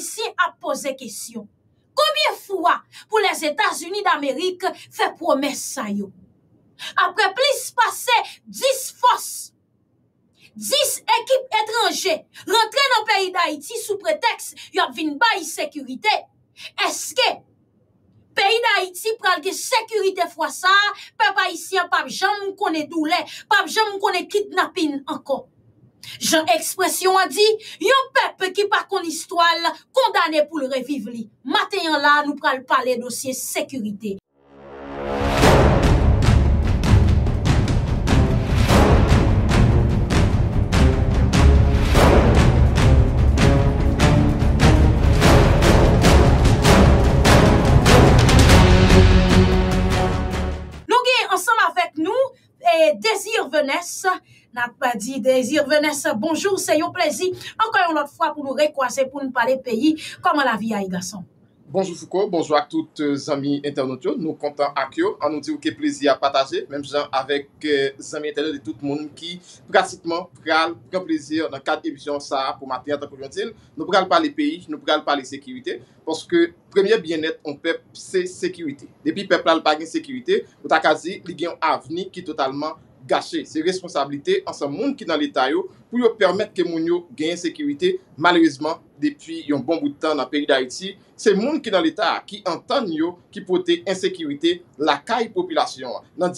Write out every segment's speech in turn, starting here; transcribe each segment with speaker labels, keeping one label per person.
Speaker 1: Haitien ap pose kesyon. Koumye fwa pou les Etats-Unis d'Amerik fe promes sa yo? Apre plis pase 10 fos, 10 ekip etranje rentre nan peyi d'Haiti sou preteks yo ap vin bayi sekurite, eske peyi d'Haiti pralge sekurite fwa sa, pe pa Haitien pap jam konen doule, pap jam konen kidnapin anko. Jan ekspresyon a di, yon pep ki pa kon istwal kondane pou l reviv li. Mateyan la nou pral pale dosye sekurite. Nou gen ansam avek nou, eh, e, Desir Venes, N'a pas dit désir, Venesse, bonjour, c'est un plaisir. Encore une autre fois pour nous recroiser pour nous parler pays, comment la vie aille, garçon.
Speaker 2: Bonjour Foucault, bonjour à toutes euh, amis internautes. Nous comptons à vous. On nous dit que plaisir à partager, même gens avec euh, les amis internautes et tout le monde qui pratiquement pral, prend plaisir dans quatre émissions ça pour matin tant que Nous pral parler pays, nous pral parler sécurité parce que premier bien-être on peuple c'est sécurité. Depuis peuple n'a pas de sécurité, on a quasi il y a un avenir qui est totalement gache. Se responsabilite ansan moun ki nan l'Etat yo pou yo permette ke moun yo genye sekirite malorizman depi yon bon boutan nan peri d'Haïti. Se moun ki nan l'Etat ki antan yo ki pote insekirite la kaye popilasyon nan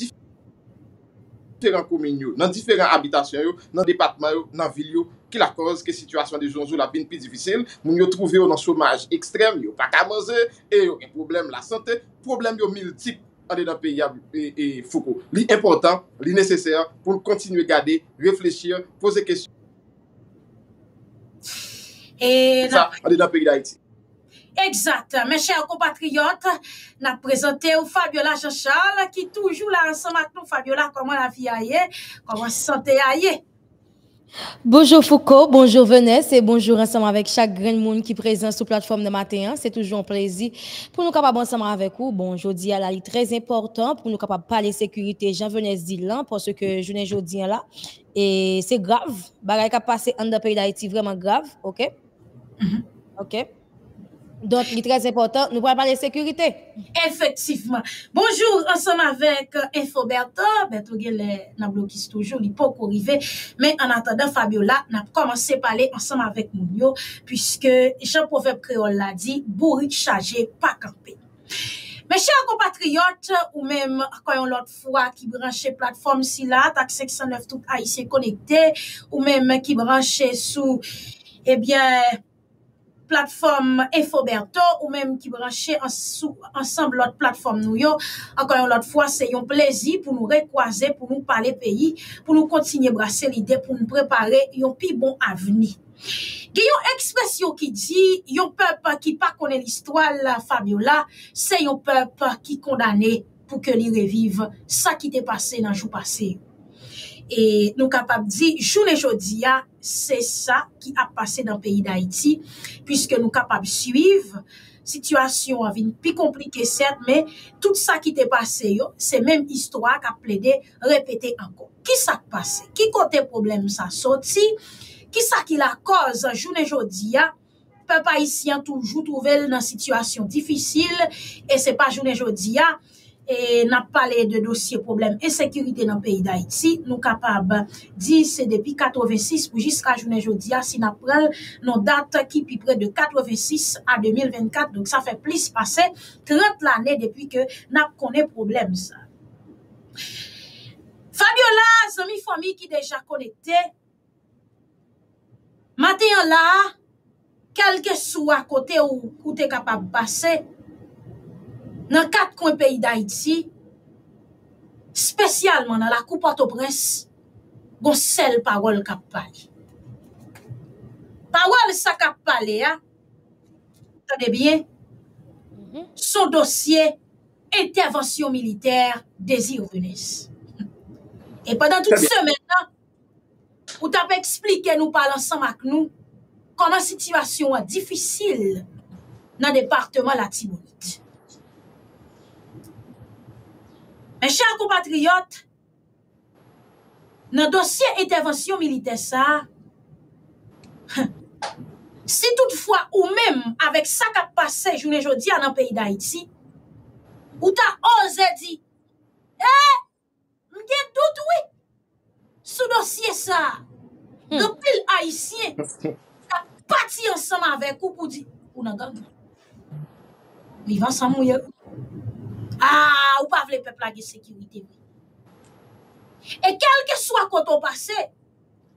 Speaker 2: diferent komin yo, nan diferent abitasyon yo, nan depatman yo, nan vil yo ki la koz ke situasyon de zonzo la bin pi difisil, moun yo trouve yo nan somaj ekstrem, yo pa ka manze, e yo gen problem la sante, problem yo multiple. ane nan peyi e Foucault. Li important, li neseser pou l kontinue gade, reflechir, pose kesyon. Sa, ane nan peyi da iti.
Speaker 1: Exact, Mes chèr kompatriyot, nan prezante ou Fabiola Chachal, ki toujou la ansan mat nou Fabiola koman la vi a ye, koman se sante a ye.
Speaker 3: Bonjour Foucault, bonjour Venesse et bonjour ensemble avec chaque grand monde qui est présent sur la plateforme de matin. C'est toujours un plaisir pour nous capables ensemble avec vous. Bon, aujourd'hui, à la très important pour nous capables parler sécurité. Jean Venesse dit là parce que je n'ai aujourd'hui là et c'est grave. Bagay qui a passé en pays d'Haïti vraiment grave, OK?
Speaker 1: Mhm.
Speaker 3: OK? Donc, il est très important. Nous pourrons parler de sécurité.
Speaker 1: Effectivement. Bonjour, ensemble avec euh, Info Berto Gele euh, n'a bloqué toujours, il peut arriver. Mais en attendant, Fabiola n'a commencé à parler ensemble avec Mounio, puisque Jean-Proverbe Créole l'a dit, bourrique chargé, pas campé. Mes chers compatriotes, ou même, quand lot fwa ki branche platform si la, TAC 509 tout haïtien connecté, ou même qui branche sous, ebyen, eh platform Infoberto ou menm ki branche ansam lot platform nou yo. Ankon yon lot fwa, se yon plezi pou nou rekwaze, pou nou pale peyi, pou nou kontinye brase lide, pou nou prepare yon pi bon aveni. Ge yon ekspresyon ki di, yon pep ki pa konen l'istwal Fabiola, se yon pep ki kondane pou ke li revive sa ki te pase nan jou pase. E nou kapap di, jounen jodi ya, se sa ki ap pase nan peyi d'Haïti, pwiske nou kapab suiv, situasyon avin pi komplike sert, men tout sa ki te pase yo, se menm histwa ka ple de repete anko. Ki sa te pase? Ki kote problem sa soti? Ki sa ki la koz jounen jodi ya? Pe pa isyan toujou touvel nan situasyon difisil, e se pa jounen jodi ya, e nap pale de dosye problem e sekurite nan peyi da iti, nou kapab di se depi 86 pou jiska jounen jodia si nap prel nan dat ki pi pre de 86 a 2024, donc sa fe plis pase 30 l'ane depi ke nap konen problem sa. Fabiola, zami fomi ki deja konekte, maten yon la, kelke sou a kote ou koute kapab pase, nan kat kon peyi da iti, spesyalman nan la kou Port-au-Prince, gon sel parol kap pale. Parol sa kap pale ya, tade bien, mhm. son dosye intervensyon militer desi ou runes. E padan tout semen nan, ou tap eksplike nou palan san mak nou, konan situasyon an difisil nan departement la Timonite. Men chan kompatriot, nan dosye intervensyon milite sa, si toutfwa ou mem avek sa kap pase jounen jodi an an peyi da iti, ou ta oze di, e, eh, mgen tout wik, sou dosye sa, hmm. dopil haisyen, ta pati ansama avek ou pou di, ou nan gandou. Vivan sa moun ye ou. Ah, ou pa vle pepla ge sekirite. E kelke swa koto pase,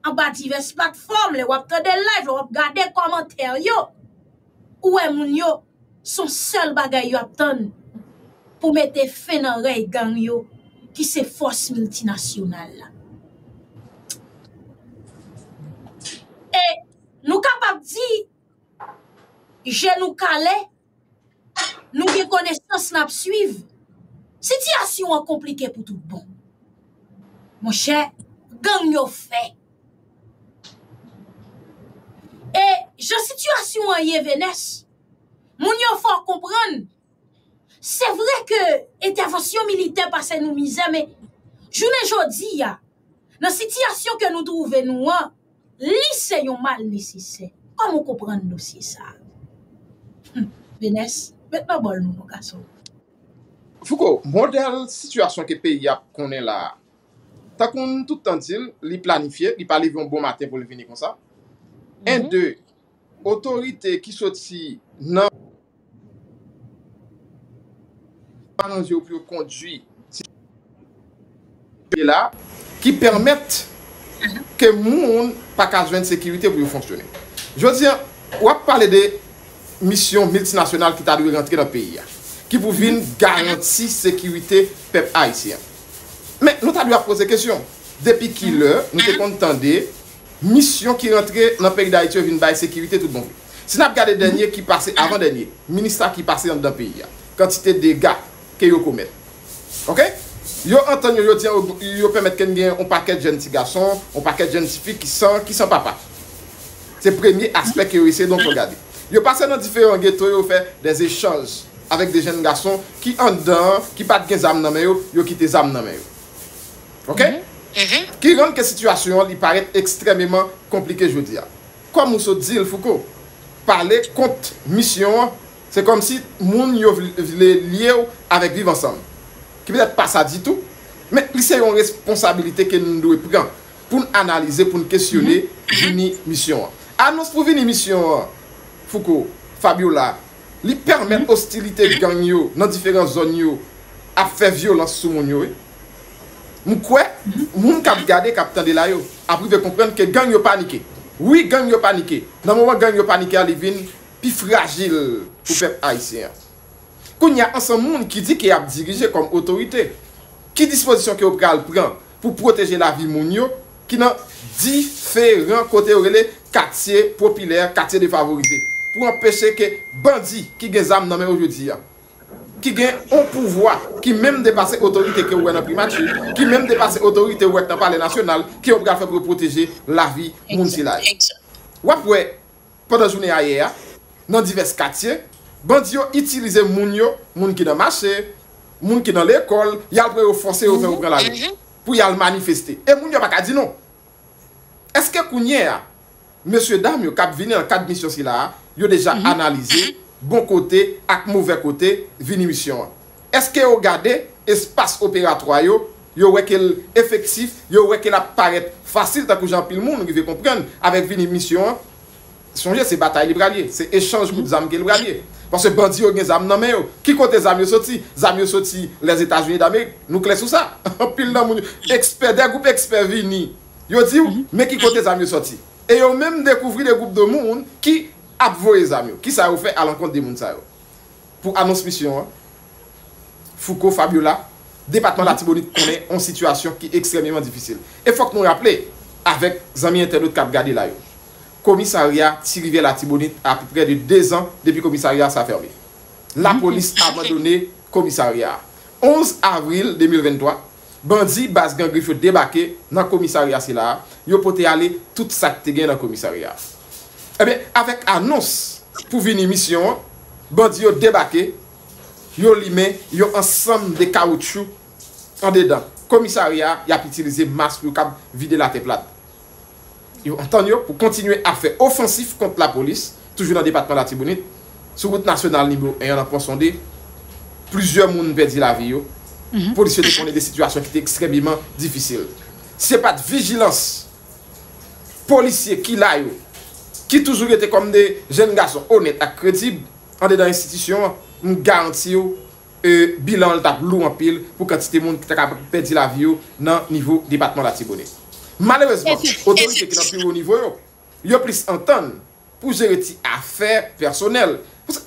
Speaker 1: an ba divers platform le wap tade live, le wap gade komanter yo, ou e moun yo, son sel bagay yo ap ton pou mette fe nan rey gang yo ki se fos multinasyonal la. E nou kapap di, je nou kale, nou ge konesans nap suiv, Sityasyon an komplike pou tout bon. Mon chè, gang yo fè. E, jan sityasyon an ye venes, moun yo fò kompran. Se vre ke intervensyon milite pase nou mize, me jounen jodi ya, nan sityasyon ke nou trouve nou an, lise yon mal nesise. An moun kompran dosye sa. Hm, venes, met nan bol nou nou kason.
Speaker 2: Fouko, model situasyon ke peyi ap konen la, ta kon tout an til, li planifiye, li pale vyon bon maten pou li vini kon sa. Mm -hmm. En de, otorite ki soti nan ananje ou yo kondwi si la, ki permette ke moun pa kajwen sekirite pou yo fonksyone. Jwa diyan, wap pale de misyon multinasyonal ki ta dwe rentre nan peyi ya. ki pou vin garanti sekirite pep Haitien. Men, nou ta dwa pose kesyon. Depi ki lè, nou te kontande, misyon ki rentre nan peyi da Haiti yo vin baye sekirite tout bon. Si nap gade denye ki pase, avan denye, ministra ki pase yon dan peyi ya, kantite de ga ke yo komet. Ok? Yo anton yo yo diyan, yo, pemet ken gen yon paket jen ti gason, yon paket jen ti fi ki san, ki san papa. Se premye aspek ke yo ese don kon gade. Yo pase nan diferent geto yo fe des echange avèk de jen gason ki an dan, ki pat gen zam nan men yo, yo ki te zam nan men yo. Ok? Mm -hmm. Ki ron ke situasyon li paret ekstrememan komplike jodi ya. Kom moun so di l fouko, pale kont misyon, se kom si moun yo vile liye ou avèk viv ansan. Ki pwede pa sa di tou, men li se yon responsabilite ke nou dwe pran pou nou analize, pou nou kestyone mhm. vini misyon. Anons pou vini misyon, fouko, Fabiola, li permèt hostilite gang yo nan diferent zon yo ap fè violans sou moun yo e. Mou kwe, moun kap gade kap tande la yo, ap rive komprende ke gang yo panike. Oui, gang yo panike. Nan mouman gang yo panike alivin, pi fragil pou pep Haitien. Koun ya ansan moun ki di ki ap dirije kom otorite. Ki disposisyon ki yo pral pran pou proteje la vi moun yo, ki nan diferent kote orele katye popilère, katye defavorize. pou empeshe ke bandi ki gen zam nan men oujodi ya. Ki gen on pouvoi, ki menm depase otorite ke wè nan primatri, ki menm depase otorite wè nan pale nasyonal, ki wè gafè pou proteje la vi moun si la. Wap wè, padan jounen ye ya, nan divers katye, bandi yo itilize moun yo, moun ki nan mache, moun ki nan l'ekol, yal pre yo fonse yo fè ou pren la vi, pou yal manifeste. E moun yo baka di nou, eske kounye ya, monsye dam yo kap vini an kat misyon si la yo deja mhm. analize, bon kote ak mouve kote vini misyon. Eske yo gade, espas operatroyo, yo wekel efektif, yo wekel ap paret fasil takou jan pil moun, nou ve kompren, avek vini misyon, sonje se batay libralye, se echange kout zam ke li bralye. Pase bandi yo gen zam nanmen yo. Ki kote zam yo soti? Zam yo soti les Etats-Unis d'Amerik. Nou kles ou sa? Pil nan moun yo. Eksper, de goup eksper vini. Yo di ou, me ki kote zam yo soti? E yo menm dekouvri de goup de moun ki ap voye zam yo. Ki sa yo fe alan kont de moun sa yo. Pou anons misyon, Foucault, Fabiola, Depatman Latibonit konen an situasyon ki ekstremement difisil. E fok nou rappele, avek zami internet kap gade la yo. Komisaria Tirive Latibonit api pre de 2 an depi komisaria sa ferme. La polis abandone komisaria. 11 avril 2023, bandi bas gangrifyo debake nan komisaria si la, yo pote ale tout sakte gen nan komisaria. Eh Ebe, avek anons pou vini misyon, bandi yo debake, yo lime, yo ansam de kaoutchou an dedan. Komisarya yap itilize mas pou kab vide la te plat. Yo antan yo pou kontinue a fe ofensif kont la polis, toujou nan depatman la tibounit, sou route nasyonal nibou en yon an ponsonde, plizye moun pedi la vi yo, mm -hmm. polisye de konen de situasyon ki te ekstremiman difisil. Se pat vigilans, polisye ki la yo, ki toujou rete kom de jen gason honet ak kredib, an de dan institisyon, m garanti yo, e, bilan l tap lou an pil, pou kantite moun ki te kap pedi la vi yo nan nivou debatman la tibone. Malerezman, otorite ki nan pi ou nivou yo, yo plis anton pou jere ti afer personel.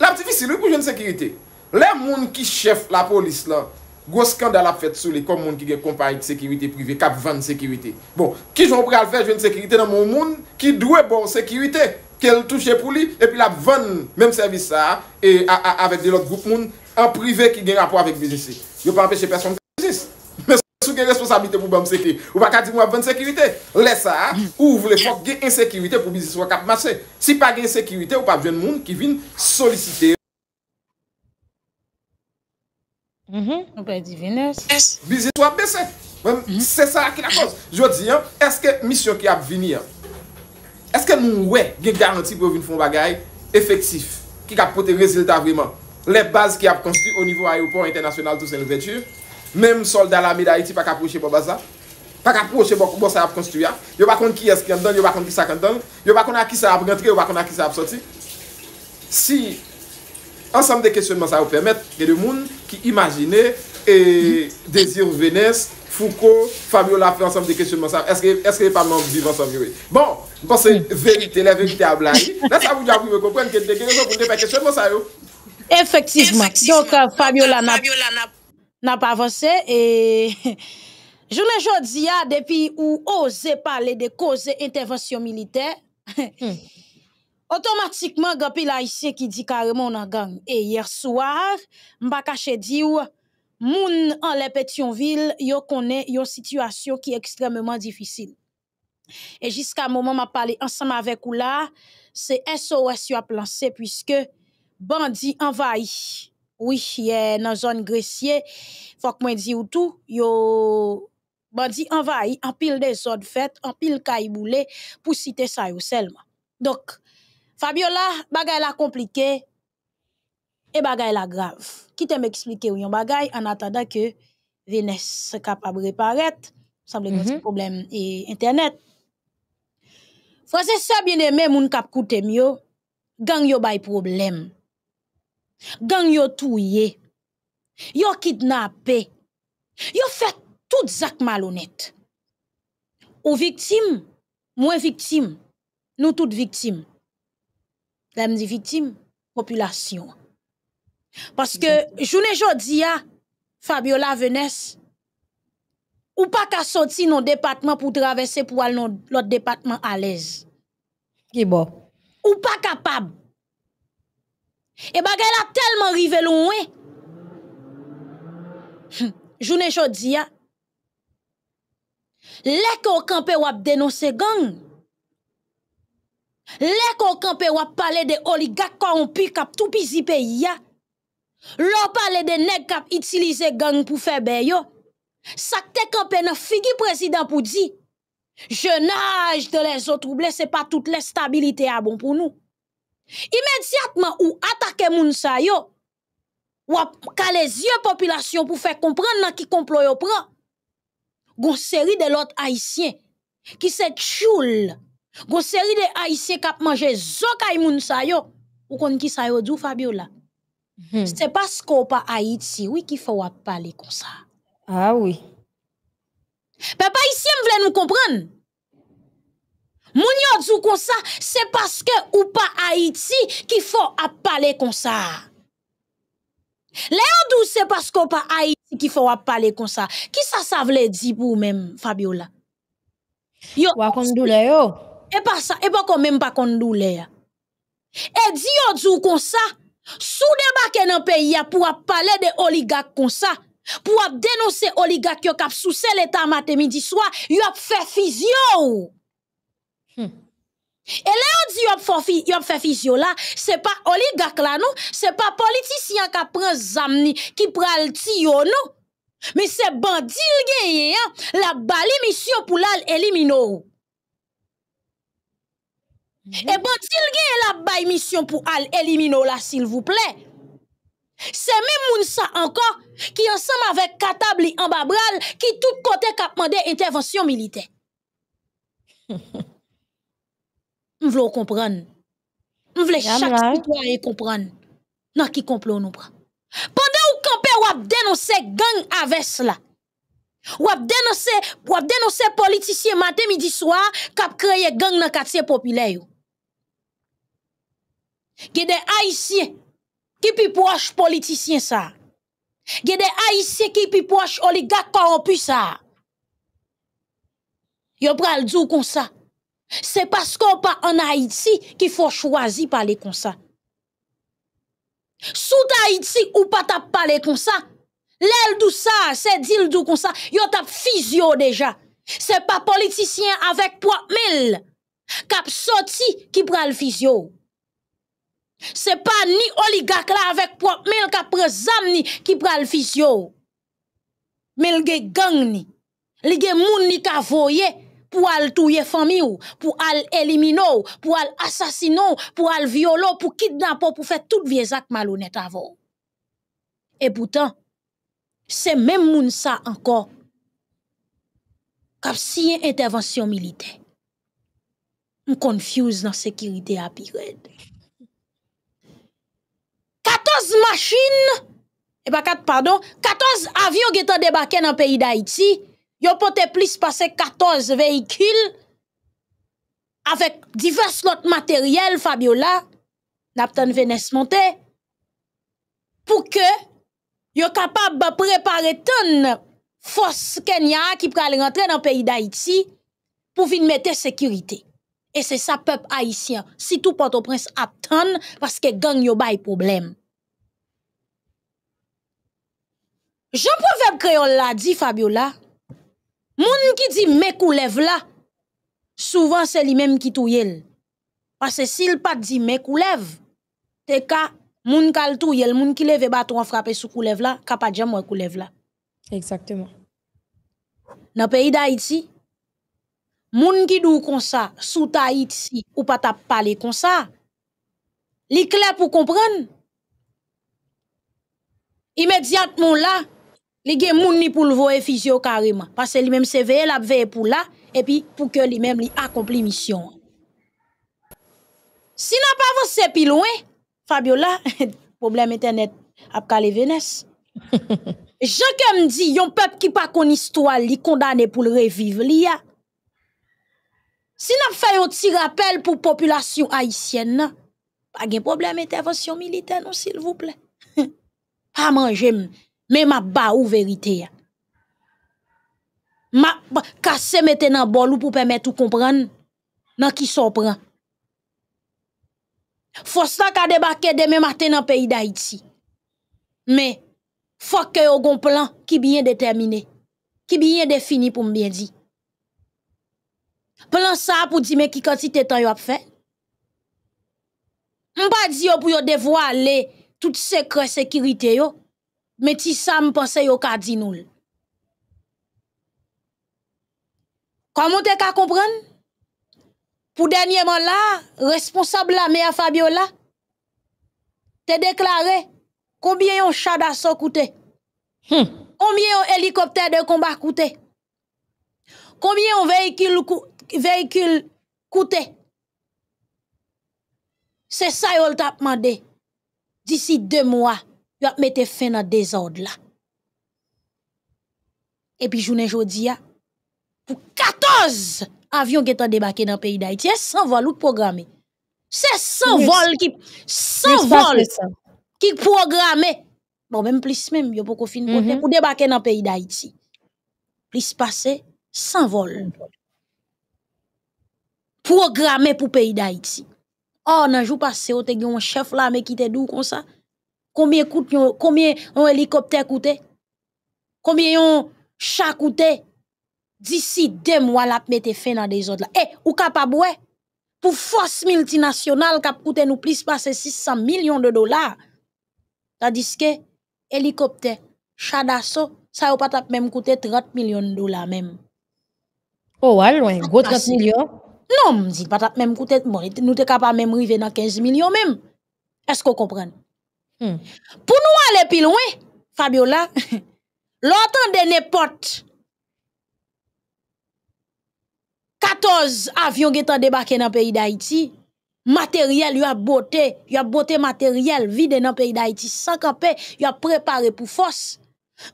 Speaker 2: La ptifi si lou pou jen sekirite. Le moun ki chef la polis la, Gwo skandal ap fet sou li kom moun ki gen kompany de sekirite prive, kap van sekirite. Bon, ki joun pral fè joun sekirite nan moun moun, ki dwe bon sekirite, ke l touche pou li, epi la van menm servis sa, e avèk de lot goup moun, an prive ki gen rapor avèk bizisi. Yo pa apèche person fè bizis. Men sou gen responsabilite pou bam sekirite. Ou pa kati moun ap van sekirite. Lè sa, ou vle fòk gen insekirite pou bizis wakap masè. Si pa gen sekirite, ou pa joun moun ki vin solisite.
Speaker 1: On pe di vines.
Speaker 2: Bizit wap bese. Se sa ki la koz. Jodi, eske misyon ki ap vini? Eske nou we gen garanti pou vin fon bagay efektif? Ki kap pote rezultat vreman? Le baz ki ap konsti o nivou ayopor internasyonal tout sen nouvetur. Mem solda la mida iti pa kaproche bo baza. Pa kaproche bo kou bo sa ap konsti ya. Yo bakon ki eski an don, yo bakon ki sa kan don. Yo bakon a ki sa ap rentre, yo bakon a ki sa ap soti. Si... Ansam de keswenman sa ou permèt, gen de moun ki imajine, e Désir Vénès, Foucault, Fabio la fè ansam de keswenman sa, eske e pa man vivan sa viwe. Bon, mwen se verite, la verite a blai, la sa vou javou me kompren, gen de keswenman pou ne pa keswenman sa yo.
Speaker 1: Efektivman, donc Fabio la na pa avansè, e... Jounen jodi ya, depi ou ose pale de koze intervensyon militer, hmm. Otomatikman gapi la isye ki di kareman nan gang. E yer swar, mba kache di ou, moun an le Petionville, yo konen yo situasyon ki ekstrememan difisil. E jiska mouman ma pale ansam avek ou la, se SOS yo ap lanse, pwiske bandi envayi. Oui, ye nan zon gresye, fok mwen di ou tou, yo bandi envayi, an pil de zon fet, an pil kaiboule, pou site sa yo selman. Dok, Fabiola, bagay la komplike, e bagay la grav. Ki te me eksplike ou yon bagay, an atada ke venes se kapab reparet, sanble kon se problem e internet. Franse se biene men moun kap koutem yo, gang yo bay problem. Gang yo touye, yo kidnapé, yo fet tout zak malonet. Ou viktim, mwen viktim, nou tout viktim. la di vitim, populasyon. Paske, jounen jodi ya, Fabiola Venes, ou pa ka soti nou depatman pou travesse pou al nou lot depatman alez.
Speaker 3: Ki bo.
Speaker 1: Ou pa kapab. E bagay la telman rive loun we. Jounen jodi ya, lek ou kampe wap denose gang, Lè kon kampe wap pale de oligak korompi kap tou pizi pe ya. Lò pale de neg kap itilize gang pou febe yo. Sak te kampe nan figi prezident pou di. Je Jenaj de les otrouble se pa tout le stabilite a bon pou nou. Imediatman ou atake moun sa yo. Wap kale zye populasyon pou fe kompren nan ki komplo yo pran. Gon seri de lot haisyen ki se tchoul. Gon seri de haïtien kap manje zokay moun sa yo, ou kon ki sa yo dou Fabiola. Hmm. Se pas ko pa Haïti, oui ki fò wap pale kon sa.
Speaker 3: Ah oui.
Speaker 1: Pepa ici m vle nou kompran. Moun yo dou kon sa, se paske ou pa Haïti ki fò ap pale kon sa. Le yo dou se paske ou pa Haïti ki fò wap pale kon sa. Ki sa sa vle di pou mèm Fabiola?
Speaker 3: Yo, Wakon dou le yo.
Speaker 1: E pa sa, e pa kon men pa kon doule ya. E di yo djou kon sa, sou debake nan peyi ya pou ap pale de oligak kon sa, pou ap denose oligak yo kap sou se leta mate midi swa, yo ap fe fizyo ou. Hmm. E le yo di yo ap, fi, yo ap fe fizyo la, se pa oligak la nou, se pa politisyen ka pren zamni ki pral ti yo nou, me se bandil genye ya, la bali misyo pou lal elimino ou. Mm-hmm. Eh, e botil gen la bay misyon pou al elimino la sil vouple. Se men moun sa anko ki ansam avek Katabli li Babral bral ki tout kote kapman de intervensyon milite. M vlo kompran. M vle chak sitwa e kompran. Nan ki komplo nou pran. Pande ou kampe wap denose gang aves la. Wap denose, wap denose politisye maten midi swa kap kreye gang nan katse popile yo. Gede haïtien ki pi proche politisyen sa. Gede haïtien ki pi proche oligak korompu sa. Yo pral djou kon sa. Se paskon pa an Haiti ki fò chwazi pale kon sa. Sout Haiti ou pa tap pale kon sa, lèl dou sa, se dil dou kon sa, yo tap fizyo deja. Se pa politisyen avèk pwak mil, kap soti ki pral fizyo. Se pa ni oligak la avek prop mel ka prezam ni ki pral fis yo. Men ge gang ni. Li ge moun ni ka voye pou al touye fami ou, pou al elimino ou, pou al asasino ou, pou al violo, pou kidnap ou, pou fe tout viezak malounet avou. E poutan, se men moun sa anko kap siye intervensyon milite. M konfuse nan sekirite api redde. 14 machines, et pas 4, pardon, 14 avions qui ont débarqué dans le pays d'Haïti, ils ont porté plus passer 14 véhicules avec divers autres matériels, Fabiola, Napton Vénès monté, pour que soient capables de préparer tonne force Kenya qui pourrait rentrer dans le pays d'Haïti pour venir mettre sécurité. Et c'est ça, peuple haïtien. Si tout Port-au-Prince attend, parce que gang yo bay problème. Jean Proverbe Creole la di, Fabiola, moun ki di mek ou lev la, souvan se li menm ki touyel. Pase sil pat di mek ou lev, te ka moun kal touyel, moun ki leve baton frape sou kou lev la, ka pa dja mwen kou lev la.
Speaker 3: Exactement.
Speaker 1: Nan peyi da iti, moun ki dou kon sa, sou ta iti ou pa tap pale kon sa, li kle pou kompren. Imediatman la, Li gen moun ni pou l voye fizyo kareman. Pase li menm se veye, la veye pou la, epi pou ke li menm li akompli misyon. Si nan pa vos se pi louen, Fabiola, problem internet ap kale venes. Jan ke m di, yon pep ki pa kon istwa li kondane pou l reviv li ya. Si nan fè yon ti rappel pou populasyon haisyen nan, pa gen problem intervensyon militen nou, s'il vous plè. pa manje m. men ma ba ou verite ya. Map kase mette nan bol ou pou pemet ou kompran nan ki sopran. pran. Ka debake deme maten nan peyi da iti. Men, fok ke yo gon plan ki biyen determine, ki biyen defini pou mbyen di. Plan sa pou di men ki kantite tan yo ap fe. Mpa di yo pou yo devwa le tout sekre sekirite yo. Meti sa mpase yo ka di nou. Koman te ka kompren? Pou denye man la, responsable la me a Fabiola, te deklare, konbyen yon chada so koute? Konbyen yon helikopter de komba koute? Konbyen yon vehikul koute? Se sa yo l tap mande, disi de mwa, yo ap mette fe nan dezod la. Epi jounen jodi ya, pou 14 avyon getan debake nan peyi da iti, se 100 vol ou programe. Se 100 vol ki, 100 vol ki programe. Bon, menm plis menm, yo pou kou fin kote, pou debake nan peyi da iti. Plis pase, 100 vol. Programe pou peyi da iti. Or nan jou pase, yo te gen yon chef la me kite dou kon sa, Koumyen yon helikopter koute? Koumyen yon chak koute? Disi dem wala ap mette fe nan de zot la. E, ou kapab we? Pou fos multinasyonal kap koute nou plis pase 600 milyon de dolar. Tadiske, helikopter, chadaso, sa yo pat ap menm koute 30 milyon de dolar menm.
Speaker 3: Ou al, wè, go 30 milyon?
Speaker 1: Non, mdi, patap mèm koute, bon, nou te kapa mèm rive nan 15 milyon mèm. Esko kompren?
Speaker 3: Hmm.
Speaker 1: Pou nou ale pi louen, Fabiola, lontan de nepot 14 avyon getan debake nan peyi d'Haïti, materyel, yo a bote, yo a bote materyel vide nan peyi d'Haïti, sankanpe, yo a prepare pou fos.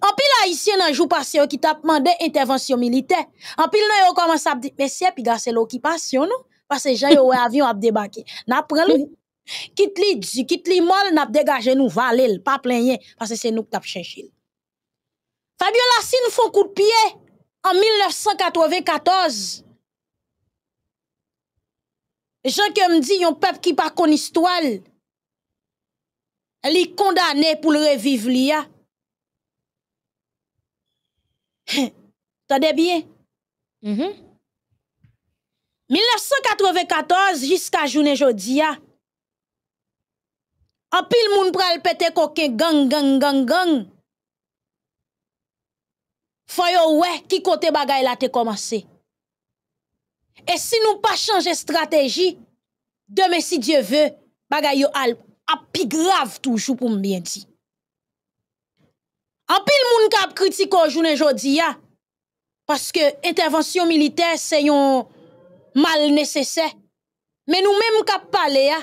Speaker 1: Anpil Haïtien nan jou pase yo ki tap mande intervensyon milite, anpil nan yo koman sa ap di, mesye, pi gase l'okipasyon nou, pase jan yo we avyon ap debake. Nap pren lou, kit li di, kit li mol, nap degaje nou valil, pa plenye, pase se nou tap chenchil. Fabiola si nou fon kout piye, an 1994, jan ke mdi yon pep ki pa kon istwal, li kondane pou l reviv li ya, Tade bien? 1994, jiska jounen jodi ya, An pil moun pral pete koken gang, gang, gang, gang. Fayo we, ki kote bagay la te komanse. E si nou pa chanje strategi, deme si Diyo ve, bagay yo al api grav toujou pou mbyen ti. An pil moun kap kritiko jounen jodi ya, paske intervensyon militer se yon mal nesesè. Men nou menm kap pale ya,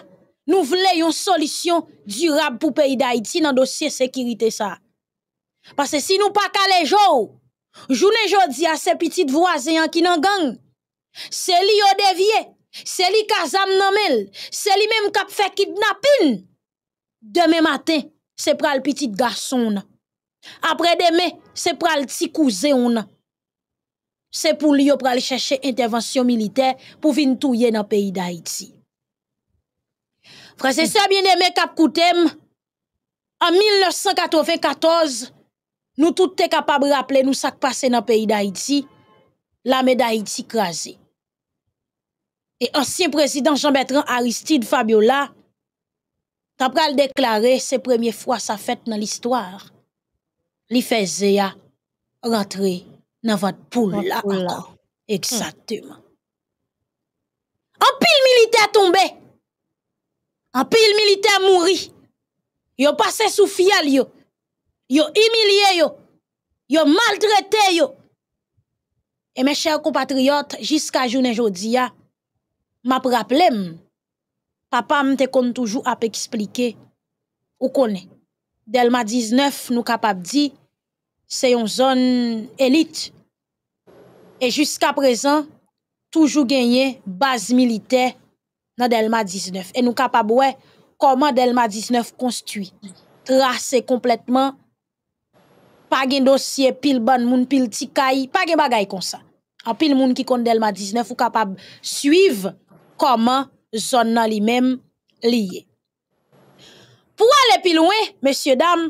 Speaker 1: Nou vle yon solisyon dirab pou peyi da iti nan dosye sekirite sa. Pase si nou pa kale jou, jounen jodi a se pitit vwazeyan ki nan gang. Se li yo devye, se li kazam nanmel, se li menm kap fe kidnapin. Deme maten, se pral pitit gason nan. Apre deme, se pral ti kouze ou nan. Se pou li yo pral cheshe intervensyon militer pou vin touye nan peyi da iti. Frese se bieneme kap koutem, an 1994, nou tout te kapab rappele nou sak pase nan peyi da Haiti, la me da Haiti krasi. E ansyen prezident Jean-Bertrand Aristide Fabiola, tapral deklare se premye fwa sa fèt nan l'histoire, li feze ya rentre nan vat poule la akon. Eksatèman. An pil milite a tombe, an pil militer mouri, yo pase sou fial yo, yo imilye yo, yo maltrete yo, e me chèr kompatriot, jiska jounen jodi ya, ma praplem, papa mte kon toujou ap eksplike, ou konen, del ma 19 nou kapap di, se yon zon elit. E jiska prezan, toujou genye baz milite nan Delma 19. E nou kapab wè, koman Delma 19 konstwi. Trase kompletman, pa gen dosye pil ban moun, pil tikay, pa gen bagay kon sa. An pil moun ki kon Delma 19 ou kapab suiv koman zon nan li mem liye. Pou ale pil wè, mesye dam,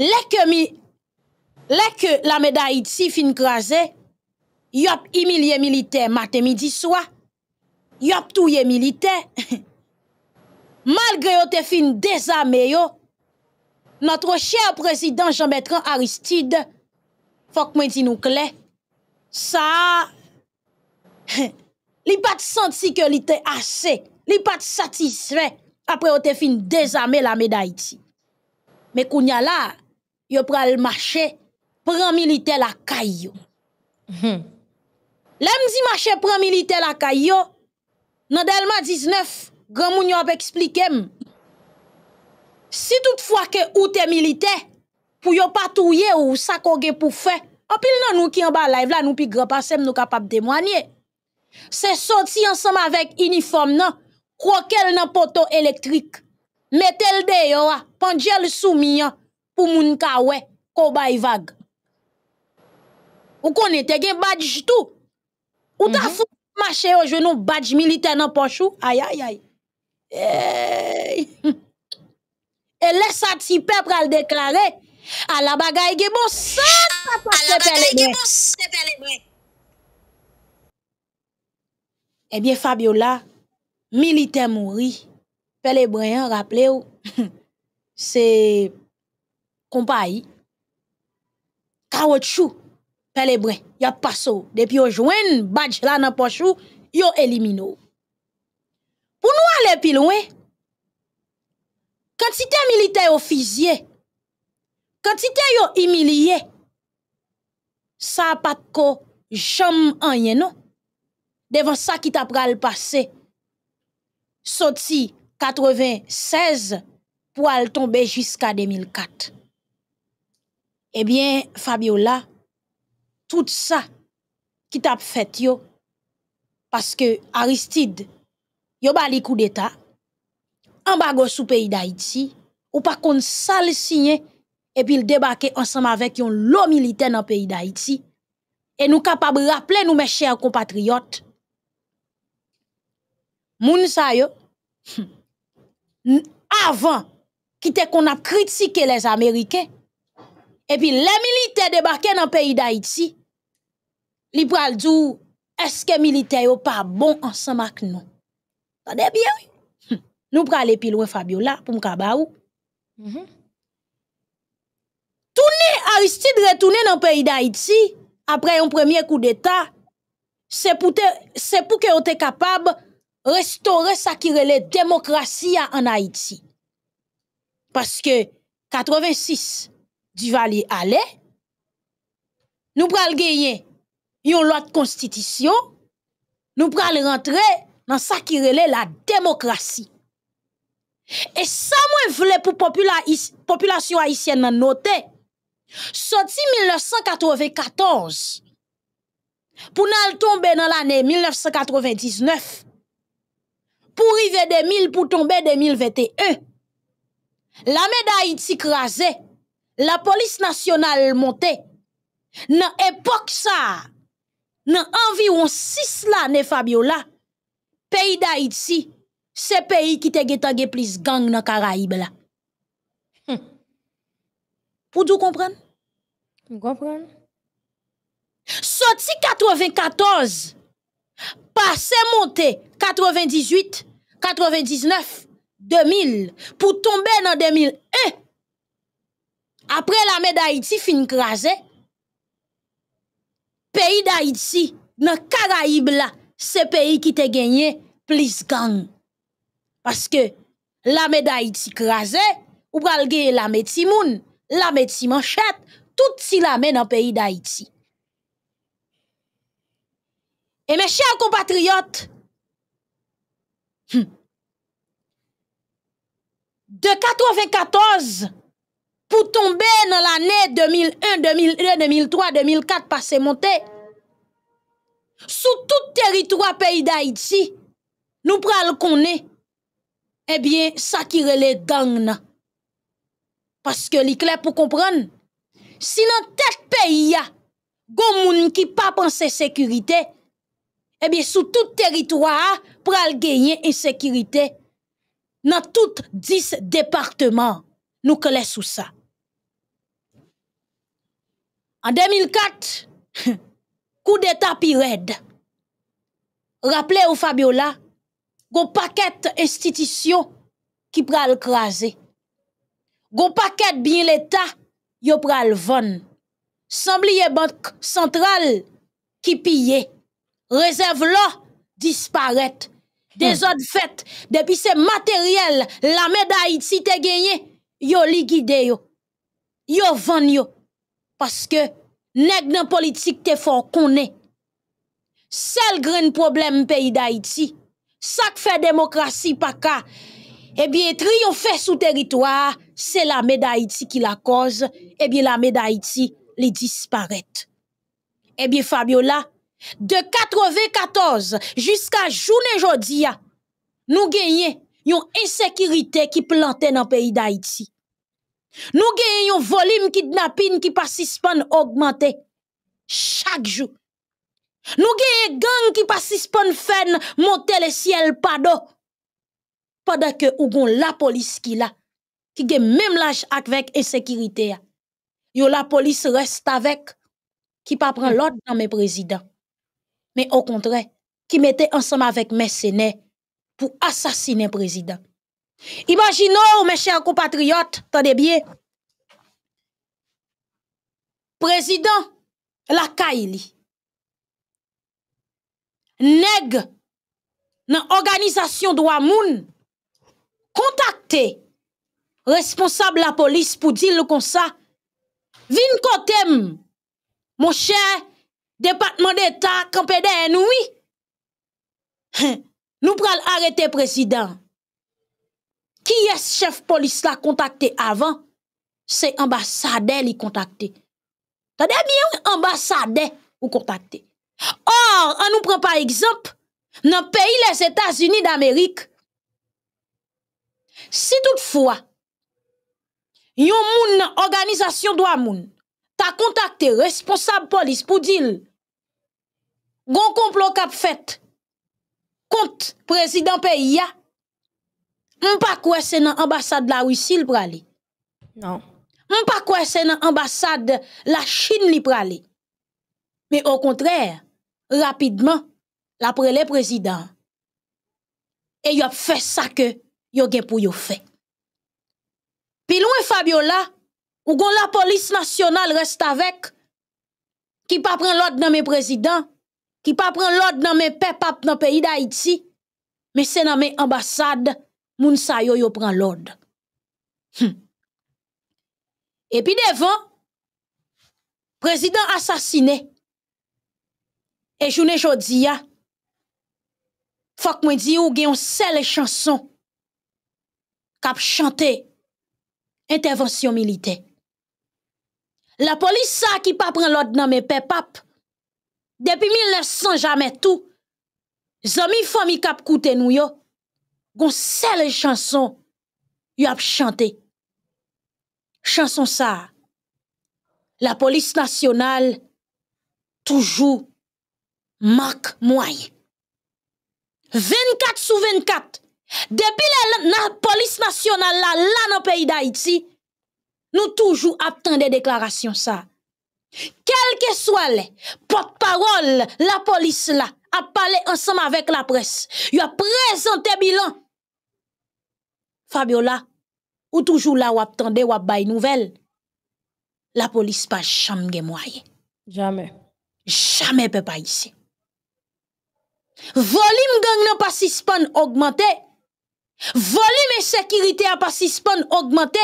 Speaker 1: lè ke, mi, lè ke la meda iti fin krasè, yop imilye milite mate midi swa, yop touye milite, malgre yo te fin dezame yo, notre chèr prezident Jean-Bertrand Aristide, fok mwen di nou kle, sa, li pat senti ke li te ase, li pat satisfe, apre yo te fin dezame la me da iti. Me kounya la, yo pral mache, pran milite la kay yo.
Speaker 3: Hmm.
Speaker 1: Lem di mache pran milite la kay yo, Nan Delma 19, gran moun yo ap eksplikem. Si toutfwa ke ou te milite, pou yo patouye ou sakoge pou fe, apil nan nou ki an ba live la, nou pi gran pasem nou kapap demwanye. Se soti ansam avek uniform non? nan, krokel nan poto elektrik, metel de yo a, ah. panjel soumi an, pou moun kawe, kobay vag. Ou konen te gen badj tou, ou ta mm -hmm. foun Mache yo jwen nou badj milite nan pochou. Ay, ay, ay. Eyyy. E lè sa ti pe pral deklare. A la bagay ge bon sat. A la bagay ge bon sat. Ebyen eh Fabiola, milite mouri. Pele Breyan rappele ou. Se kompa yi, Kawot chou. Pelebren, ya paso, depi yo jwen badj la nan pochou, yo elimino. Pou nou ale pi louen, kantite milite yo fizye, kantite yo imilye, sa pat ko jom anye nou, devan sa ki ta pral pase. Soti 96 pou al tombe jiska 2004. Ebyen, Fabiola, tout sa ki tap fet yo, paske Aristide, yo ba li kou d'Etat, an bago sou peyi da iti, ou pa kon sal sinye, epi l debake ansam avek yon lo milite nan peyi da iti, e nou kapab rapple nou me chèr kompatriyot. Moun sa yo, avan, ki te kon ap kritike les Amerike, epi le milite debake nan peyi da iti, li pral djou, eske milite yo pa bon ansan mak nou? Tade bie wè? Hm. Nou pral epi lwen Fabiola pou mka ba ou. Mm -hmm. Toune Aristide retoune nan peyi da Iti, apre yon premye kou d'Etat, se pou, te, se pou ke yo te kapab restore sakirele demokrasi ya an Haiti. Paske 86 Duvalier ale, nou pral genyen yon lot konstitisyon, nou pral rentre nan sa ki rele la demokrasi. E sa mwen vle pou popula is, populasyon Haitien nan note, soti 1994, pou nan l tombe nan l 1999, pou rive 2000 pou tombe 2021, la meda Haiti krasè, la polis nasyonal monte, nan epok sa, nan anvi ou an sis la ne Fabiola, da iti, se peyi ki te getage plis gang nan Karaib la. Pou dou kompren?
Speaker 3: Pou kompren?
Speaker 1: Soti 94, pase monte 98, 99, 2000, pou tombe nan 2001, apre la da iti fin krasè, peyi da Haiti, nan Karaib la, se peyi ki te genye plis gang. Paske, lame da Haiti krasè, ou pral genye lame ti moun, lame ti manchet, tout si lame nan peyi da Haiti. E me chèr kompatriot, hmm, de 94, pou tombe nan l'anè 2001, 2002, 2003, 2004 pa se monte. Sou tout teritwa peyi da iti, nou pral konè, ebyen sakirele gang. nan. Paske li kle pou kompran, si nan tet peyi ya, goun moun ki pa panse sekurite, ebyen sou tout teritwa pral genyen insekirite nan tout 10 departement nou kle sou sa. En 2004, kou de tapi red. Rappele ou Fabiola, go paket institisyon ki pral krasi. Go paket bin l'Etat, yo pral von. Sambliye bank sentral ki piye. Rezèv lò, disparèt. Dezod hmm. fèt, depi se materyèl, la meda si te genye, yo likide yo. Yo von yo. Paske neg nan politik te for konen. Sel gren problem peyi da iti. Sak fe demokrasi pa ka. Ebyen triyonfe sou teritwa. Se la me da iti ki la koz. Ebyen la me da iti li disparet. Ebyen Fabiola. De 94 jiska jounen jodi ya. Nou genye yon insekirite ki plante nan peyi da iti. Nou gen yon volim kidnapin ki pasispan augmente chak jou. Nou gen yon gang ki pasispan fen monte le siel pado. Pada ke ou gon la polis ki la, ki gen mem laj akvek e sekirite ya. Yo la polis reste avek ki pa pran lot nan me prezident. Me o kontre, ki mette ansam avek mesene pou asasine prezident. Imagino ou me chèr kompatriot, tade bie, prezident la kay li. Neg nan organizasyon dwa moun kontakte responsable la polis pou dil kon sa vin kotem mon chè Depatman d'Etat kampede enoui. Nou pral arete prezident. Ki es chef polis la kontakte avan? Se ambasade li kontakte. Tade bien, ambasade ou kontakte. Or, an nou pren par ekzamp, nan peyi les Etats-Unis d'Amerik, si toutfwa, yon moun nan organizasyon do a moun, ta kontakte responsable polis pou dil, gon complot kap fait contre président pays ya, Mpa kwe se nan ambasade la Rusil prale.
Speaker 3: Non.
Speaker 1: Mpa kwe se nan ambasade la Chin li prale. Me o kontrèr, rapidman, la prele prezident. E yop fè sa ke yo gen pou yo fè. Pi loun Fabiola, ou gon la polis nasyonal rest avèk, ki pa pren lòd nan men prezident, ki pa pren lòd nan men pepap nan peyi da Haiti, men se nan men ambasade moun sa yo yo pran lod. Hm. Epi devan, prezident asasine, e jounen jodi ya, fok mwen di ou gen yon sel chanson kap chante intervensyon milite. La polis sa ki pa pran lod nan men pe pap, depi 1900 jamen tou, zami fomi kap koute nou yo, gon sel chanson yo ap chante. Chanson sa, la polis nasyonal toujou mak mwany. 24 sou 24, depi la, la polis nasyonal la la nan peyi da iti, nou toujou ap tan de deklarasyon sa. Kelke swale, pot parol la polis la, a parlé ensemble avec la presse. Il a présenté bilan. Fabiola, ou toujours là ou attendez ou bay nouvelle. La police pas jamais moyen.
Speaker 3: Jamais.
Speaker 1: Jamais peut pas ici. Volume gang n'a pas suspend augmenté. Volume et sécurité a pas suspend augmenté.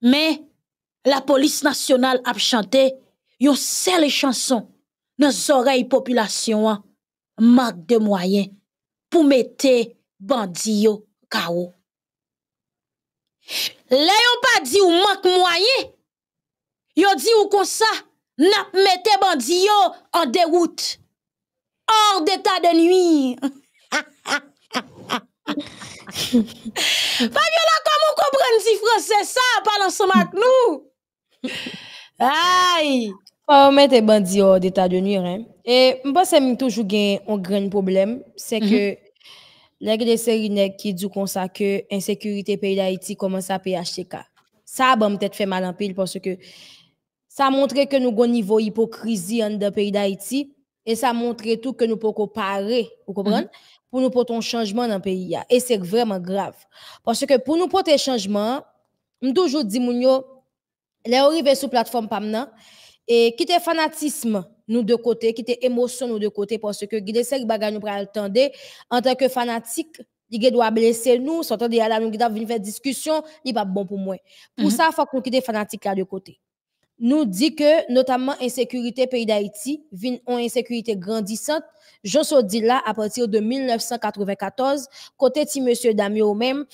Speaker 1: Mais la police nationale a chanté une seule chanson nan zorey populasyon an, mak de mwayen pou mette bandi yo ka ou. Le yo pa di ou mak mwayen, yo di ou konsa nap mette bandi yo an deroute, or deta de nwi. Fabiola, komon kompren di franse sa, palan somak nou? Ay!
Speaker 3: Faut mettre bandits hors d'état de nuire. Hein. Et je pense que toujours un grand problème, c'est mm -hmm. que les des séries qui disent que l'insécurité pays d'Haïti commence à PHTK. Ça a peut-être fait mal en pile parce que ça montre que nous avons un niveau d'hypocrisie dans le pays d'Haïti et ça montre tout que nous pouvons parer, vous comprenez? Mm -hmm. Pour nous porter un changement dans le pays. Et c'est vraiment grave. Parce que pour nous porter un changement, je toujours dit, les arrivés sur plateforme Pamna et quitter fanatisme nous de côté, quitter émotion nous de côté parce que guider ces bagages nous pral tendre en tant que fanatique il doit blesser nous, s'entendre là nous doit venir faire discussion, il pas bon pour moi. Pour -hmm. ça faut qu'on quitte fanatique là de côté. Nous dit que notamment insécurité pays d'Haïti vient en insécurité grandissante. Je dit là à partir de 1994 côté ti monsieur Damio même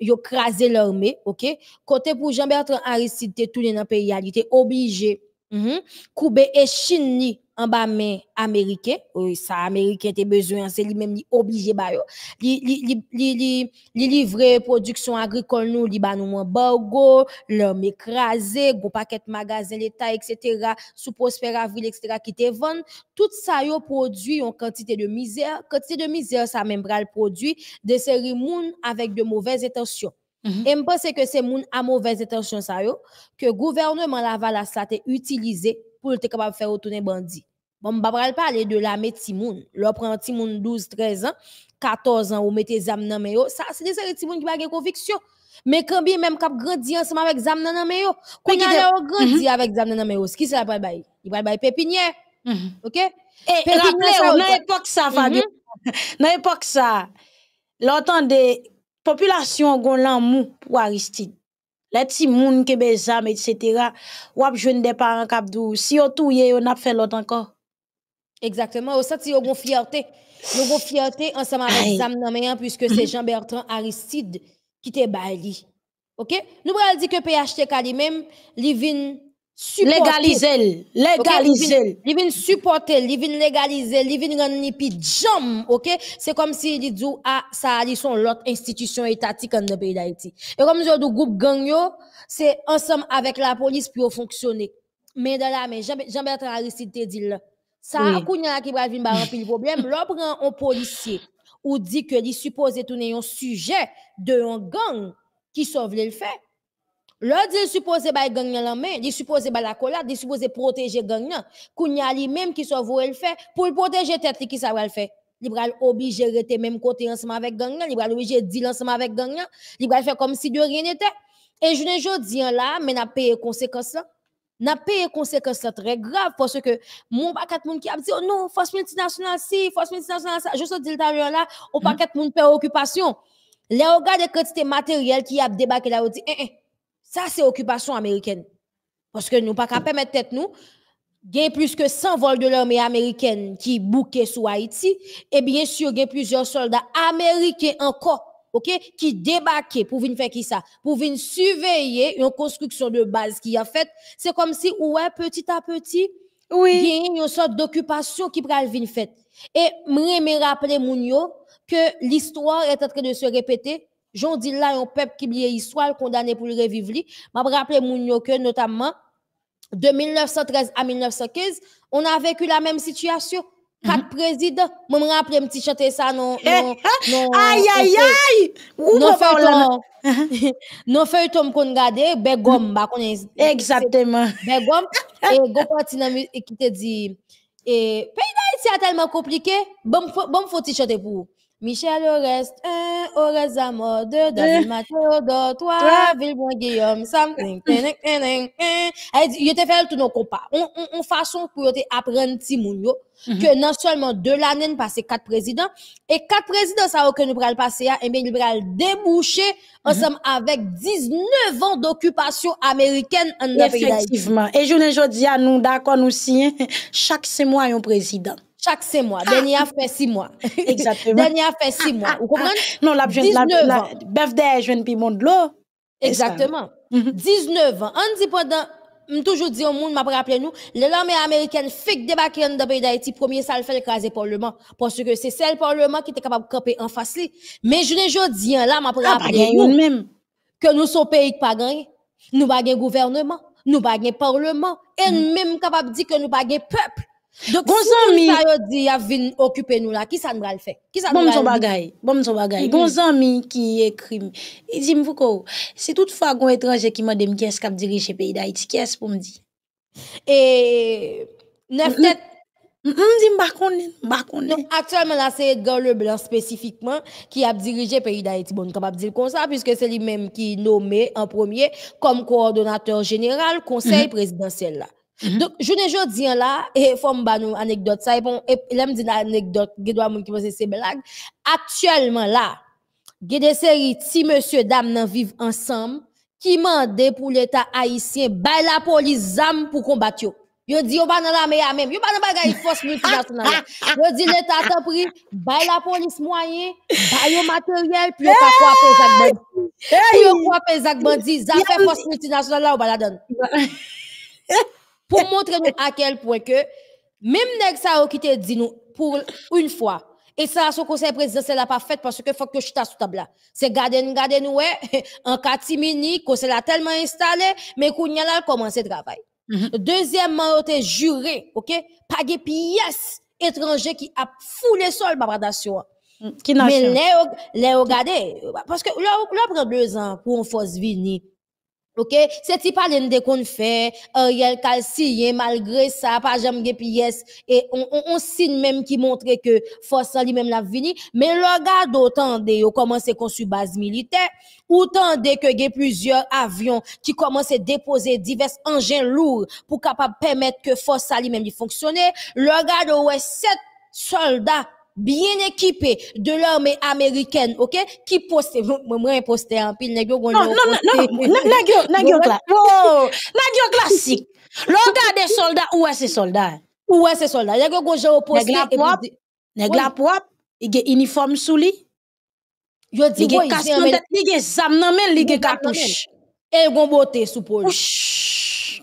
Speaker 3: yo crasé l'armée, OK? Côté pour Jean-Bertrand Aristide tout dans pays, il était obligé mm couper et Chine en bas main américain, oui, ça américain était besoin, c'est lui même li obligé ba yo. Li li li li li livrer production agricole nous li ba nous embargo, l'homme écrasé, go paquet magasin l'état etc. sous Prosper Avril etc. qui te vend, tout ça yo produit en quantité de misère, quantité de misère ça même bral produit des séries moun avec de mauvaises intentions. Mm -hmm. Et je pense que c'est moun à mauvaise intention ça yo que gouvernement la va la utilisé pour être capable de faire retourner bandit. Bon, je vais parler de la Timoun. L'on prend Timoun 12, 13 ans, 14 ans, ou mettez zam nan yo. Ça, c'est des séries Timoun qui pas de conviction. Mais quand bien même cap grandi ensemble avec zam nan yo. Quand il a grandi avec zam nan yo, ce qui c'est la bail? Il va bail pépinière. OK?
Speaker 4: Et rappelez dans l'époque ça Fabio. Dans l'époque ça, l'entendez population gon l'amour pour Aristide. Les petits moun qui bezam etc. Ou ap jeune des parents cap dou si yo touye on a fait l'autre encore.
Speaker 3: Exactement, au senti yon gon fierté. Yon gon fierté ensemble avec Zam Nameyan puisque c'est Jean-Bertrand Aristide qui te baili. OK? Nous allons dire que PHTK lui-même, il vient
Speaker 4: supporter. Légaliser. Légaliser.
Speaker 3: Supporter, il légaliser, il rendre ni jam, OK? C'est comme si il dit ah ça a son l'autre institution étatique le pays d'Haïti. Et comme si le groupe gang yo, c'est ensemble avec la police pour fonctionner. Mais dans la main, Jean-Bertrand Aristide te dit là ça, oui. kounya qui va venir un pile problème, prend un policier ou dit que il supposé tourner un sujet de un gang qui sauve le fait. L'on dit supposé ba gang la main, il supposé ba la collade, il supposé protéger gang nan. Kounya li même qui sauve le fait pour protéger tête qui ça va le faire. Il va obligé rester même côté ensemble avec gang nan, il va obligé dire ensemble avec gang nan, il va faire comme si de rien n'était. Et je ne dis là, mais n'a payé conséquences là n'a payé conséquences très graves parce que mon pas quatre monde qui a dit oh non force multinationale si force multinationale ça je te dis tout à l'heure là au pas quatre monde préoccupation les regards de quantité matériel qui a débarqué là on dit eh, eh, ça c'est occupation américaine parce que nous pas qu'à permettre tête nous il y a plus que 100 vols de l'armée américaine qui bouquaient sur Haïti et bien sûr il y a plusieurs soldats américains encore OK, qui débarquait pour venir faire qui ça? Pour venir surveiller une construction de base qui a fait. C'est comme si, ouais, petit à petit, oui. il y a une sorte d'occupation qui pral venir faite. Et me rappeler Mounio que l'histoire est en train de se répéter. J'en dis là, un peuple qui est histoire condamné pour le revivre. M'a rappelé Mounio que notamment, de 1913 à 1915, on a vécu la même situation. Quatre présidents. Je me rappelle un petit chanter ça non non
Speaker 4: non aïe aïe aïe!
Speaker 3: Non feuilleton. non feuilleton qu'on regarde Begom ba
Speaker 4: exactement.
Speaker 3: Begom et go parti qui te dit et pays d'Haïti a tellement compliqué bon bon faut chanter pour Michel Orest, 1, Orest Zamor, 2, David eh. Mathieu, 2, 3, Vilbon Guillaume, Sam, yo mhm. te fèl tout nou kompa. On fason pou yo te apren ti moun yo, ke nan solman 2 lanen pase 4 prezident, e 4 prezident sa yo ke nou pral pase ya, ebe nou pral debouche, mhm. ansam avèk 19 an d'okupasyon Ameriken an da
Speaker 4: peyi da. Efektivman, e jounen jodi an nou dakon ou si, chak se mwa yon prezident.
Speaker 3: Chaque six mois. Dernier a fait six mois.
Speaker 4: Exactement.
Speaker 3: Dernier a fait six mois. Vous comprenez?
Speaker 4: Non, la jeune, la, la, bœuf des jeunes piment de l'eau.
Speaker 3: Exactement. 19 ans. On dit pendant, toujours dit au monde, m'a rappelé nous, l'armée américaine fait débarquer dans le pays d'Haïti, premier ça le fait écraser le Parlement. Parce que c'est celle Parlement qui était capable de camper en face. Mais je ne dis là, m'a
Speaker 4: ah, rappelé nous, même.
Speaker 3: que nous sommes pays qui pas gagné. Nous pas gouvernement. Nous pas parlement. Et nous même capable de dire que nous pas peuple. Donc, bon si ça yo dit a occuper nous là, qui ça nous va le faire? Qui ça
Speaker 4: nous Bon son bagay, bon son bagay. Gon zami qui écrit, il dit m'fouko, si toutefois gon étranger qui m'a demandé qui est-ce qui dirige pays d'Haïti, qui est-ce pour me dire?
Speaker 3: Et neuf tête
Speaker 4: M'di m'ba konnen, m'ba konnen.
Speaker 3: Actuellement là c'est Edgar Leblanc spécifiquement qui a dirigé pays d'Haïti. Bon, capable dire comme ça puisque c'est lui-même qui nommé en premier comme coordonnateur général conseil présidentiel là. Mm -hmm. Donc, jounen jodi an la, e fòm ba nou anekdot sa, e pon, e, lèm di nan anekdot, gèdwa moun ki pose se belag, aktuelman la, gède seri ti monsye dam nan viv ansam, ki mande pou l'Etat Haitien bay la polis zam pou kombat yo. Yo di yo ba nan la meya mèm, yo ba nan bagay fòs multinational. Yo di l'Etat ta pri, bay la polis mwayen, bay yo materyel, pi yo pa kwa pe zak bandi. Pi yo kwa pe zak bandi, zan fè fòs multinational la ou ba la don. pour montrer nous à quel point que même nèg ça qui te dit nous pour une fois. Et ça son conseil présidentiel n'a pas fait parce que faut que je sous table c'est garder garder nous en catimini c'est là tellement installé mais qu'on y a là commencer travail. Mm-hmm. deuxièmement on te juré OK? Pas de pièces étrangers qui a foulé sol babadation mm, mais les les regarder parce que là là prend deux ans pour une force venir OK? C'est ti parler de qu'on fait Ariel Calcien malgré ça pas jamais gen pièce et on, signe même qui montre que force lui même la vini mais le gars d'autant de yo commencé construire base militaire autant de que gen plusieurs avions qui commencent à déposer divers engins lourds pour capable permettre que force lui même fonctionner le gars ouais sept soldats bien équipés de l'armée américaine, OK? Qui poste, moi, poste en pile,
Speaker 1: Non, non, non, non. Oh, nèg classique. L'on des soldats, où est ces soldats?
Speaker 3: Où est ces soldats? Yo gon
Speaker 1: poste. Nèg la propre, nèg la propre, il a uniforme sous lui.
Speaker 3: Yo
Speaker 1: il a casque en tête, il a zam nan men, il a cartouche.
Speaker 3: Et gon beauté sous.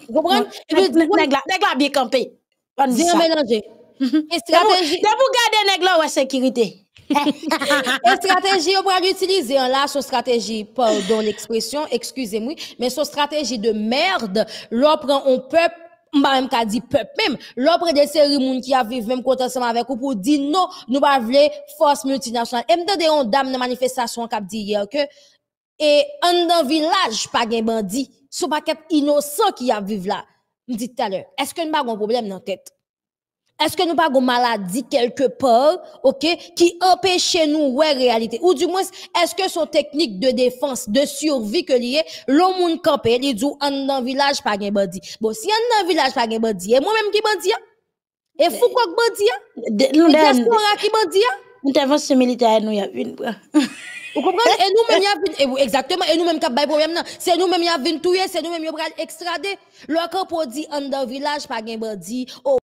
Speaker 1: Vous comprenez? Nèg la bien campé.
Speaker 3: Bien mélangé.
Speaker 1: Mhm. Et stratégie. De vous garder nèg là ouais sécurité.
Speaker 3: et stratégie, on pourrait l'utiliser là, son stratégie, pardon l'expression, excusez-moi, mais son stratégie de merde, l'on prend un peuple, m'a même qu'à dit peuple même, l'on prend des séries moun qui a vivre même contre ensemble avec vous pour dire non, nous pas vouloir force multinationale. Et m'tendez on dame de manifestation qui dit hier que, et en dans village, pas gen bandit, sous paquet innocent qui a vivre là. Me dit tout à l'heure, est-ce que nous pas un problème dans tête? Est-ce que nous pas une maladie quelque part, OK, qui empêche nous ouais réalité ou du moins est-ce que son technique de défense, de survie que lié l'homme moun campé, il dit en dans village pas gain bandi. Bon, si en dans village pas gain bandi, et moi-même qui bandi? et fou quoi bandit Et diaspora qui bandi?
Speaker 1: Intervention militaire nous y a une.
Speaker 3: Vous comprenez? Et nous-mêmes, y a exactement, et nous-mêmes, qui problème, c'est nous-mêmes, y a tout, c'est nous-mêmes, y a extradé. L'autre, pour dit en dans village, pas gain oh,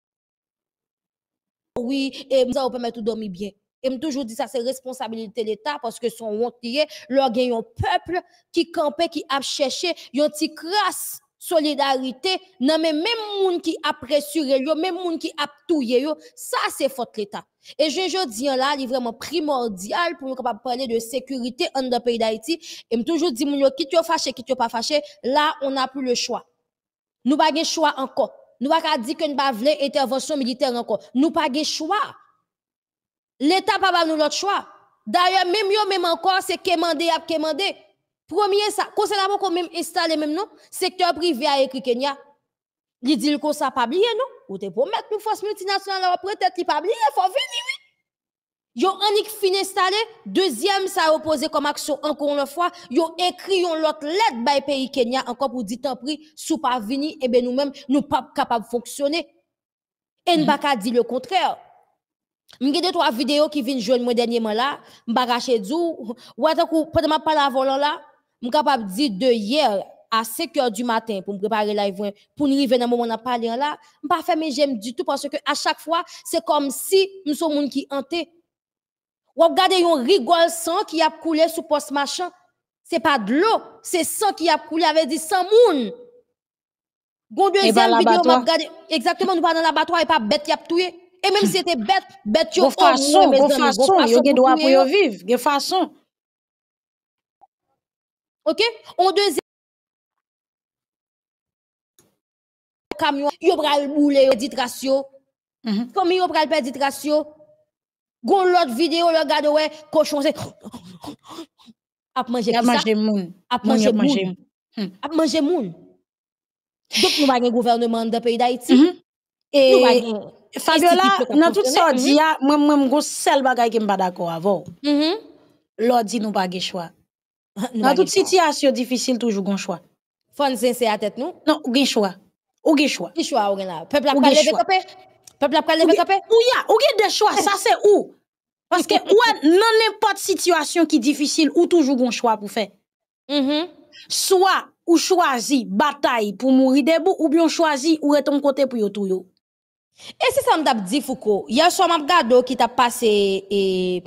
Speaker 3: oui, et ça, on peut mettre tout dormir bien. Et me toujours dit ça, c'est responsabilité de l'État parce que son honte lié, leur un peuple qui campait, qui a cherché, yon ti crasse solidarité, non mais même moun qui a pressuré yo, même moun qui a touye yo, ça c'est faute l'État. Et je, je dis là, il est vraiment primordial pour nous capable parler de sécurité en dans pays d'Haïti. Et me toujours dit moun yo, qui tu fâché, qui tu pas fâché, là on n'a plus le choix. Nous pas le choix encore. Nous pas dire que nous pas voulu intervention militaire encore. Nous pas de choix. L'État pas nous choix. D'ailleurs, même yo même encore, c'est quémander à quémander. Premier ça, concernant qu'on même installé même non, secteur privé a écrit Kenya. Il dit que ça pas bien non? Ou te pour mettre une force multinationale peut-être il pas bien, faut venir. Yo anik fin installé, deuxième ça a opposé comme action encore une fois, yo écrit une l'autre lettre by pays Kenya encore pour dire tant pris sous pas venir et eh ben nous-mêmes nous pas capable fonctionner. Et nous pas dire le contraire. M'gè deux trois vidéos qui viennent jouer moi dernièrement là, m'ba raché dou, ou attends pendant ma parler volant là, suis capable dire de hier à 5 h du matin pour me préparer live pour nous arriver dans moment n'a parler là, m'pas faire mes j'aime du tout parce que à chaque fois c'est comme si nous sommes monde qui hanté ou regardez yon rigole sang qui a coulé sous poste machin. C'est pas de l'eau, c'est sang qui a coulé avec du sang moun. Gon deuxième vidéo m'a regardé exactement nous pas dans l'abattoir et pas bête qui a tué. Et même si c'était bête, bête
Speaker 1: yo façon, bon façon, yo gen droit pour yo vivre, gen façon.
Speaker 3: OK? On deuxième camion, yo pral boule dit ratio. Comme yo pral perdre dit ratio. Gon l'autre vidéo, regarde ouais, cochon c'est a manger qui ça?
Speaker 1: manger moun.
Speaker 3: A manger moun. Nous pas un gouvernement dans pays d'Haïti.
Speaker 1: Mm-hmm. Et Fabiola, dans tout ça dit moi moi m'go seul bagay qui m'pas d'accord avant.
Speaker 3: Mhm.
Speaker 1: L'autre dit nous pas de choix. Dans toute situation difficile toujours gon
Speaker 3: sincère à tête nous?
Speaker 1: Non, ou choix. Ou choix.
Speaker 3: Qui choix ou là? Peuple a pas lever capé. Peuple a pas lever capé.
Speaker 1: Ou ya, ou des choix, ça c'est où? Parce que ou dans n'importe situation qui difficile ou toujours un choix pour faire.
Speaker 3: Mm
Speaker 1: Soit ou choisi bataille pour mourir debout ou bien choisi ou est ton côté pour tout yo.
Speaker 3: Et c'est ça m't'a dit Foucault. Hier soir m'a regardé qui t'a passé et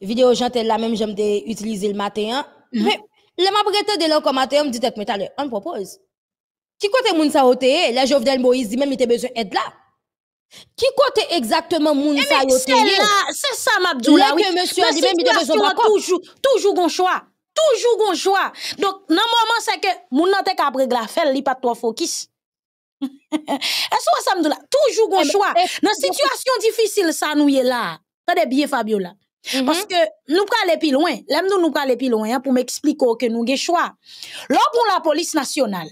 Speaker 3: vidéo jantel la même j'aime utiliser le matin. Hein. Mm -hmm. Mais le m'a prétendé là comme matin me dit mais t'allais on propose. Qui côté moun sa oté, la Jovenel Moïse dit même il était besoin d'aide là. Qui côté exactement moun sa yo
Speaker 1: C'est ça Mabdou là.
Speaker 3: que monsieur a même il a d'accord.
Speaker 1: Toujours toujours gon choix. Toujours gon choix. Donc dans moment c'est que moun nan te ka la fel li pas trop focus. Est-ce que ça là? Toujours gon choix. Dans situation difficile ça nous est là. Tendez bien Fabiola.
Speaker 3: Mhm.
Speaker 1: Paske nou prale pi loin, lem nou nou prale pi loin, pou m'ekspliko ke nou ge chwa. Lò pou la polis nasyonal,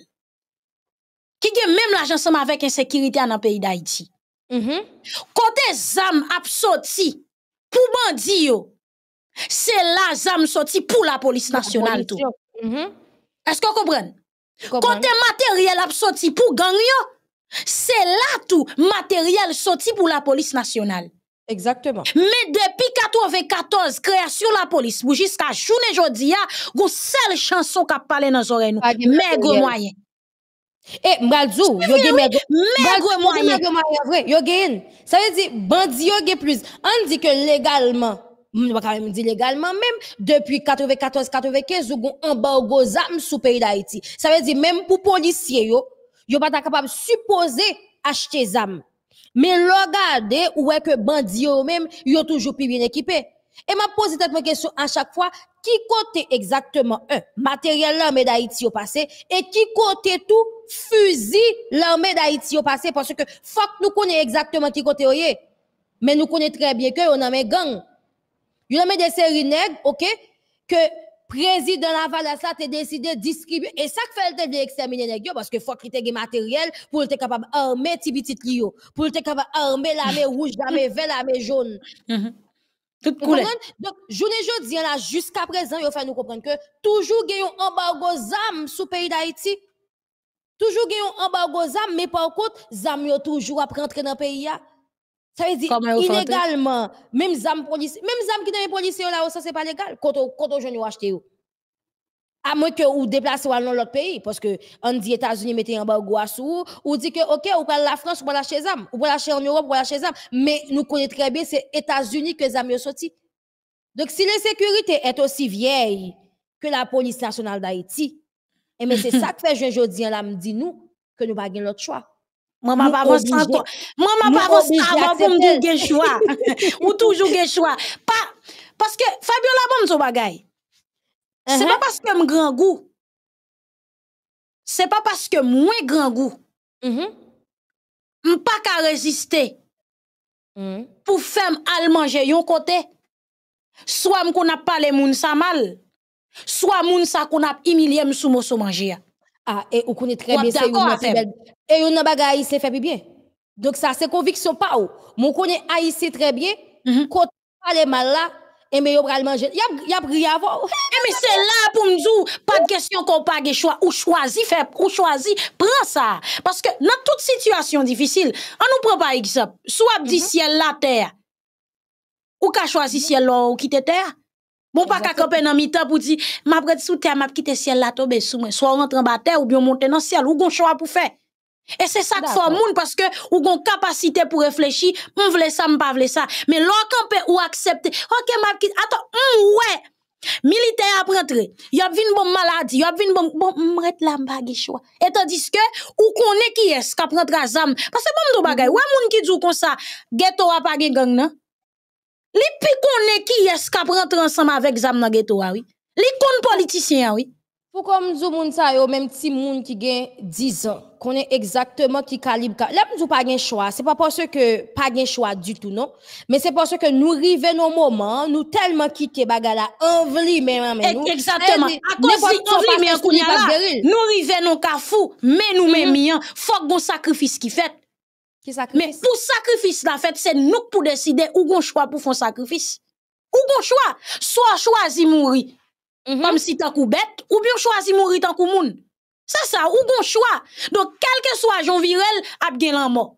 Speaker 1: ki gen menm la jansam avèk ensekirite an an peyi d'Haïti,
Speaker 3: Mhm.
Speaker 1: kote zam ap soti pou bandi yo, se la zam soti pou la polis nasyonal tou.
Speaker 3: Mhm.
Speaker 1: Eske kompren?
Speaker 3: Kompren.
Speaker 1: Kote materyel ap soti pou gang yo, se la tou materyel soti pou la polis nasyonal.
Speaker 3: Exactement.
Speaker 1: Me depi 94, kreasyon la polis, pou jiska jounen jodi ya, goun sel chanson kap pale nan zore nou.
Speaker 3: Pa gen
Speaker 1: Megre
Speaker 3: materyel.
Speaker 1: moyen.
Speaker 3: E, mbalzou, yo gen. Megre
Speaker 1: moyen,
Speaker 3: vre, yo gen. Sa ve di, bandi yo gen plus. An di ke legalman, mwen mwen di legalman, menm, depi 94-95, yo gon embargo zam sou peyi d'Haïti. Sa ve di, menm pou polisye yo, yo pata kapab suppose achete zam. Men gade, ouwe ke bandi yo yo toujou pi bien ekipe. E ma pose tet mwen kesyon an chak fwa, ki kote exactement, un, materyel l'armée d'Haïti yo pase, e ki kote tou, fuzi l'armée d'Haïti yo pase, parce que fok nou konen exactement ki kote yo ye, men nou konen tre bien ke yo nan men gang. Yo nan men de seri neg, ok, ke prezident la valas la te deside distribu, e sak fel te de ekstermine neg yo, parce que fok li te ge materyel, pou li te kapab arme ti bitit li yo, pou li te kapab arme l'armée rouge, l'armée vert, l'armée jaune.
Speaker 1: Tout
Speaker 3: comprenez? Donc, journée jodi là, jusqu'à présent, il faut nous comprendre que toujours il y a un embargo zam sous pays d'Haïti. Toujours il y a un embargo zam, mais par contre, zam yo toujours à rentrer dans le pays. Ça veut dire, illégalement, même zam police, même zam qui dans les policiers là, ça c'est pas légal. Quand on, quand on jeune acheté yo. À moins que ou déplacez ou dans l'autre pays, parce que on dit États-Unis mettez un embargo à sous, ou dit que ok, ou pas la France, ou pas l'acheter zam, ou pas l'acheter en Europe, ou pas l'acheter zam, mais nous connaissons très bien c'est États-Unis que zam sorti. Donc, si l'insécurité est aussi vieille que la police nationale d'Haïti, eh mais c'est ça que fait jeune jodi là me dit nous que nous pas l'autre choix.
Speaker 1: Maman
Speaker 3: Nous
Speaker 1: pa avance encore. Maman
Speaker 3: nous
Speaker 1: pa avance avant pour me dire choix. Ou toujours gen choix. Pas, parce que Fabiola bon son bagay. C'est
Speaker 3: Uh-huh.
Speaker 1: pas parce que m grand goût. C'est pas parce que moi grand goût.
Speaker 3: Mhm.
Speaker 1: M pas ka résister
Speaker 3: Mhm.
Speaker 1: pour faire al manger yon côté. Soit m qu'on a parlé moun sa mal. Soit moun sa qu'on a humilié m sou mo so manger.
Speaker 3: Ah, et on connaît très bien
Speaker 1: ap
Speaker 3: c'est une belles- Et une bagaille c'est fait plus bien. Donc ça c'est conviction pas ou. Mon connaît haïtien très bien.
Speaker 1: Mhm.
Speaker 3: Quand parler mal là, et mais yo pral manger. Y a y a pris avant.
Speaker 1: Eh, mais c'est là pour me dire, pas de question qu'on pas de choix, ou choisi, fait, ou choisi, prends ça. Parce que dans toute situation difficile, on nous prend par exemple, soit dit ciel la terre, ou ka choisi ciel là, ou quitter terre. Bon, pas qu'à camper dans mi-temps pour dire, m'a prête sous terre, m'a quitté ciel là, tomber sous moi, soit rentre en bas terre, ou bien monter dans ciel, ou gon choix pour faire. Et c'est ça que faut moun parce que ou gon capacité pour réfléchir, on vle ça, m'pa vle ça. Mais l'on ou accepter, OK, m'a attends, hum, ouais. Militaire ap rentre, y ap vin bon maladie, y ap vin bon, bon, m'ret la ge choix. Et tandis que, ou konen ki es kap rentre a zam. Parce que bon do bagay, wè moun ki djou kon sa, ghetto a pa gen gang nan? Li pi konen ki es kap rentre ensemble avec zam nan ghetto a, oui. Li kon politicien, oui.
Speaker 3: Pour comme nous moun sa yo même ti moun qui gen 10 ans, connaît exactement qui calibre. Là nous pas gen choix, c'est pas parce que pas gen choix du tout non, mais c'est parce que nous rive nos moments, nous tellement quitter bagala envli mais nous.
Speaker 1: Exactement. À cause
Speaker 3: passe
Speaker 1: mais la,
Speaker 3: beril.
Speaker 1: nous rive non ka fou, mais nous même mian, faut gon sacrifice qui fait.
Speaker 3: Qui
Speaker 1: Mais
Speaker 3: sacrifice?
Speaker 1: pour sacrifice la c'est nous pour décider ou gon choix pour faire sacrifice. Ou gon choix, soit choisi mourir
Speaker 3: Mhm.
Speaker 1: comme si tant kou bête, ou bien choisi mourir tant kou moun. C'est ça, ou gon choix. Donc, quel que soit Jean Virel, ap gen lan mort.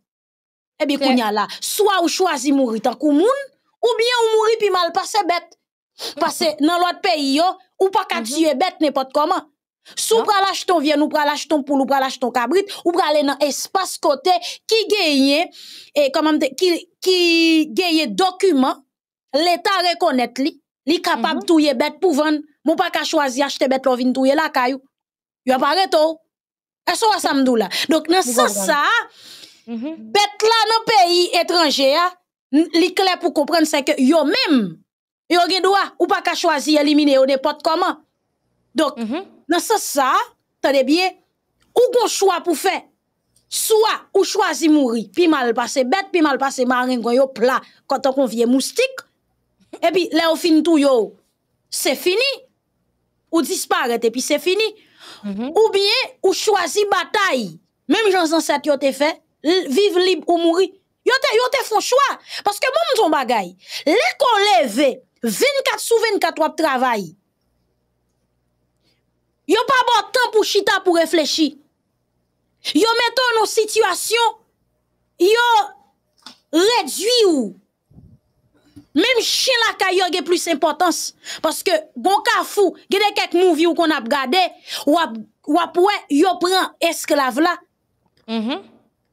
Speaker 1: Eh bien, kounya la, soit ou choisi mourir tant kou moun, ou bien ou mourir puis mal passé bête. Parce que dans l'autre pays, yo, ou pas qu'à tuer bête n'importe comment. Sou
Speaker 3: Non.
Speaker 1: pral acheton vien, ou pral acheton poule, ou pral acheton cabrit, ou pral aller dans espace côté qui gagne, et comment qui, qui gagne document, l'État reconnaît li, li capable
Speaker 3: Mhm.
Speaker 1: touyer bête pour vendre, mon pas qu'à choisir acheter bête pour vin touyer la caillou. Yo pas reto. Est-ce que ça m'dou là? Donc, dans sens ça,
Speaker 3: Mhm.
Speaker 1: bête là dans pays étranger, a, n- li clair pour comprendre c'est que yo même, yo gen droit, ou pas qu'à choisir éliminer n'importe comment. Donc,
Speaker 3: Mhm.
Speaker 1: dans ce sens ça, tenez bien, ou gon choix pour faire. Soit ou choisi mourir, puis mal passer bête, puis mal passer marin yo plat quand on convient moustique, E pi, le ou fin tou yo, se fini. ou disparèt epi se fini. Mm -hmm. Ou bien, ou chwazi batay. Mem jan san set yo te fe, vive libe ou mouri. Yo te, yo te fon chwa. Paske moun moun ton bagay. Lè kon leve, 24 sou 24 wap travay. Yo pa bo tan pou chita pou reflechi. Yo meton nou situasyon. Yo redwi ou. Mem chen la kayo ge plus importans. Paske gon ka fou, ge de kek mouvi ou kon ap gade, wap, wap wè yo pran esklav la. Mm -hmm.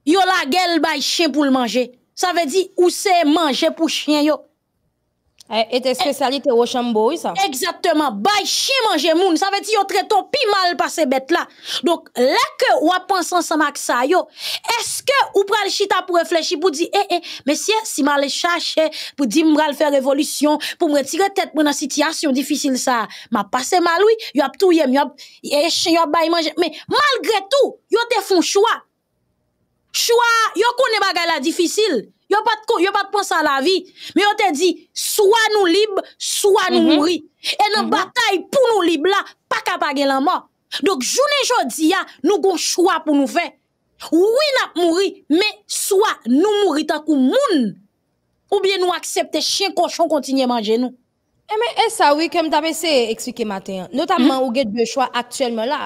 Speaker 1: Yo la gel bay chen pou l manje. Sa ve di ou se manje pou chen yo.
Speaker 3: Eh, Ete spesyalite ou chanmbo yi sa?
Speaker 1: Exactement. bay chi manje moun, sa ve ti yo treton pi mal pa se bet la. Donk, la ke wapansan sa mak sa yo, eske ou pral chita pou reflechi pou di, e, eh, e, eh, mesye, si ma le chache pou di m'bral pral fe revolisyon, pou m retire tet pou nan sityasyon difisil sa, ma pase mal ou, yo ap tou yem, yo ap, yo ap bay manje, men, malgre tou, yo te fon chwa. Chwa, yo konen bagay la difisil. Yo pat pronsan la vi, me yo te di, swa nou lib, swa nou mouri. E nan batay pou nou lib la, pa kapage la mò. Dok jounen jodi ya, nou gon chwa pou nou fe. Ou inap mouri, me swa nou mouri takou moun. Ou bien nou aksepte chien koshon kontinye manje nou.
Speaker 3: E men, e sa wè kem tabe se eksplike maten. Notamen ou gen dwe chwa aktuelman la.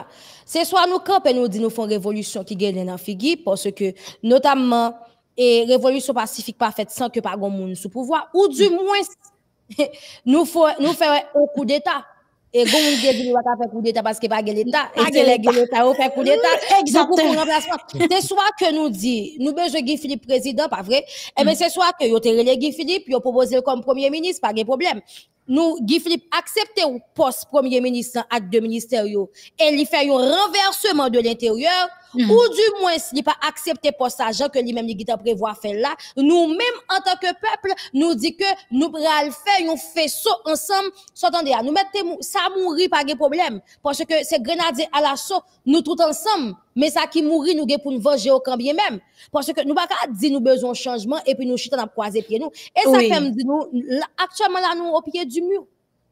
Speaker 3: Se swa nou kap e nou di nou fon revolusyon ki gen den an figi, pwose ke notamen... E revolusyon pasifik pa fet san ke pa goun moun sou pouvoi. Ou du mwen nou fè ou kou d'Etat. E goun moun gen di nou wata fè kou d'Etat paske pa gen l'Etat. E se le gen l'Etat ou fè kou d'Etat. Se swa ke nou di, nou bejwe Guy Philippe prezident, pa vre. E men se swa ke yo te Guy Philippe, yo l kom premier ministre, pa gen problem. Nou Guy Philippe aksepte ou pos premier ministre ak de minister yo. E li fè yon renverseman de l'interieur. Hmm. Ou du mwen si li pa aksepte posajan ke li menm li gita prevo a fe la, nou menm an tanke pepl nou di ke nou pral fe yon feso ansam, sotande ya, nou mette sa mouri pa ge problem, pwase ke se grenade alaso nou tout ansam, me sa ki mouri nou ge pou nou vanje o kambye menm, pwase ke nou baka di nou bezon chanjman epi nou chitan ap kwaze pie nou, e sa kem di nou, aktualman la nou o pie du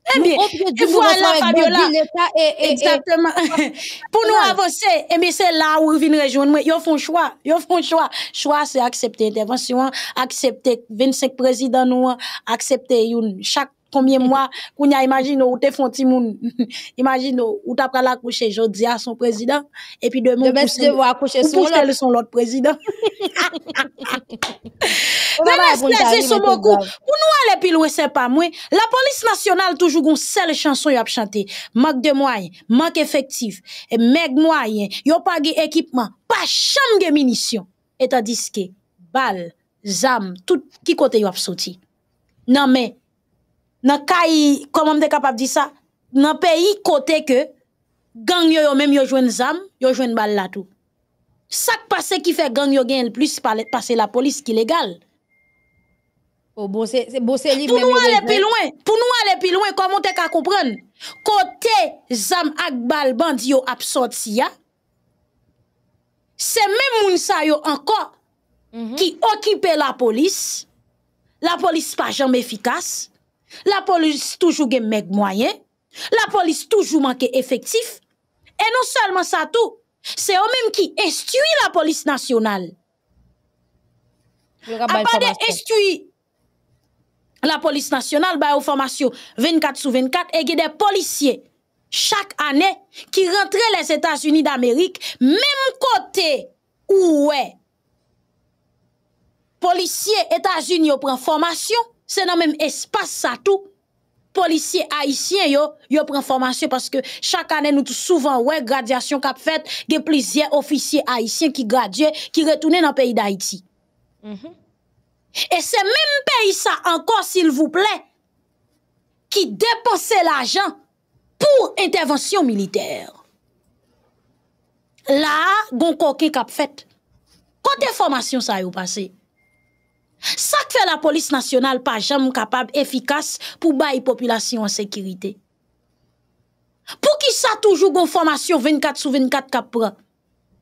Speaker 3: mou.
Speaker 1: Emi, e vwala Fabiola, pou nou avose, emi se la ou vin rejoun mwen, yo fon chwa, yo fon chwa, chwa se aksepte intervensyon, aksepte 25 prezident nou, aksepte yon chak combien mois qu'on a imagine ou t'es font moun imagine ou t'as pral accoucher jodi à son président et puis demain demain tu devoir accoucher son l'autre. son l'autre président. C'est son beaucoup pour nous aller plus loin c'est pas moi la police nationale toujours une seule chanson y a chanté. Manque de moyens manque effectif et meg moyens yo pas équipement pas chambre de munitions. Et tandis que balles zam tout qui côté y a sorti. Non mais nan kayi, koman mte kapap di sa, nan peyi kote ke, gang yo yo menm yo jwen zam, yo jwen bal la tou. Sak pase ki fe gang yo gen l plus pase la polis ki legal.
Speaker 3: Oh, bon, bose, bose li
Speaker 1: pou nou ale pi loin, pou nou ale pi loin, koman te ka kompren? Kote zam ak bal bandi yo ap sorti ya, se menm moun sa yo anko, mm -hmm. ki okipe la polis, la polis pa jam efikas, La polis toujou gen meg mwayen, la polis toujou manke efektif, e non selman sa tou, se yo menm ki estui la polis nasyonal. de estui la polis nasyonal ba yo formasyon 24 sou 24, e gen de polisye chak ane ki rentre les Etats-Unis d'Amerik, menm kote ouwe. Polisye Etats-Unis yo pren formasyon, se nan menm espas sa tou, polisye haisyen yo, yo pren formasyon, paske chak anen nou tou souvan wè, gradyasyon kap fèt, gen plizye ofisye haisyen ki gradye, ki retounen nan peyi d'Haïti. Mm -hmm. E se menm peyi sa, ankon s'il vous plè, ki depose l'ajan pou intervensyon militer. La, gon koke kap fèt. Kote formasyon sa yo pase? Sa k fe la polis nasyonal pa jam kapab efikas pou bayi populasyon an sekirite. Pou ki sa toujou gon formasyon 24 sou 24 kap pran?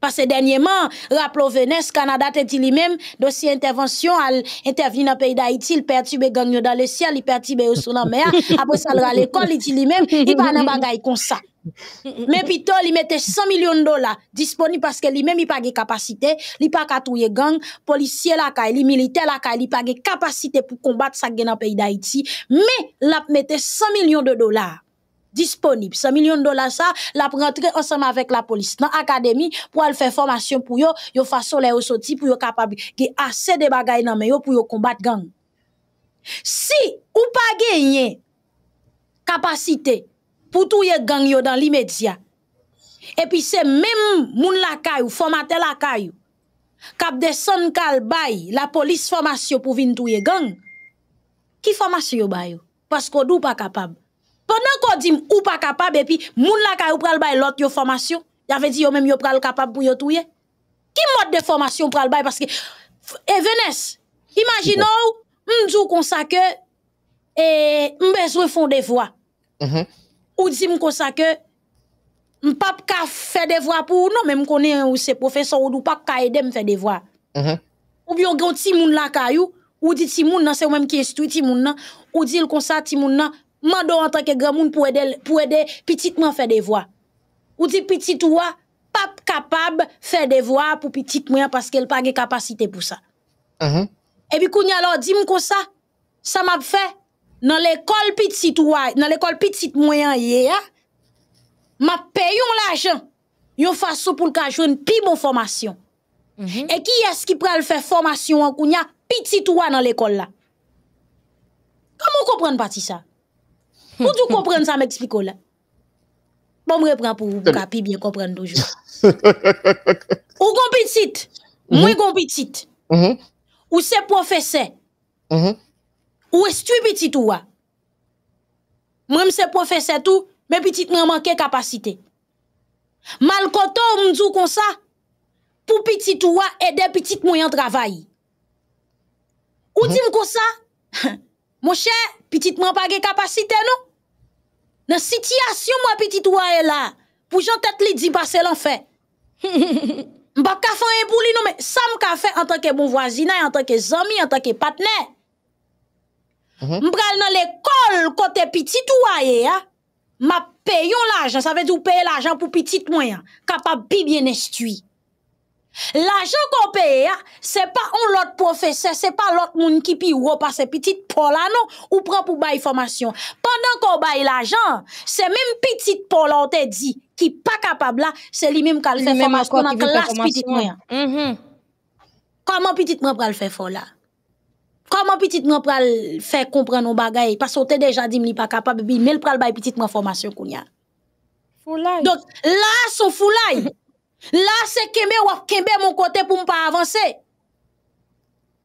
Speaker 1: Pase denyeman, raplo venes, Kanada te ti li mem, dosi intervensyon al intervini nan peyi da iti, il perti be gangyo dan le sial, il perti be yo sou nan mea, apre sal ra l'ekol, li ti li mem, i pa nan bagay kon sa. Men pito li mette 100 milyon dola disponi paske li men mi page kapasite, li pa katouye gang, polisye lakay, li milite lakay, li page kapasite pou kombat sak gen an peyi da iti, men lap mette 100 milyon de dola disponib. 100 milyon dola sa, lap rentre ansama vek la polis nan akademi pou al fè formasyon pou yo, yo fason le yo soti pou yo kapab ge ase de bagay nan men yo pou yo kombat gang. Si ou pa genye kapasite, pou touye gang yo dan l'imedya. Epi se mem moun lakay ou formate lakay ou, kap de son kal bay la polis fomasyon pou vin touye gang, ki fomasyon bay ou? Pasko d'ou pa kapab. Pendan kon dim ou pa kapab epi moun lakay ou pral bay lot yo fomasyon, yave di yo mem yo pral kapab pou yo touye. Ki mod de fomasyon pral bay? Paske, e venes, imaginou, bon? mdjou konsake, e mbezwe fon de vwa. Mm-hmm. ou di m kon sa ke, m pap ka fè devwa pou ou, non men m konen ou se profesor ou dou pap ka edè m fè devwa. Mm -hmm. Ou byon gen ti moun la kayou, ou di ti moun nan, se ou menm ki estu ti moun nan, ou di l kon sa ti moun nan, mando an tanke gran moun pou ede, pou edè pititman fè devwa. Ou di pitit ou a, pap kapab fè devwa pou pitit mwen paske l pa gen kapasite pou sa. Mm -hmm. E bi koun ya lò, di m kon sa, sa map ap fè, nan l'ekol pitit waj, nan l'ekol pitit mwen ye ya, ma peyon l'ajan, yon fason pou l'ka jwen pi bon formasyon. Mm -hmm. E ki yas ki pral fè formasyon an koun ya pitit waj nan l'ekol la? Kamon kompren pati sa? Moun tou kompren sa m'ekspliko la? Bon mre pran pou pou ka pi bien kompren doujou. ou kon pitit, mwen kon pitit, mhm. ou se profese, mwen, mhm. Ou estu pitit ou wa? Mwen mse profese tou, men pitit mwen manke kapasite. Mal koto mdou kon sa, pou pitit ou wa ede pitit mwen yon travay. Ou di m kon sa, mwen chè, pitit mwen page kapasite nou. Nan sityasyon mwen pitit ou wa e la, pou jan tet li di pase lan fe. Mba ka fan e pou li nou, men sa m ka fe an tanke bon vwazina, an tanke zami, an tanke patne. Mhm. Mbral nan l'ekol kote pitit ou aye ya, ma payon l'ajan, sa vez ou paye l'ajan pou pitit mwen, kapab bi bien estui. L'ajan kon paye ya, se pa on lot profese, se pa lot moun ki pi ou repase pitit pola non, ou pran pou baye formasyon. Pendan kon baye l'ajan, se mèm pitit pola ou te di, ki pa kapab la, se li mèm kal fè formasyon nan klas pitit mwen. Koman pitit mwen pral fè fola? Koman pitit mwen pral fè kompren nou bagay? Paso te deja di m li pa kapab, bi mel pral bay pitit mwen formasyon koun ya.
Speaker 3: Foulay.
Speaker 1: Donk, la son foulay. la se kembe wap kembe moun kote pou m pa avanse.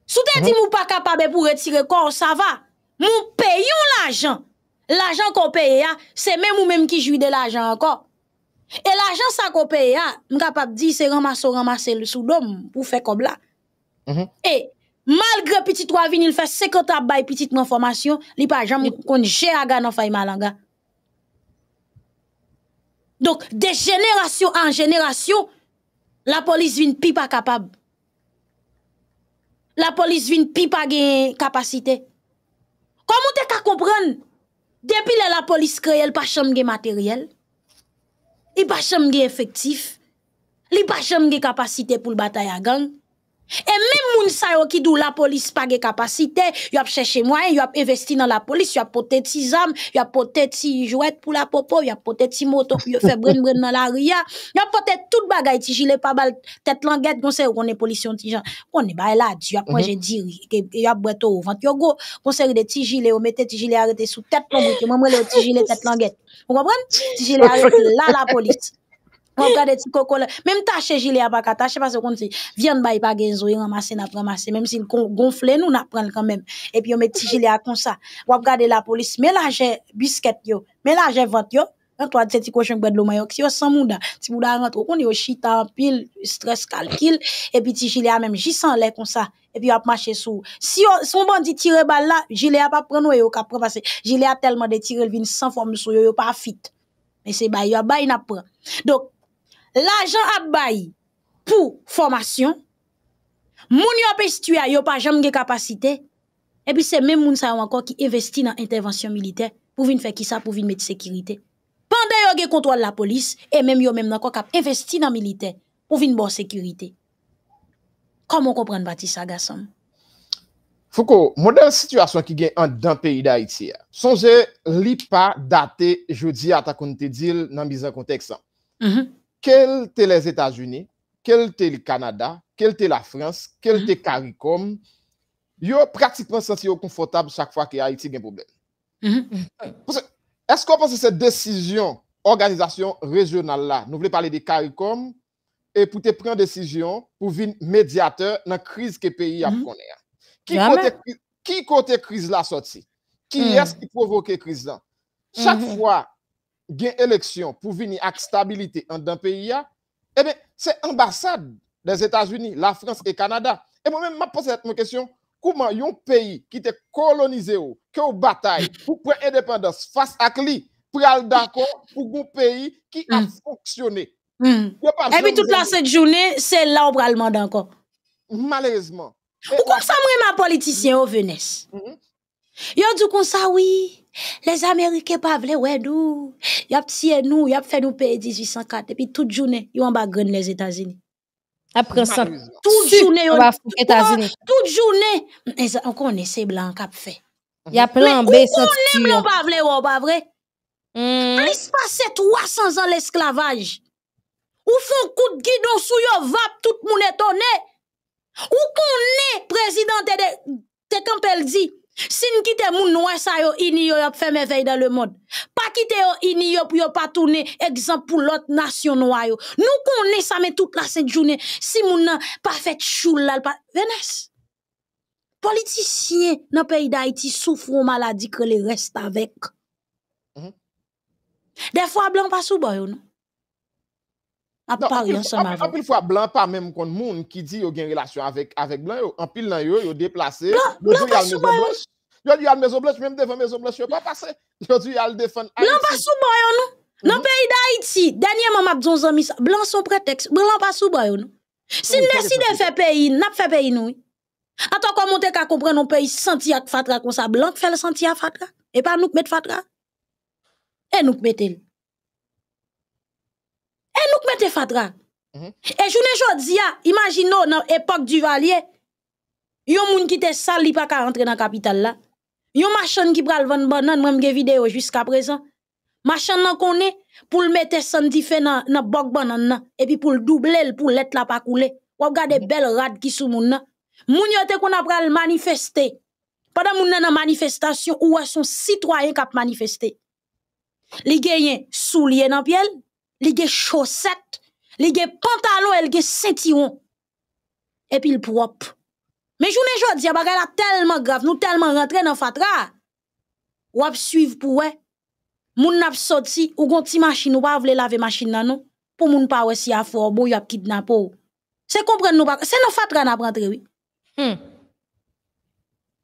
Speaker 1: Sou te di m'ou ou pa kapab pou retire kon, sa va. Moun peyon l'ajan. L'ajan kon peye ya, se men mou menm ki jwi de l'ajan ankon. E l'ajan sa kon peye ya, m kapab di se ramase ramase l sou dom pou fè kob la. Mm -hmm. E, Malgre pitit wavin, il fè sekot ap bay pitit mwen formasyon, li pa jam kon jè aga nan fay malanga. Donk, de jenerasyon an jenerasyon, la polis vin pi pa kapab. La polis vin pi pa gen kapasite. Koman te ka kompran? Depi le la polis kreyel, pa chanm gen materyel. Li pa chanm gen efektif. Li pa chanm gen kapasite pou l batay a gang. E men moun sa yo ki dou la polis pa ge kapasite, yo ap chèche mwen, yo ap investi nan la polis, yo ap pote ti zam, yo ap pote ti jouet pou la popo, yo ap pote ti moto pou yo fe bren bren nan la ria, yo ap pote tout bagay ti jile pa bal, tet langet, gonsè yo konen polisyon ti jan, konen ba la di, yo ap mwen mm -hmm. je diri, yo ap bweto ou vant, yo go, gonsè yo de ti jile, yo mette ti jile arete sou tet langet, mwen mwen le ti jile tet langet, ou kompren? Ti jile arete la la polis. Wap gade ti koko la, menm tache jile apaka, tache pa se kon ti, vyan bay pa genzo, yon ramase nap ramase, menm si gonfle nou nap pran kanmem, epi yon met ti jile akon sa, wap gade la polis, men la jè bisket yo, men la jè vant yo, an to a di se ti koshen kwed lo mayok, si yo san mouda, ti mouda rentro, kon yo chita, pil, stres kalkil, epi ti jile a menm, jisan le kon sa, epi wap mache sou, si yo, son bandi tire bal la, jile a pa pran nou yo kapran, pase jile a telman de tire vin san form sou yo, yo pa fit, men se bay, yo bay nap pran, dok, L'ajan ap bayi pou formasyon, moun yo pestuya yo pa jam ge kapasite, epi se men moun sa yo anko ki investi nan intervensyon militer pou vin fè ki sa, pou vin meti sekirite. Pande yo ge kontrol la polis, e men yo men anko kap investi nan militer pou vin bon sekirite. Koman kompren bati sa gasam?
Speaker 2: Fouko, model situasyon ki gen an dan peyi da iti ya, sonje li pa date jodi ata kon te dil nan bizan kontek
Speaker 1: san.
Speaker 2: Mm-hmm. quels étaient les États-Unis, quels étaient le Canada, quels étaient la France, quels étaient CARICOM, ils ont pratiquement senti confortable chaque fois que Haïti a un problème. Est-ce qu'on pense que cette décision, organisation régionale là, nous voulons parler de CARICOM, et pour te prendre décision pour venir médiateur dans la crise que le pays a mhm. Qui côté crise là sorti? Qui mhm. est-ce qui provoque crise là? Chaque mhm. fois, gen eleksyon pou vini ak stabilite an dan peyi ya, ebe, se ambasade des Etats-Unis, la Frans e Kanada. E mwen men ma pose et mwen kesyon, kouman yon peyi ki te kolonize ou, ke ou batay, pou pre independans, fas ak li, pre al dako, pou goun peyi ki a fonksyone.
Speaker 1: Ebi tout la set jounen, se la ou pralman danko.
Speaker 2: Malerezman.
Speaker 1: Ou kon sa mwen ma politisyen ou venes? Yo djou kon sa wii, les Amerike pa vle wedou, yap tiye nou, yap fe nou peye 1804, epi tout jounen, yo an bagren les Etats-Unis.
Speaker 3: Apre sa,
Speaker 1: tout jounen,
Speaker 3: tout
Speaker 1: jounen, an konen se blan kap fe.
Speaker 3: Ya plan B,
Speaker 1: ou konen blan pa vle ou pa vre? Plis pase 300 an l'esklavaj. Ou fon kout gidon sou yo vap, tout moun etone. Ou konen prezident te kampel di, Sin kite moun nouè sa yo ini yo yop fèm evey dan le mod. Pa kite yo ini yo pou yo pa toune egzamp pou lot nasyon nouè yo. Nou konè sa men tout la sèk jounè. Si moun nan pa fèt chou lal pa... Venes, politisyen nan peyi da iti soufrou maladi kre le rest avèk. Mm -hmm. Defwa blan pa sou boyo nou. Boy ou nou?
Speaker 2: Anpil fwa blan pa menm kon moun ki di yo gen relasyon avek blan yo. Anpil nan yo yo deplase.
Speaker 1: Blan pa sou boy ou nou?
Speaker 2: Yo di yal menm defan yo pa pase. Yo di yal defan Haiti.
Speaker 1: Blan pa sou boy ou nou? Nan peyi da Haiti, denye man map zon zon mis, blan son preteks, blan pa sou boy ou nou? Si nesi de fe peyi, nap fe peyi nou? Ato kon monte ka kompren nou peyi senti ak fatra kon sa, blan fe le senti ak fatra? E pa nouk met fatra? E nouk metel? E nouk mette fatra. E jounen jodi ya, imagino nan epok du valye, yon moun ki te sal li pa ka rentre nan kapital la, yon machan ki pral van banan, mwen mge video jiska prezan, machan nan konen pou l mette santi fe nan bok banan nan, epi pou l double l pou let la pa koule, wap gade bel rad ki sou moun nan. Moun yote kon ap pral manifeste, padan moun nan nan manifestasyon, ou wè son sitwayen kap manifeste. Li genyen sou liye nan piel, li ge choset, li ge pantalon, el ge sentiron. Epi l prop. Men jounen jodi, a bagay la telman grav, nou telman rentre nan fatra. Wap suiv pou we. Moun ap soti, ou gon ti machin, ou pa vle lave machin nan nou. Pou moun pa we si a for, bo yap kidnap ou. Se kompren nou bak, se nan fatra n'ap prantre we.
Speaker 3: Hmm.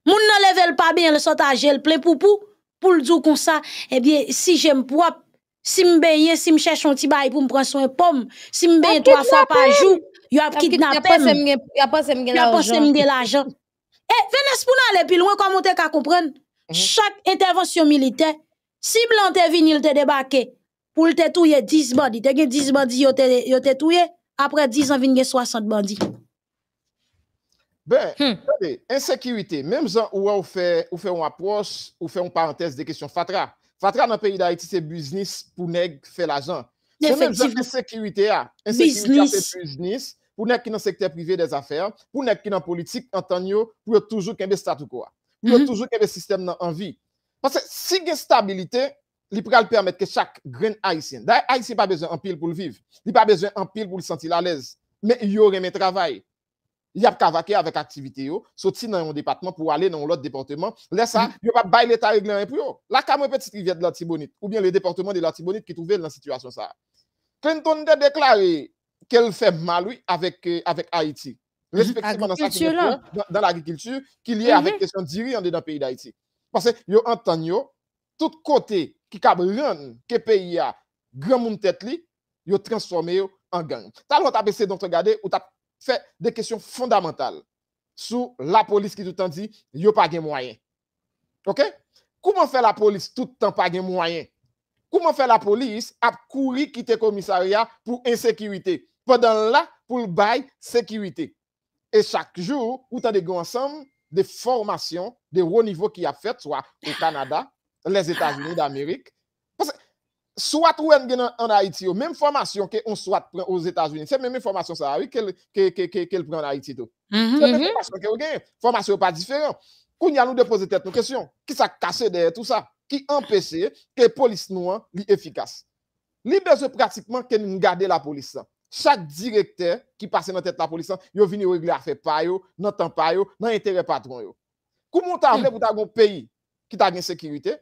Speaker 1: Moun nan level pa bien, le sotaje, el plen pou pou. pou l djou kon sa, ebyen, eh si jem pou Si mbenye, si mche chon ti bay pou mpren son pom, si mbenye 3 fwa pa jou, yo ap kidnapem,
Speaker 3: yo ap pose
Speaker 1: mgen la ajan. E, venes pou nan le pil, wè kwa mwote ka kompren, chak intervensyon milite, si blan te vinil te debake, pou lte touye 10 bandi, te gen 10 bandi yo te touye, apre 10 an vin gen 60 bandi.
Speaker 2: Ben, ensekirite, menm zan ou wè ou fè ou apros, ou fè ou parentese de kesyon fatra, Fatra nan peyi da iti se biznis pou neg fe la jan. Se men jan ensekirite a. Ensekirite a se biznis pou neg ki nan sekte prive des afer, pou neg ki nan politik, anton yo, pou yo toujou kembe statu kwa. Pou yo mm -hmm. toujou kembe sistem nan anvi. Pase si gen stabilite, li pral permette ke chak gren haisyen. Da haisyen pa bezwen anpil pou l'viv. Li pa bezwen anpil pou l'santi la lez. Men yo reme travay. Y ap kavake avèk aktivite yo, soti nan yon depatman pou wale nan yon lot departement, lè sa, yo pa bay l'Etat reglen pou yo. La kam wè petit rivyè de l'Atibonite, ou bien le departement de l'Atibonite ki touvel nan situasyon sa. Clinton de deklare kel fè maloui avèk Haiti. Respektivman nan sa ki mè pou, dan l'agrikultur, ki liye avèk kesyon diri an de nan peyi d'Haiti. Pase yo antan yo, tout kote ki kab ren ke peyi ya, gran moun tèt li, yo transforme yo an gang. Tal wot ap ese don te gade, ou tap fè de kesyon fondamental sou la polis ki toutan di, yo pa gen mwayen. Ok? Kouman fè la polis toutan pa gen mwayen? Kouman fè la polis ap kouri kite komisarya pou insekirite? Podan la pou l'bay sekirite. E chak jou, ou tan de go ansam, de formasyon, de wou nivou ki a fèt, swa ou Kanada, les Etats-Unis d'Amerik. Swat ou en gen an Haiti yo, menm formasyon ke on swat pren os Etats-Unis, se menm formasyon sa awi ke l pren an Haiti to. Se menm formasyon ke ou gen, formasyon pa diferent. Koun ya nou depose tet nou kesyon, ki sa kase de tout sa, ki empese ke polis nou an li efikas. Li beze pratikman ke nou gade la polis sa. Chak direkter ki pase nan tet la polisan, yo vini ou regle a fe payo, nan tan payo, nan entere patron yo. Kou moun ta vle pou ta goun peyi ki ta gen sekirite,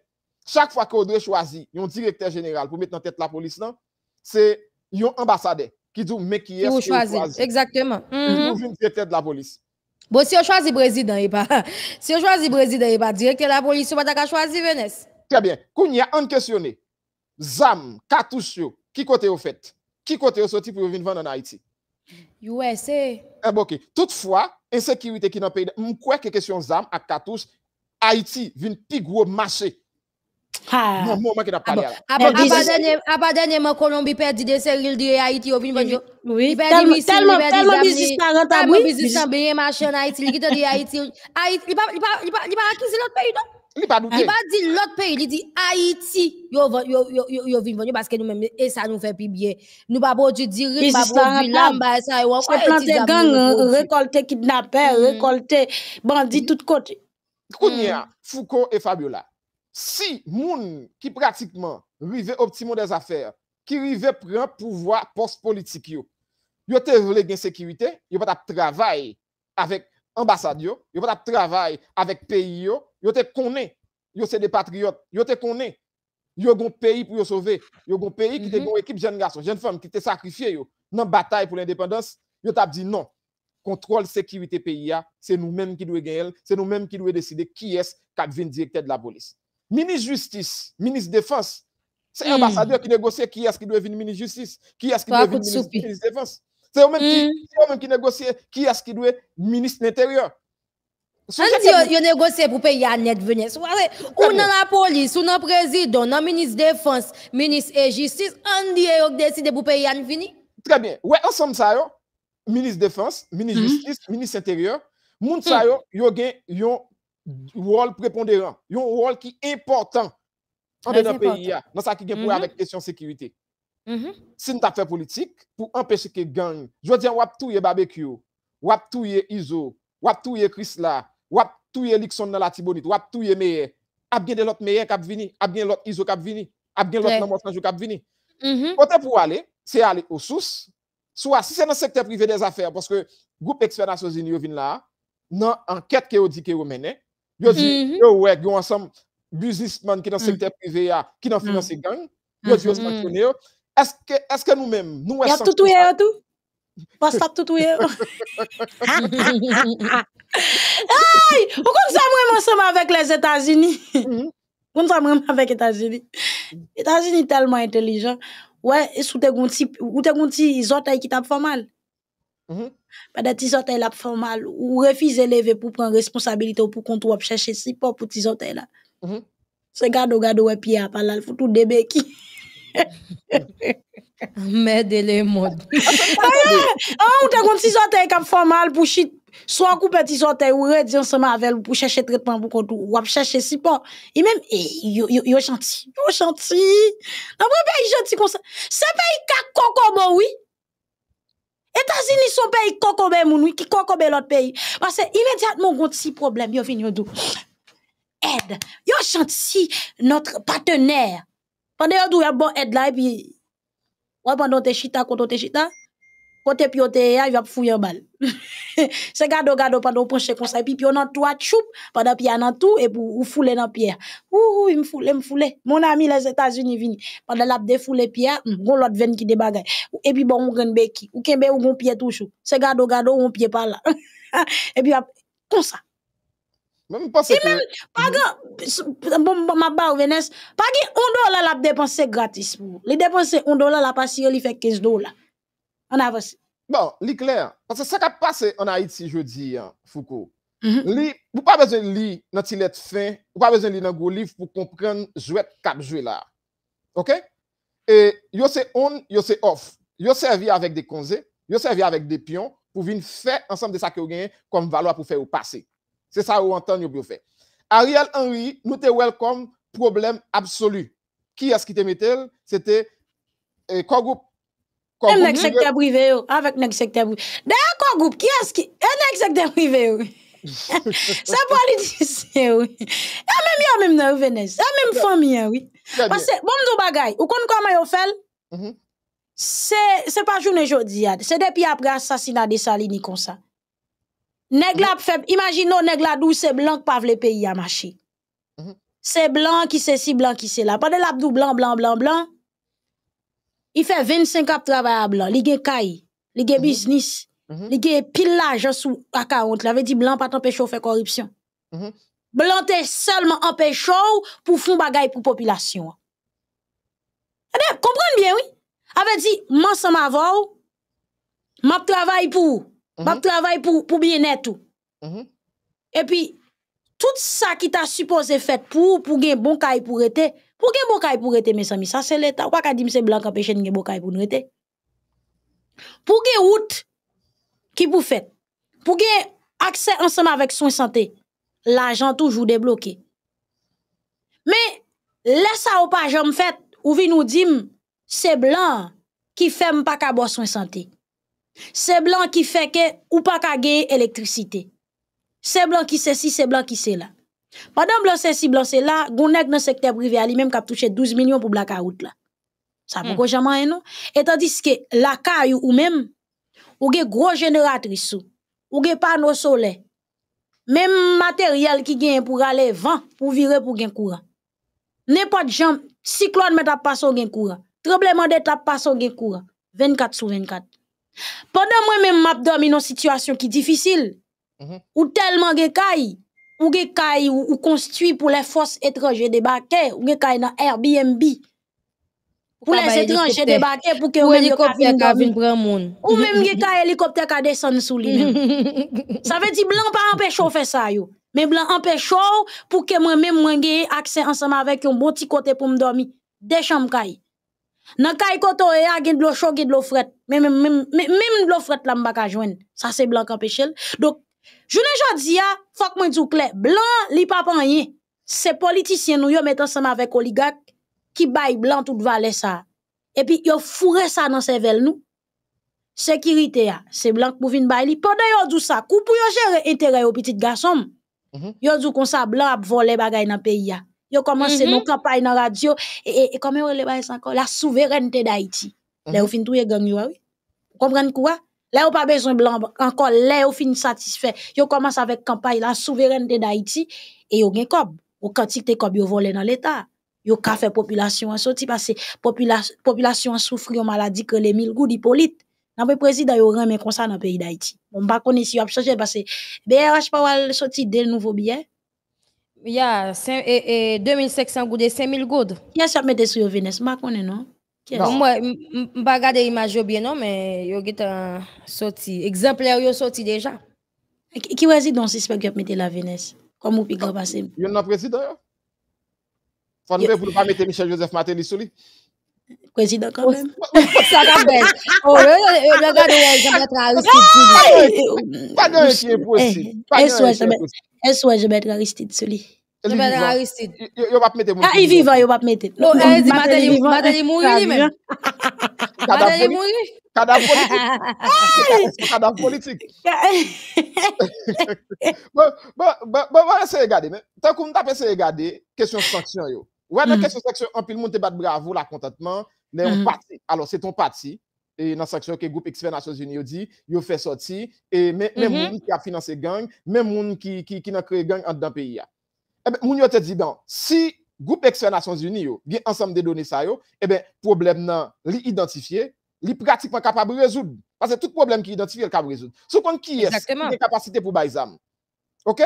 Speaker 2: chak fwa ki ou dre chwazi yon direkter general pou met nan tet la polisan, se yon ambasade ki djou meki yes ki ou chwazi.
Speaker 3: Exactement.
Speaker 2: Yon vini direkter de la polis.
Speaker 3: Bo si yo chwazi brezidant, si yo chwazi brezidant, direkter la polis, yo pata ka chwazi venes.
Speaker 2: Très bien. Kou nye an kestyone, zam, katous yo, ki kote yo fet? Ki kote yo soti pou yo vin van nan Haiti?
Speaker 3: USA.
Speaker 2: E bo ki, toutfwa, ensekirite ki nan peyi, mkwe ke kesyon zam ak katous, Haiti vin pi gwo mashe. Mwen mwen ki nan pale ala.
Speaker 3: Aba denye mwen Kolombi perdi de seril di Haiti yo vin van yo.
Speaker 1: Oui, telman bizis pa renta
Speaker 3: bou. Telman bizis nan beye mashe nan Haiti, li gita di Haiti. Li pa akizi lot peyi don?
Speaker 2: Li pa douke.
Speaker 3: Li pa di lot peyi, li di Haiti yo vin vanyo baske nou men e sa nou fe pi bie. Nou pa bo di diri, pa bo di lamba e sa e wak.
Speaker 1: Se plante gang, rekolte kidnapper, rekolte bandi tout kote.
Speaker 2: Kounye, Foucault et Fabiola, si moun ki pratikman rive optimon des afer, ki rive pren pouvoi post-politik yo, yo te vle gen sekirite, yo pat ap travay avek ambasad yo, yo pat ap travay avek peyi yo, yo te konen, yo se de patriot, yo te konen, yo gon peyi pou yo sove, yo gon peyi ki te gon ekip jen gason, jen fom ki te sakrifye yo, nan batay pou l'independans, yo tap di non, kontrol sekirite peyi ya, se nou menm ki dwe gen el, se nou menm ki dwe deside ki es kak vin direkter de la polis. Minis justice, minis defans, se ambasadeur ki negosye ki es ki dwe vin minis justice, ki es ki dwe vin minis defans, se yo menm ki negosye ki es ki dwe minis l'interieur.
Speaker 3: An di yo negose pou pe ya net venye. Ou nan la polis, ou nan prezidon, nan minis defans, minis e jistis, an di yo deside pou pe ya net vini?
Speaker 2: Tre bien. Ouè, ansom sa yo, minis defans, minis jistis, minis interior, moun sa yo, yo gen yon wòl preponderant, yon wòl ki important an de nan peyi ya, nan sa ki gen pou avèk kesyon sekirite. Si nou ta fè politik, pou empèche ke gang, jwè diyan wap touye barbecue, wap touye izo, wap touye krisla, wap touye likson nan la tibonit, wap touye meye, ap gen de lot meye kap vini, ap gen lot izo kap vini, ap gen lot nan monsanjou kap vini. Kote pou ale, se ale ou sous, sou si se nan sekte prive des afer, poske goup ekspernasyon zini yo vin la, nan anket ke yo di ke yo mene, yo di, yo wek, yo ansam buzisman ki nan sekte prive ya, ki nan finanse gang, yo di yo smaksyon yo, eske nou men, nou
Speaker 1: es sanksyon. Ya toutou ye yo tou? Pas tap toutou ye yo? Ay, ou kon sa mwen monsom avèk les Etats-Unis? Kon sa mwen avèk Etats-Unis? Etats-Unis telman intelijan. Ouè, sou te gonti izotay ki tap formal. Padè ti izotay la formal, ou refize leve pou pran responsabilite ou pou kontou wap chèche si po pou ti izotay la. Se gado gado wè piya palal, foutou debe ki.
Speaker 3: Mède le mod.
Speaker 1: Ou te gonti izotay kap formal pou chit So akou peti sote ou re diyon seman avel pou chèche tretman pou kontou wap chèche si pa. I men, yo chanti. Yo chanti. Nan mwen peyi chanti kon sa. Se peyi kak kokobo oui. Etazini son peyi kokobe moun oui. Ki kokobe lot peyi. Pase imediatman gout si problem. Yo vin yo dou. Ed. Yo chanti notre patener. Pande yo dou bon ed la. E pi wap an don te chita konton te chita. Kote pi yo te ya, yo ap fuyen bal. Se gado gado pa do ponche konsa, pi pi yo nan tou a tchoup, pa da pi ya nan tou, e pou ou fule nan piya. Ou ou, im fule. Mon ami les Etats-Unis vini, pa da lap de fule piya, goun lot ven ki de bagay. E pi bon, ou gen beki, ou ken be ou goun piye tou chou. Se gado gado, ou goun piye pa la. E pi ap, konsa.
Speaker 2: Mwen pa se
Speaker 1: ke... Pa gen, bon, ma ba ou venes, pa gen, on do la depanse gratis pou. Li depanse, on do la yo li fe 15 do
Speaker 2: Bon, li kler. Parce que ça qui passe en Haïti jeudi, hein, Foucault.
Speaker 1: Mhm.
Speaker 2: Li, vous pas besoin de lire dans tilet fin, vous pas besoin de lire dans gros livre pour comprendre jouet cap jouer là. OK? Et yo c'est on, yo c'est off. Yo servi avec des conseils, yo servi avec des pions pour venir faire ensemble de ça que vous comme valeur pour faire au passé. C'est ça ou entend yo bien fait. Ariel Henry, nous te welcome problème absolu. Qui est-ce qui te mettait? C'était groupe? Mèm
Speaker 1: nèk
Speaker 2: sekte
Speaker 1: prive yo, avèk nèk sekte prive. Dè yè kon goup, ki eski, e eh, nèk sekte prive yo. Se politisyen eh, yo. E mèm yo mèm nan yo venes, e
Speaker 2: mèm fòm
Speaker 1: yo. Pase, bon mdou bagay, ou kon kon mè
Speaker 2: yo
Speaker 1: fel, se pa jounen jodi yad, se depi apre asasina de Salini kon sa. Nèk la feb, imagino nèk la dou se blan k pav le peyi a
Speaker 2: machi.
Speaker 1: Se blan ki se si, blan ki se la. Pade la dou blan, blan, blan, blan, Il fait 25 ans travail à blanc, li gen kay, li gen
Speaker 2: Mhm.
Speaker 1: business,
Speaker 2: Mhm.
Speaker 1: li gen pile l'argent sous à 40, la veut dire blanc pas t'empêcher faire corruption.
Speaker 2: Mhm.
Speaker 1: Blanc te seulement empêche pour fond bagay pour population. Eh comprenez bien oui. Avait dit man ensemble avant m'a travail pour m'a
Speaker 2: Mhm.
Speaker 1: travail pour pour bien-être.
Speaker 2: Mhm.
Speaker 1: Et puis, tout ça qui t'a supposé fait pour, pour gen bon kay pour rete, Pou gen bokay pou rete mes ami, sa se leta. Ou pa ka di mse blan ka peche gen bokay pou nou rete. Pou gen out ki pou fet. Pou gen akse ansama vek son sante. L'ajan toujou debloke. Me, lesa ou pa jom fet, ou vi nou dim, se blan ki fem pa ka bo son sante. Se blan ki feke ou pa ka gen elektrisite. Se blan ki se si, se blan ki se la. Pendant blanc c'est ci, blanc c'est là, gon nèg dans secteur privé a lui même k'ap touché 12 millions pour blackout là. Ça
Speaker 3: Hmm.
Speaker 1: pour jamais non? Et tandis que la caille ou même ou gen gros génératrice sou, ou gen panneau solaire. Même matériel qui gen pour aller vent, pour virer pour gen courant. N'importe jambe, cyclone met tap passe gen courant. Tremblement de tap passe gen courant. 24 sur 24. Pendant moi même m'a dormi dans situation qui difficile,
Speaker 2: Mhm.
Speaker 1: ou tellement gen kay, ou gen kay ou, ou construit pour les forces étrangères débarquer, ou gen kay dans Airbnb. Pour
Speaker 3: Ou
Speaker 1: les étrangers débarquer pour que
Speaker 3: Ou hélicoptère ka vin pran moun.
Speaker 1: Ou même gen kay hélicoptère ka descend sous lui. Ça veut dire blanc pas empêche ou faire ça yo. Mais blanc empêche ou pour que moi même moi j'ai accès ensemble avec un bon petit côté pour me dormir. Des chambres kay. Nan kay koto e a gen de l'eau chaud, gen de l'eau frette. Même même même de l'eau frette là m'pa ka joindre. Ça c'est blanc empêche. l. Donc jodi a, faut que moi dou clair, blanc li pa pa rien. C'est politicien nous yo met ensemble avec oligarque qui baille blanc tout valet ça. Et puis yo fourré ça dans cervelle nous sécurité a, c'est blanc pour bay li. Pendant yo dou ça, kou pou yo gérer intérêt au petit garçon.
Speaker 2: Mhm.
Speaker 1: Yo dou kon sa blanc ap voler bagay dans pays a. Yo commencé
Speaker 3: Mhm.
Speaker 1: nos campagne dans radio et, et, et comment on le bay ça encore? La souveraineté d'Haïti.
Speaker 2: Mhm.
Speaker 1: Là ou fin touye gang yo a, oui. Comprendre quoi? Là ou pas besoin blanc encore là ou fin satisfait. Yo commence avec campagne la souveraineté d'Haïti et yo gen kob. Ou quantité kob yo volé dans l'état. Yo ka fait population en sorti parce que population population souffre yon maladie que les mille goud Hippolyte. Nan pe président yo remen comme ça dans pays d'Haïti. Bon pas connait si yo a changé parce que BRH pa wal sorti de nouveau billet.
Speaker 3: Ya, e, 2500 goud et 5000 goud.
Speaker 1: Qui a mette sur yo Venez, ma connait non?
Speaker 2: Non.
Speaker 3: Mwen ba gade imaj yo bie non, men yo git an soti, ekzempler yo soti deja.
Speaker 1: E ki wazi don sispek yo ap mette la Vénès? Kom ou pi ah, gran basen?
Speaker 2: Yon nan prezident yo? Fon
Speaker 1: mwen
Speaker 2: pou pa mette Michel Joseph Matéli sou li?
Speaker 1: Prezident kan men?
Speaker 3: Sa ka bel. O, yo la gade yo jan mette Aristide sou
Speaker 2: li. Padan yon ki e
Speaker 1: posi. E swaj jan mette Aristide sou
Speaker 2: li. Yo yo pa mette moun.
Speaker 1: Il vivant, il va pas mettre.
Speaker 3: Non, elle dit
Speaker 1: Matéli
Speaker 3: Matéli-
Speaker 1: vivant,
Speaker 3: Matéli mouri li men.
Speaker 2: Politik.
Speaker 3: mouri.
Speaker 2: Politik. Politik. Bon, men. Tan kou m tap ese gade, kesyon sanksyon yo. Wè nan kesyon sanksyon, an pil moun te bat bravo la kontatman, ne yon pati. Alors, se ton pati, e nan sanksyon ke Nations Unis yo di, yo e men moun ki a finanse gang, men moun ki, nan kreye gang an dan peyi ya. Moun yo te di dan, si Groupe XP Nations Unis yo, gen ansam de donè sa yo, ebe, problem nan li identifiye, li pratikman kapab rezoud. Parce tout problem ki identifiye, l kapab rezoud. Sou kon ki es,
Speaker 3: Exactement.
Speaker 2: ki de kapasite pou bay zam? Ok?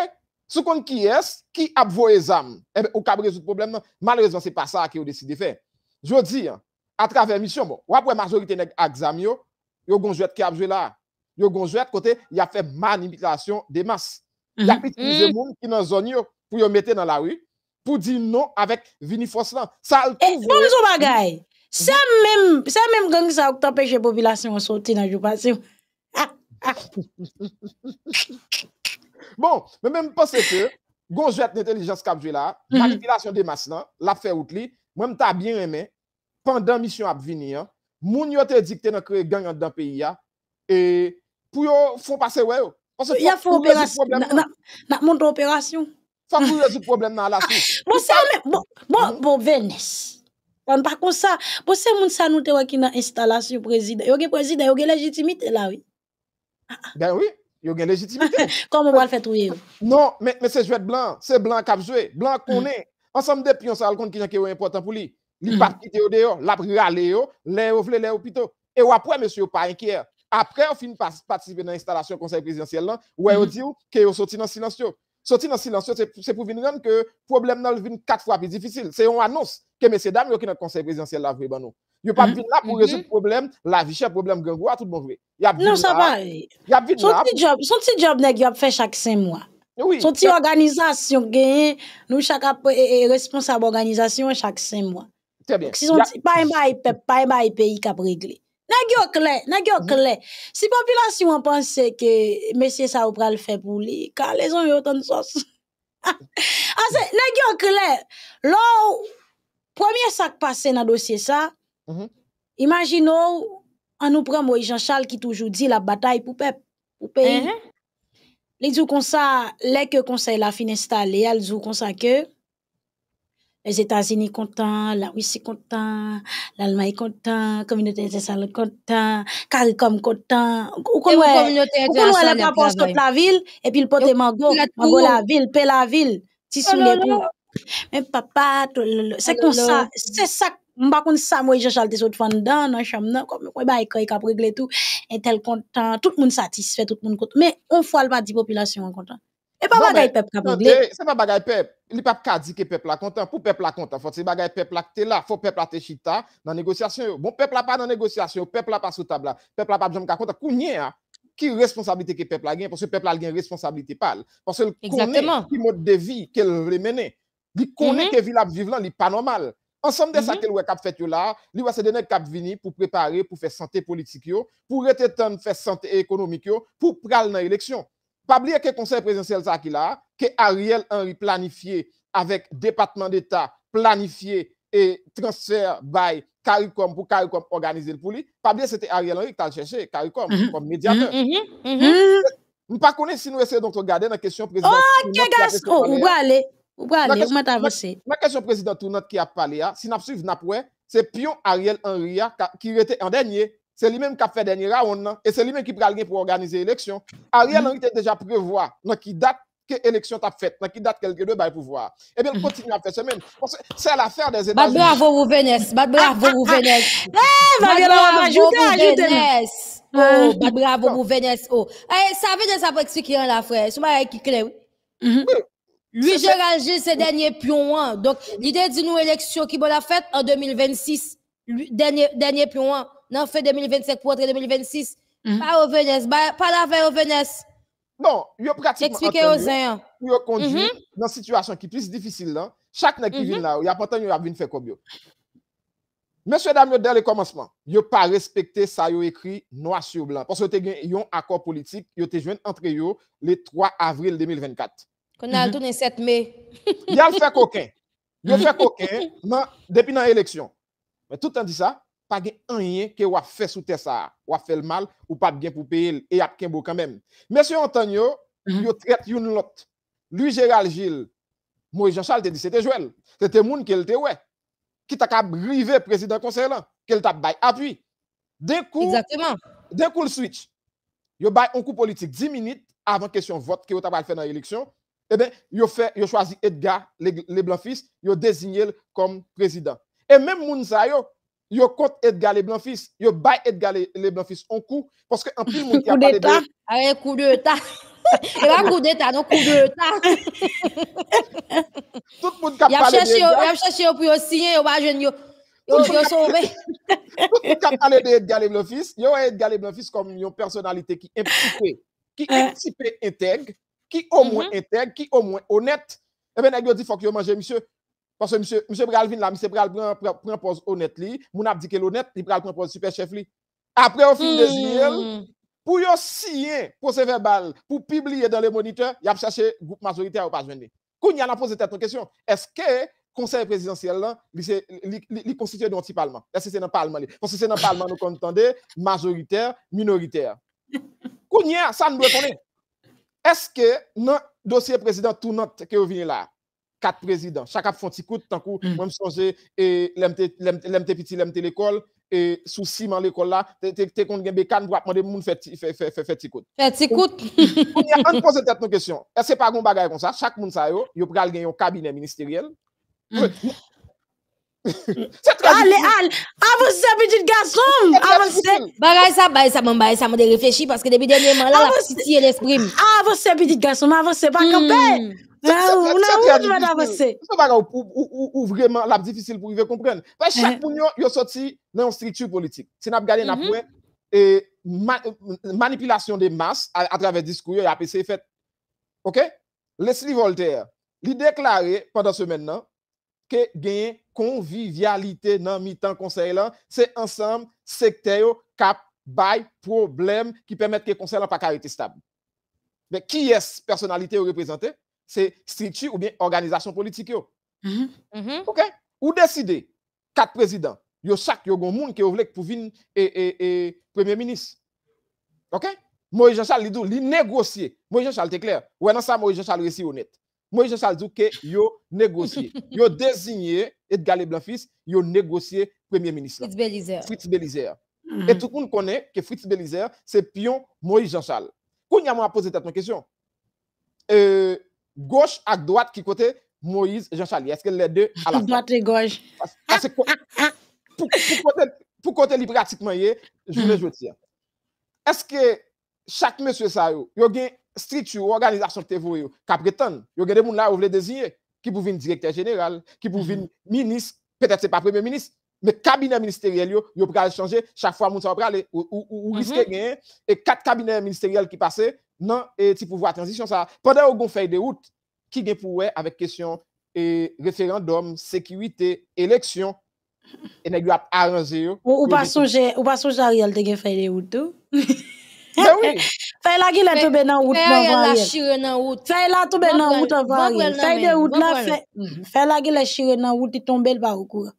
Speaker 2: Sou kon ki es, ki ap voye zam, ebe, ou kab rezout problem nan, malrezon se pa sa ki yo deside fe. Jodi, an, a traver misyon, bon, wapwe majorite neg ak zam yo, yo gonjouet qui a joué là. Yo gonjouet côté, il a fait manipulation des masses. Il a
Speaker 1: Mhm.
Speaker 2: utilisé moun qui dans zone yo pour yo mettre dans la rue pour dire non avec Vini Foslan. Ça le trouve.
Speaker 1: bon mson bagay, se menm, se menm gang sa ou t'empêche populasyon sorti nan jou pase.
Speaker 2: Bon, mais même pense que gonjouet d'intelligence qui joué là,
Speaker 1: Mhm.
Speaker 2: manipulation des masses là, l'a fait out li, moi t'as bien aimé pendant mission a venir, moun yo te dicté dans créer gang dans pays ya et pour yo font passer ouais. Parce que
Speaker 1: Y a operasyon,
Speaker 2: problème
Speaker 1: na, na, na montre operasyon.
Speaker 2: faut pour résoudre problème dans la suite.
Speaker 1: Bon, se ou men, bon, bon, bon, Venes. Wan pa kon sa, bon se moun sa nou te wak ki nan instalasyon prezident. Yo ge prezident, yo ge legitimite la, oui.
Speaker 2: Ben oui, yo gen légitimité.
Speaker 1: Koman wal fè touye yo?
Speaker 2: non, mais mais c'est jouet blanc, c'est blanc qui a joué, blanc connaît. Ensemble des pions ça compte qui qui est important pour lui. Li
Speaker 1: Mhm.
Speaker 2: pas quitter au dehors, la yo, les yo vle les hôpitaux. Et après monsieur pas inquiet. Après on fin pas participer dans l'installation conseil présidentiel là, ou on
Speaker 1: Mhm.
Speaker 2: dit que yo sorti dans silence yo. sorti dans silencieux, c'est pour venir que le problème dans le 4 fois plus difficile. C'est une annonce que messieurs dames, qui dans le conseil présidentiel là, ban nous. Yo pa
Speaker 1: mhm,
Speaker 2: vin la pou
Speaker 3: mhm.
Speaker 2: rezout problem, la vichè problem gangou a tout bon vwe.
Speaker 1: Non, sa pa. Son ti job, son ti job neg yo ap fè chak 5 mwa.
Speaker 2: Oui,
Speaker 1: son ti organizasyon genyen, nou chak ap responsable organizasyon chak 5 mwa.
Speaker 2: Très bien.
Speaker 1: Si son ti pa yon ba yon peyi kap regle. Nag yo kle, nag yo kle. Si populasyon pense ke mesye sa ou pral fè pou li, ka lezon yo ton sos. Ase, nag yo kle, lo, premier sak pase nan dosye sa,
Speaker 2: Mhm.
Speaker 1: imagino, an nou pran Moïse Jean-Charles ki toujou di la batay pou pep, pou peyi.
Speaker 3: Mhm.
Speaker 1: Li djou kon sa, lè ke konsey la fin installe, al djou kon sa ke, les États-Unis content, la Russie content, l'Allemagne content, communauté internationale content, CARICOM content. Ou
Speaker 3: Et
Speaker 1: kon
Speaker 3: une
Speaker 1: wè,
Speaker 3: communauté
Speaker 1: ou kon wè
Speaker 3: internationale
Speaker 1: le
Speaker 3: a
Speaker 1: rapport stop
Speaker 3: travaillé.
Speaker 1: la ville, et puis le pote mango,
Speaker 3: la
Speaker 1: mango la ville, pe la ville, ti
Speaker 3: Oh
Speaker 1: sou
Speaker 3: là
Speaker 1: les. Men papa, c'est
Speaker 3: Oh
Speaker 1: sa,
Speaker 3: là.
Speaker 1: c'est sa, mba kon sa mwen Jean-Charles te sot fan dan, nan cham nan, kom mwen ba ekoy kap regle tout, et tel content, tout moun satisfait, tout moun content. Mais on fwa l pa di. E pa
Speaker 2: non,
Speaker 1: non,
Speaker 2: eh,
Speaker 1: bagay pep
Speaker 2: ka
Speaker 1: pou
Speaker 2: ble. Se pa bagay pep, li pap ka di ke pep la kontan, pou pep la kontan, fote se bagay pep la te la, fote pep la te chita nan negosyasyon yo. Bon, pep la pa nan negosyasyon yo, pep la pa sou tabla, pep la pa jom ka kontan, kounye a, ki responsabilite ke pep la gen, pwese pep la gen responsabilite pal.
Speaker 3: Pwese
Speaker 2: konen ki mod de vi ke l remene. Li konen
Speaker 3: mm
Speaker 2: -hmm. ke vi la vive lan, li pa normal. Ensemble de mm
Speaker 3: -hmm.
Speaker 2: ça qu'elle cap fait là, lui va se donner cap vini pour préparer pour faire santé politique yo, pour retenir faire santé économique yo, pour pral dans élection. Pas oublier que conseil présidentiel ça qui là, que Ariel Henry planifié avec département d'État, planifié et transfert by CARICOM pour CARICOM organiser le pour lui. Pas oublier c'était Ariel Henry qui t'a cherché CARICOM
Speaker 1: Mhm.
Speaker 2: comme médiateur.
Speaker 3: Mhm.
Speaker 1: Hmm.
Speaker 2: Je pas connaître si nous essayons donc regarder la question présidentielle.
Speaker 1: Oh, ou brale, ou brale,
Speaker 2: Naka-
Speaker 1: ou mat avance.
Speaker 2: Ma question président tout notre qui a parlé, ah, si nous suivons c'est pion Ariel Henry ka- qui était en dernier. C'est lui-même qui a fait dernier round, et c'est lui-même qui gen pour organiser l'élection. Ariel
Speaker 1: Mhm.
Speaker 2: Henry était déjà prévoir dans qui date que l'élection t'a faite, dans qui date quelques deux bail pouvoir. Et bien, il
Speaker 1: Mhm.
Speaker 2: continue à faire semaine. Parce que c'est l'affaire des
Speaker 3: Bat
Speaker 2: États-Unis.
Speaker 3: bravo vous Vénès, bat bravo vous Vénès.
Speaker 1: Eh, Fabiola, on va ajouter,
Speaker 3: vous
Speaker 1: ajouter.
Speaker 3: Vénès.
Speaker 1: Ah.
Speaker 3: Oh, bat bravo vous Vénès. Oh, eh, ça veut dire ça pour expliquer la frère. C'est pas qui clair. oui.
Speaker 1: Mhm.
Speaker 3: Lui, Gérald Gilles, c'est dernier pion. hein. Donc, l'idée d'une nous élection qui va la fête en 2026. Dernier, dernier pion. hein. Non, fait 2025 pour entrer 2026.
Speaker 1: Mhm.
Speaker 3: Pas au Vénès, ba- pas la veille au Vénès.
Speaker 2: Bon, il a pratiquement
Speaker 3: Expliquez aux uns.
Speaker 2: pour yo conduire
Speaker 3: Mhm.
Speaker 2: dans une situation qui est plus difficile là. Chaque nèg qui
Speaker 3: Mhm.
Speaker 2: vient là, il y a pas tant yo a vinn faire comme yo. Messieurs dames, dès le commencement, yo pas respecté ça yo écrit noir sur blanc parce que te gen yon accord politique, yo te joint entre yo le 3 avril 2024.
Speaker 3: Qu'on a
Speaker 1: Mhm.
Speaker 3: tourné 7 mai.
Speaker 2: Il a fait coquin. Yo fait coquin depuis dans l'élection. Mais tout en dit ça, pas gen rien que ou a fait sous terre ça, ou a fait le mal ou pas bien pour payer et a kembo quand même. Monsieur Antonio,
Speaker 1: Mhm.
Speaker 2: yo traite yon lot. Lui Gérald Gilles, Moïse Jean-Charles te dit c'était Joël. C'était moun qu'elle te ouais. Qui t'a river président conseil là, qu'elle t'a bay appui. D'un coup, d'un coup le switch. Yo bay un coup politique 10 minutes avant question vote que yo t'a pas fait dans l'élection. Eh bien, yo fait yo choisi Edgar les, blancs fils, yo désigné le comme président. Et même moun sa yo yo contre Edgar les blancs fils, yo bay Edgar les, les blancs fils un coup parce que en plus moun qui a
Speaker 1: Coup
Speaker 2: parlé
Speaker 1: d'état.
Speaker 2: de
Speaker 3: Avec coup d'état. Et pas coup d'état, non, coup d'état.
Speaker 2: tout moun qui a
Speaker 3: Il a
Speaker 2: parlé de
Speaker 3: cherché, il
Speaker 2: Edgar,
Speaker 3: a cherché pour yo signer, il va jeune yo. Yo, yo sauvé.
Speaker 2: Tout moun kap pale de Edgar Leblanc-Fils, yo Edgar Leblanc-Fils yon personalite ki implipe, ki
Speaker 1: Eh.
Speaker 2: implipe intègre, ki au mwen intègre, ki au mwen honnête. Ebe nèg yo di fok yo manje monsieur. Parce que monsieur, monsieur Bralvin là, monsieur Bral prend pose honnête li, moun ap di ke l'honnête, li pral prend pose super chef li. Après au film mm.
Speaker 3: des hmm.
Speaker 2: pour yon signer procès verbal, pour publier dans les moniteurs, y a cherché groupe majoritaire ou pas joindre. Koun y a posé tête en question. Est-ce que conseil présidentiel là, il constitué d'un petit parlement? Est-ce que c'est dans le parlement? Parce que c'est dans le parlement, nous contendons, majoritaire, minoritaire. Koun y a, ça nous doit connaître. Est-ce que dans le dossier président tout note que vous venez là, quatre présidents, chaque font petit coup de tant coup,
Speaker 1: Mm.
Speaker 2: moi me songer et l'MT petit l'MT l'école et sous ciment l'école là, t'es qu'on gen bécane pour demander moun fait ti- fait fait fait fait petit coup.
Speaker 3: Fait petit coup.
Speaker 2: On un pose tête nos question. Est-ce que c'est pas gon bagay comme ça, chaque moun sa yo, yo pral gen yon cabinet ministériel.
Speaker 1: Mm.
Speaker 2: C'est très
Speaker 1: Allez, allez, avancez, petit garçon, avancez.
Speaker 3: Bagay sa, bagay sa, man bagay sa, m'a de réfléchi parce que depuis dernièrement là, la petite l'esprit.
Speaker 1: avancez, petit garçon, avancez, pas camper. Se
Speaker 2: baga
Speaker 1: ou
Speaker 2: vreman lap difisil pou rive kompren. Pe chak
Speaker 1: pou
Speaker 2: nyon yo soti nan yon
Speaker 3: striktur
Speaker 2: politik. Se nap gade nap mwen manipilasyon de mas atrave diskou yo apese e fet. Ok? Leslie Voltaire li deklare pandan semen nan ke genye konvivialite nan mi tan konsey lan, se ansam sekteyo kap bay problem ki pemet ke konsey lan pa karite stab. Be, ki es personalite yo reprezentè? C'est structure ou bien organisation politique yo.
Speaker 1: Mhm.
Speaker 3: Mhm.
Speaker 2: OK? Ou décider, quatre présidents, yo chaque yo gon moun qui voulait pour venir et, et, et premier ministre. OK? Moïse Jean-Charles dou, li négocier. Moïse Jean-Charles t'es clair? Ouais, non ça Moïse Jean-Charles réussi honnête. Moïse Jean-Charles dit que yo négocier. yo désigné Edgar Leblanc-Fils, yo négocier premier ministre.
Speaker 3: Fritz Belizer.
Speaker 2: Fritz Belizer.
Speaker 1: Mhm.
Speaker 2: Et tout le monde connaît que Fritz Belizer, c'est pion Moïse Jean-Charles. Quand y a moi posé cette question, euh, gauche à droite qui côté Moïse Jean-Charles, est-ce que les deux à la?
Speaker 1: Droite et gauche.
Speaker 2: Parce- parce que pour, côté, pour côté li pratiquement je
Speaker 1: Mm.
Speaker 2: vais jouer dire. Est-ce que chaque monsieur ça yo, yo gen structure, organisation te voye yo, ka prétend, yo gen des moun là ou vle désigner, qui pour venir directeur général, qui pour venir ministre, peut-être c'est pas premier ministre, men kabine ministeriel yo, yo pral chanje, chak fwa moun sa pral, e, ou, ou, ou riske
Speaker 3: mm
Speaker 2: -hmm. gen, e kat kabine ministeriel ki pase, nan e ti pouvo a transisyon sa. Pwede ou gon mhm. fey de wout, ki gen pou we avèk kesyon e, referandom, sekiwite, eleksyon, e neg yo ap aranje yo.
Speaker 1: Ou, ou pa souje a riel te gen fey de wout tou?
Speaker 2: Ben oui.
Speaker 1: Fay la ki non,
Speaker 3: la
Speaker 1: toube nan
Speaker 3: wout
Speaker 1: nan
Speaker 3: vanyen.
Speaker 1: Fay la
Speaker 3: toube
Speaker 1: nan wout
Speaker 3: nan vanyen.
Speaker 1: Fay la ki la shire nan wout ti tombe l pa wakoura.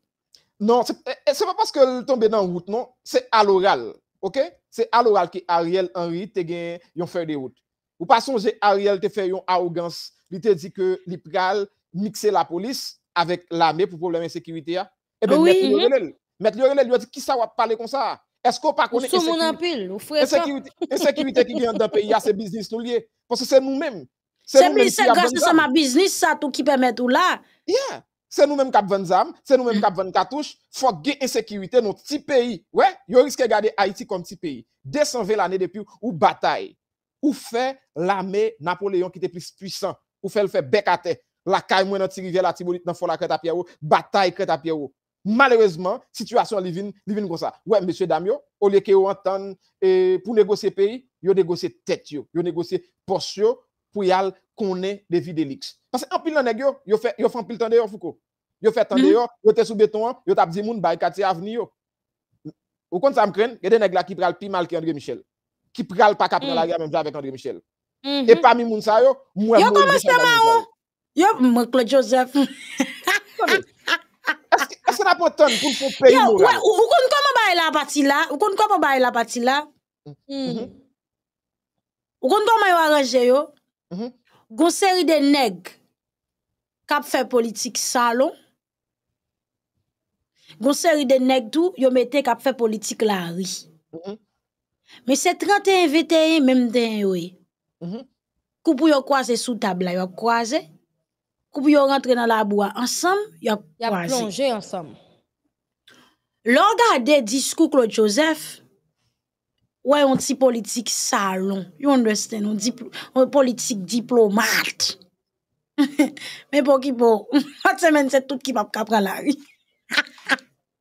Speaker 2: Non, c'est eh, c'est pas parce que le tombe dans route, non. C'est à l'oral. OK? C'est à l'oral que Ariel Henry te gen yon feuille de route. Ou pas songer Ariel te fait yon arrogance. Il te dit que li pral mixer la police avec l'armée pour problème insécurité. ya. Eh ben,
Speaker 1: Oui.
Speaker 2: mettre le lui a dit qui ça va parler comme ça? Est-ce qu'on pas
Speaker 3: Ou
Speaker 2: connaît
Speaker 3: sou moun an
Speaker 2: insécurité? Insécurité, qui vient le pays, c'est business nous lié. Parce que c'est nous-mêmes.
Speaker 1: C'est c'est grâce à ma business ça tout qui permet tout là.
Speaker 2: Yeah. C'est nous-mêmes qui avons zam, c'est nous-mêmes qui avons cartouche. Faut gagner insécurité dans notre petit pays. Ouais, yo risque de garder Haïti comme petit pays. 220 l'année depuis ou bataille. Ou fait l'armée Napoléon qui était plus puissant. Ou fait le fait bec à terre. La caille moi dans rivière la Tibonite dans la crête à Pierrot, bataille crête à Pierrot. Malheureusement, situation li vin, li vin comme ça. Ouais, monsieur Damio, au lieu que yo entende et pour négocier pays, yo négocier tête yo, yo négocier yo pour y al konen Devi Delix. Pase anpil nan neg yo, yo fè anpil tan de yo fouko. Yo fè tan
Speaker 1: de
Speaker 2: yo, yo te sou beton an, yo tap di moun bay kati avni yo. Ou kon sa m kren, yede neg la ki pral pi mal ki André Michel. Ki pral pa kap
Speaker 3: nan
Speaker 2: la gya menm jan avèk André Michel.
Speaker 3: Mhm.
Speaker 2: E pa mi moun sa yo, mwen moun...
Speaker 1: Yo
Speaker 2: koman
Speaker 1: se
Speaker 2: ma ou?
Speaker 1: Yo mwen Claude Joseph.
Speaker 2: Eske na pou ton pou pou
Speaker 1: peyi mou
Speaker 2: la?
Speaker 1: Ou kon koman bay la pati la? Ou kon koman bay la pati la?
Speaker 3: Mhm. Mhm.
Speaker 1: Ou kon koman yo aranje yo?
Speaker 2: Mm-hmm.
Speaker 1: Gon seri de neg kap fe politik salon, gon seri de neg tou yo mette kap fe politik la ri.
Speaker 2: Mm
Speaker 1: -hmm. Me se 31 VTE menm den yo e.
Speaker 2: Mm -hmm.
Speaker 1: Kou pou yo kwaze sou tabla, yo kwaze. Kou pou yo rentre nan la boua ansam, yo
Speaker 3: kwaze.
Speaker 1: Ya
Speaker 3: plonje ansam.
Speaker 1: Lò gade diskou Claude Joseph, ouais, on ti politique salon. You understand? On, on politique diplomate. Mais pour qui pour? Cette semaine, c'est tout qui va capra la rue.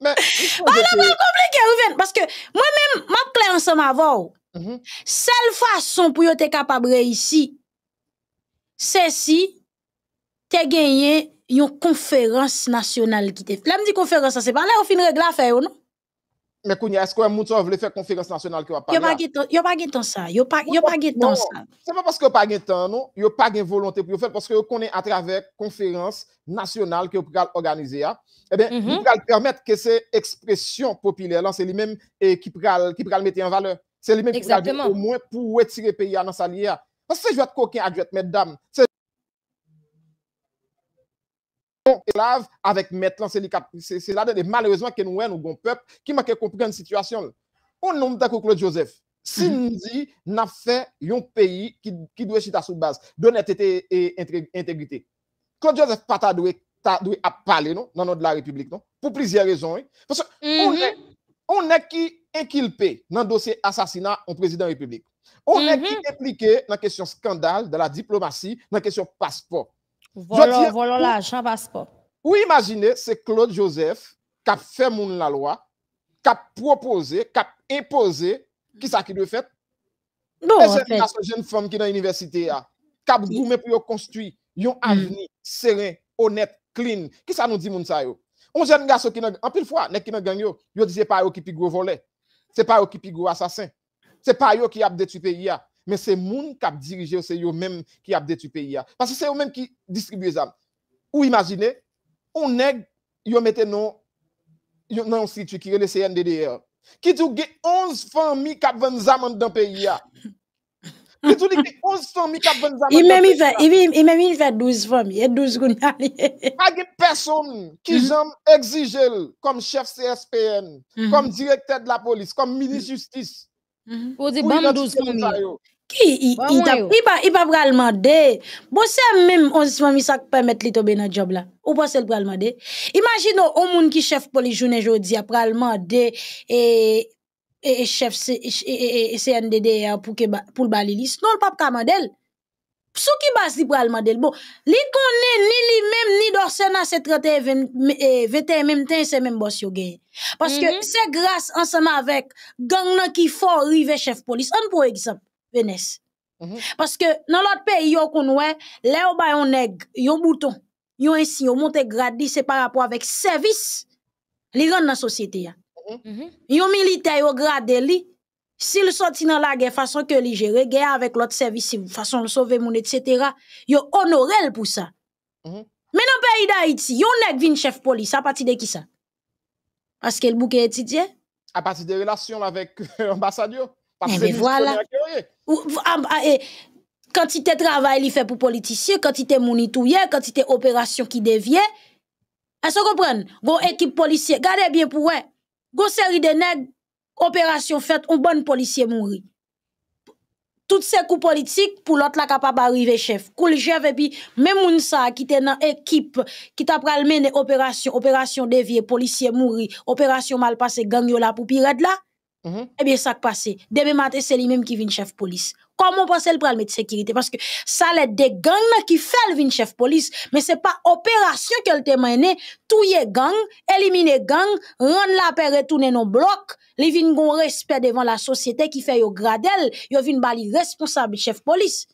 Speaker 2: Men,
Speaker 1: Komplike Ruven, paske mwen men map kle ansam avou.
Speaker 2: Mhm.
Speaker 1: Sel fason pou yo te kapabre isi, se si te genye yon konferans nasyonal ki te. La m di konferans sa se pa, la yo fin regla fe yo nou.
Speaker 2: men kounye, esko yon moun so vle fè konferans nasyonal ki wap
Speaker 1: Yo
Speaker 2: pale
Speaker 1: pa
Speaker 2: a?
Speaker 1: gen tan- yo pa gen tan sa, yo pa yo pa gen tan sa.
Speaker 2: Se pa paske yo pa gen tan nou, yo pa gen volonté pou yo fèl, paske yo konen a travèk konferans nasyonal ki yo pral organize a, e ben,
Speaker 3: Mhm.
Speaker 2: yo pral permèt ke se ekspresyon popilè lan, se li menm e, ki pral ki pral mette en valeur. Se li menm ki pral
Speaker 3: Exactement.
Speaker 2: au mwen pou wetire peyi a nan sa liye a. Paske se jwet koken a jwet met dam, se esclave avec maintenant c'est là malheureusement que nous avons un peuple qui m'a comprendre la situation on nomme d'accord Claude Joseph si
Speaker 3: mhm.
Speaker 2: nous dit n'a fait un pays qui qui doit chita sous base d'honnêteté et intégrité. Claude Joseph pas doit parler non? Dans nom de la République non? Pour plusieurs raisons parce que
Speaker 3: mhm.
Speaker 2: on est qui inculpé dans le dossier assassinat au président de la République. On est qui mhm. impliqué dans la question scandale dans la diplomatie dans la question passeport. Dis-
Speaker 3: volon l'argent, passeport.
Speaker 2: Ou imagine, se Claude Joseph kap fè moun la loi, kap propose, kap impose, ki sa ki dwe fèt?
Speaker 1: Bon,
Speaker 2: E
Speaker 1: en
Speaker 2: jen
Speaker 1: fait,
Speaker 2: naso jen fòm ki nan universite ya, kap goume pou yo konstui, yon avni, seren, honet, clean. Ki sa nou di moun sa yo? On jen gaso ki nan, an pil fwa, nek ki nan gang yo, yo di se pa yo ki pi gro vole, se pa yo ki pi gro asasin, se pa yo ki ap detu peyi men se moun kap dirije yo, se yo menm ki ap detu peyi ya. Pase se yo menm ki distribuye zam. Ou imagine, on neg, yo mette non, nan yon situ ki rele CNDDR, ki tou ge 11 fami kap ven zaman dan peyi ya. Ki tou li ge 11 fami kap ven zaman
Speaker 1: même même- même il fait 12 femmes, il y a 12 goun ali.
Speaker 2: Pa ge person ki jam exijel kom chef CSPN, kom direkter de la polis, kom ministre justice,
Speaker 1: Mhm.
Speaker 3: Ou di bam
Speaker 2: identifiye
Speaker 3: 12
Speaker 2: moun sa
Speaker 3: komi.
Speaker 2: yo.
Speaker 1: Ki, i, pa, i pa pral mande, bo se menm 11 fami sa k permet li tobe nan job la, ou pa se l pral mande? Imagine ou moun ki chef poli jounen jodi a pral mande e, e, e chef C- e, e, e, CNDD pou, pou l bali lis, non l pap ka mandel. Sou ki bas li pral mandel, bon, li konen ni li menm ni dor sena se 31 21 menm ten se menm bos yo gen. Paske
Speaker 3: Mhm.
Speaker 1: se grase ansama avek gang nan ki for rive chef polis, an pou eksemp, Venes.
Speaker 2: Mhm.
Speaker 1: Paske nan lot peyi yo kon wè, le yo ba yon neg, yon bouton, yon ensi, yon monte gradi, se par rapport avek servis, li ran nan sosyete ya.
Speaker 3: Mhm.
Speaker 1: Yon milite yo grade li, si l soti nan la gen fason ke li jere, gen avek lot servis, fason sove moun, etc. Yo honorel pou sa.
Speaker 2: Mhm.
Speaker 1: Men nan peyi da iti, yon neg vin chef polis, a pati de ki sa? Aske l bouke etidye?
Speaker 2: A pati de relasyon avèk ambasadyo.
Speaker 1: Mais
Speaker 2: se
Speaker 1: voilà.
Speaker 2: misyonè
Speaker 1: Kantite e, travay li fe pou politisye, kantite mounitouye, kantite operasyon ki devye. Aso kompren, goun ekip polisye, gade bien pou wè, goun seri de neg, operasyon fèt, ou bon polisye mounri. Tout se kou politik pou lot la kapab arrive chef. Kou li chef epi, men moun sa ki te nan ekip, ki ta pral mene operasyon, operasyon devye, polisye mounri, operasyon malpase gang yo la pou pi red la,
Speaker 2: Mhm.
Speaker 1: Eh bien, ça qui passe. Demain matin, c'est lui-même qui vient chef police. Comment pense le pral mettre sécurité? Parce que ça l'aide des gangs qui fait le chef police, mais c'est pas opération qu'elle te mené, touye gang, éliminer gang, rendre la paix retourner non bloc, li vin gon respect devant la société qui fait yo gradel, yo vin bali responsable chef police.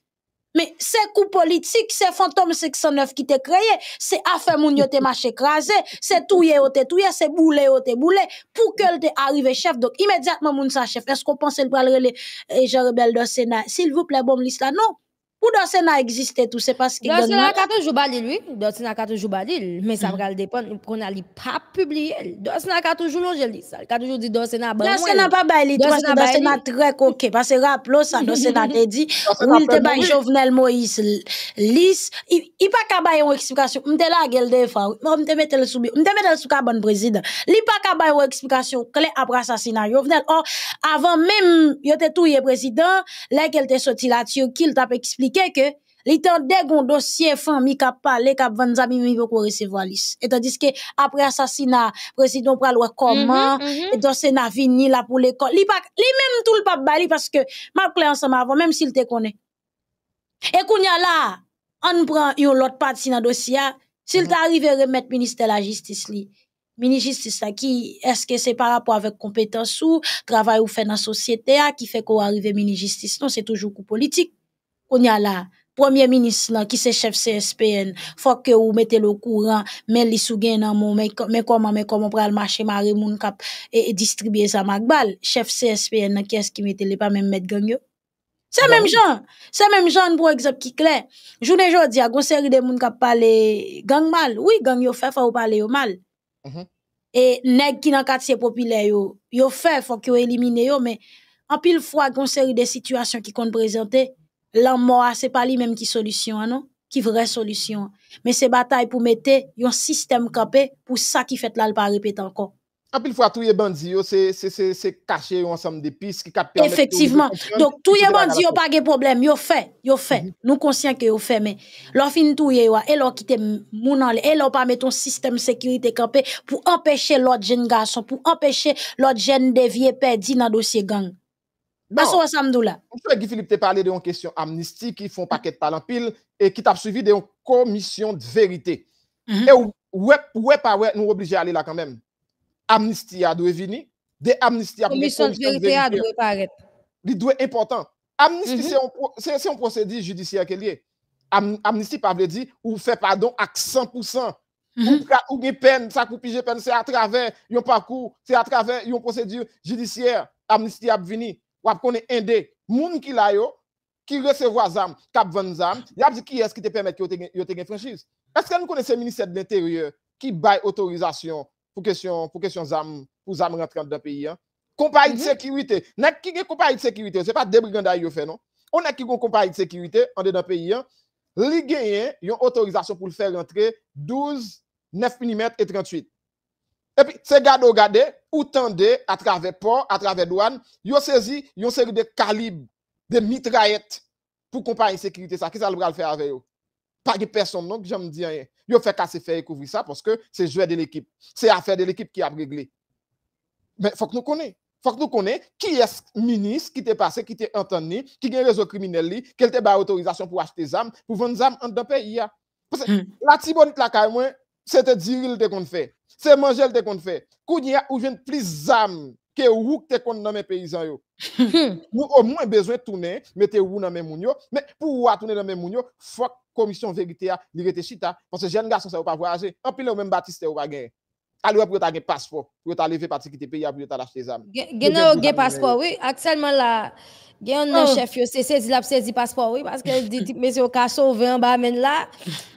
Speaker 1: Mais c'est coup politique, c'est fantôme 609 qui te créé, c'est affaire moun yo te marché écrasé, c'est touye yo te touye, c'est boule yo te boule, pour que te arrive chef. Donc, immédiatement moun sa chef, est-ce qu'on pense le pral rele eh, Jean Rebelle dans Sénat? S'il vous plaît, bon liste là, non. Ou dans Sénat existe tout, c'est parce que
Speaker 3: Dans
Speaker 1: gang
Speaker 3: ce
Speaker 1: nan-
Speaker 3: cas, toujours balil, oui. Dans ce cas, toujours balil. Mais ça va dépendre qu'on a li pas publié. Dans ce cas, toujours longe li ça. Ka toujours dit dans ce cas,
Speaker 1: Dans Sénat pas bail
Speaker 3: Dans
Speaker 1: parce que
Speaker 3: Sénat
Speaker 1: dans Sénat
Speaker 3: bail
Speaker 1: très coquet. Parce que rappelons ça, dans Sénat te dit, il te
Speaker 2: fait
Speaker 1: bail
Speaker 2: mourir.
Speaker 1: Jovenel Moïse l- lis, il il pas ka bail une explication. M'te la gueule de fois, m'te mette le sous, m'te mette le sous ka bon président. Li pas ka bail une explication claire après assassinat Jovenel. Or, avant même, yo te touye président, là qu'elle te sorti la Turquie, il t'a expliqué que Li de gon dossier famille qui a parlé, qui a vendu zami mi pour recevoir lis. Et tandis que après assassinat, président pral wè comment,
Speaker 3: Mhm,
Speaker 1: et dossier n'a vini là pour l'école. Li pas, li même tout le pas bali parce que m'a clé ensemble avant, même s'il te connaît. Et kounya là, on prend yon l'autre parti dans dossier, s'il
Speaker 2: Mhm.
Speaker 1: t'arrive remettre ministère de la justice li, Mini-justice la ki, eske se par rapport avek kompetans ou, travay ou nan sosyete a, ki fe ko arrive mini-justice, non, se toujou kou Koun ya la, premier ministre la, ki se chef CSPN, fok ke ou mette lo kouran, men li sou gen nan moun, men koman, men koman pral mache mare moun kap, e distribye sa magbal, chef CSPN la, ki eski mette li pa men met gangyo? Se menm jan, se menm jan pou eksept ki kle, jounen jodi a gonseri de moun kap pale gang mal, oui, gang yo fe, fa ou pale yo mal. E neg ki nan katse popile yo, yo fe, fok yo elimine yo, men an pil fwa gonseri de situasyon ki kon prezante, lan mwa se pa li menm ki solusyon anon, ki vre solusyon. Men se batay pou mette yon sistem kape pou sa ki fet lal pa repet ankon.
Speaker 2: Apil fwa touye bandi yo, se, se, se, se kache yon ansam de pis ki kapè...
Speaker 1: Efektiveman, donk touye bandi yo pa ge problem, yo fe, yo fe, mm -hmm. nou konsyen ke yo fe, men lò fin touye yo, e lò kite mounan le, e lò pa meton sistem sekirite kampe pou empèche lòt jen gason, pou empèche lòt jen devye pedi nan dosye gang. Baso ansam dou la.
Speaker 2: Mwen fwe Gifilip te pale de yon kesyon amnisti ki fon paket palan pil, e ki tap suivi de yon komisyon de verite. E wè pa wè nou oblije ale la kanmèm. amnistia dwe vini, de amnistia
Speaker 3: pou komisyon de verite a dwe paret.
Speaker 2: Li dwe important. Amnistia se yon prosedi judisya ke liye. Amnistia pa vle di ou fe padon ak 100%. Ou gen pen, sa kou pije pen, se a traven yon pakou, se a traven yon prosedi judisya, amnistia ap vini, wap konen ende, moun ki la yo, ki resevo a zam, kap ven zam, yap di ki eski te pemet ki yo te gen franchise. Eske nou konen se minister de l'interieur ki bay otorizasyon pou kesyon zam, pou zam rentrant da peyi an. Kompayi de sekirite. Nek ki gen kompayi de sekirite, se pa debriganda yo fe, non? On nek ki gen kompayi de sekirite, an de da peyi an, li genyen yon otorizasyon pou l fè rentre 12, 9 mm et 38. E pi, se gade ou gade, ou tende, a trave port, a trave douan, yo sezi, yon seri de kalib, de mitrayet, pou kompayi de sekirite sa. Ki sa l bral fè ave yo? Pa ge person, non, ki jan m di an ye. Yo fè kase fè ekouvri sa, poske se jwè de l'ekip. Se a fè de l'ekip ki ap regle. Men, fòk nou konè. Fòk nou konè, ki es minis, ki te pase, ki te entan ni, ki gen rezo kriminel li, kel te ba otorizasyon pou achete zam, pou vende zam an dapè iya. La tibonit la se te diril te kon fè. Se manjel te kon fè. Kou nye ou jen plis zam, ke wouk te kon nan men peyizan yo. Nou ou mwen bezwen toune, mette wou nan men moun yo, men pou wou a toune nan men moun yo, fòk komisyon verite a, li rete chita, pon se jen gason sa ou pa voyaje, anpile ou men batiste ou pa gen. Ap pou yo ta gen paspo, pou yo ta leve pati ki te peyi, ap pou yo ta lache te zam.
Speaker 3: Gen nou gen paspo, oui, akselman la, gen yon nan chef yo, se sezi la, se sezi paspo, oui, paske tip mesi yo ka sove an ba men la,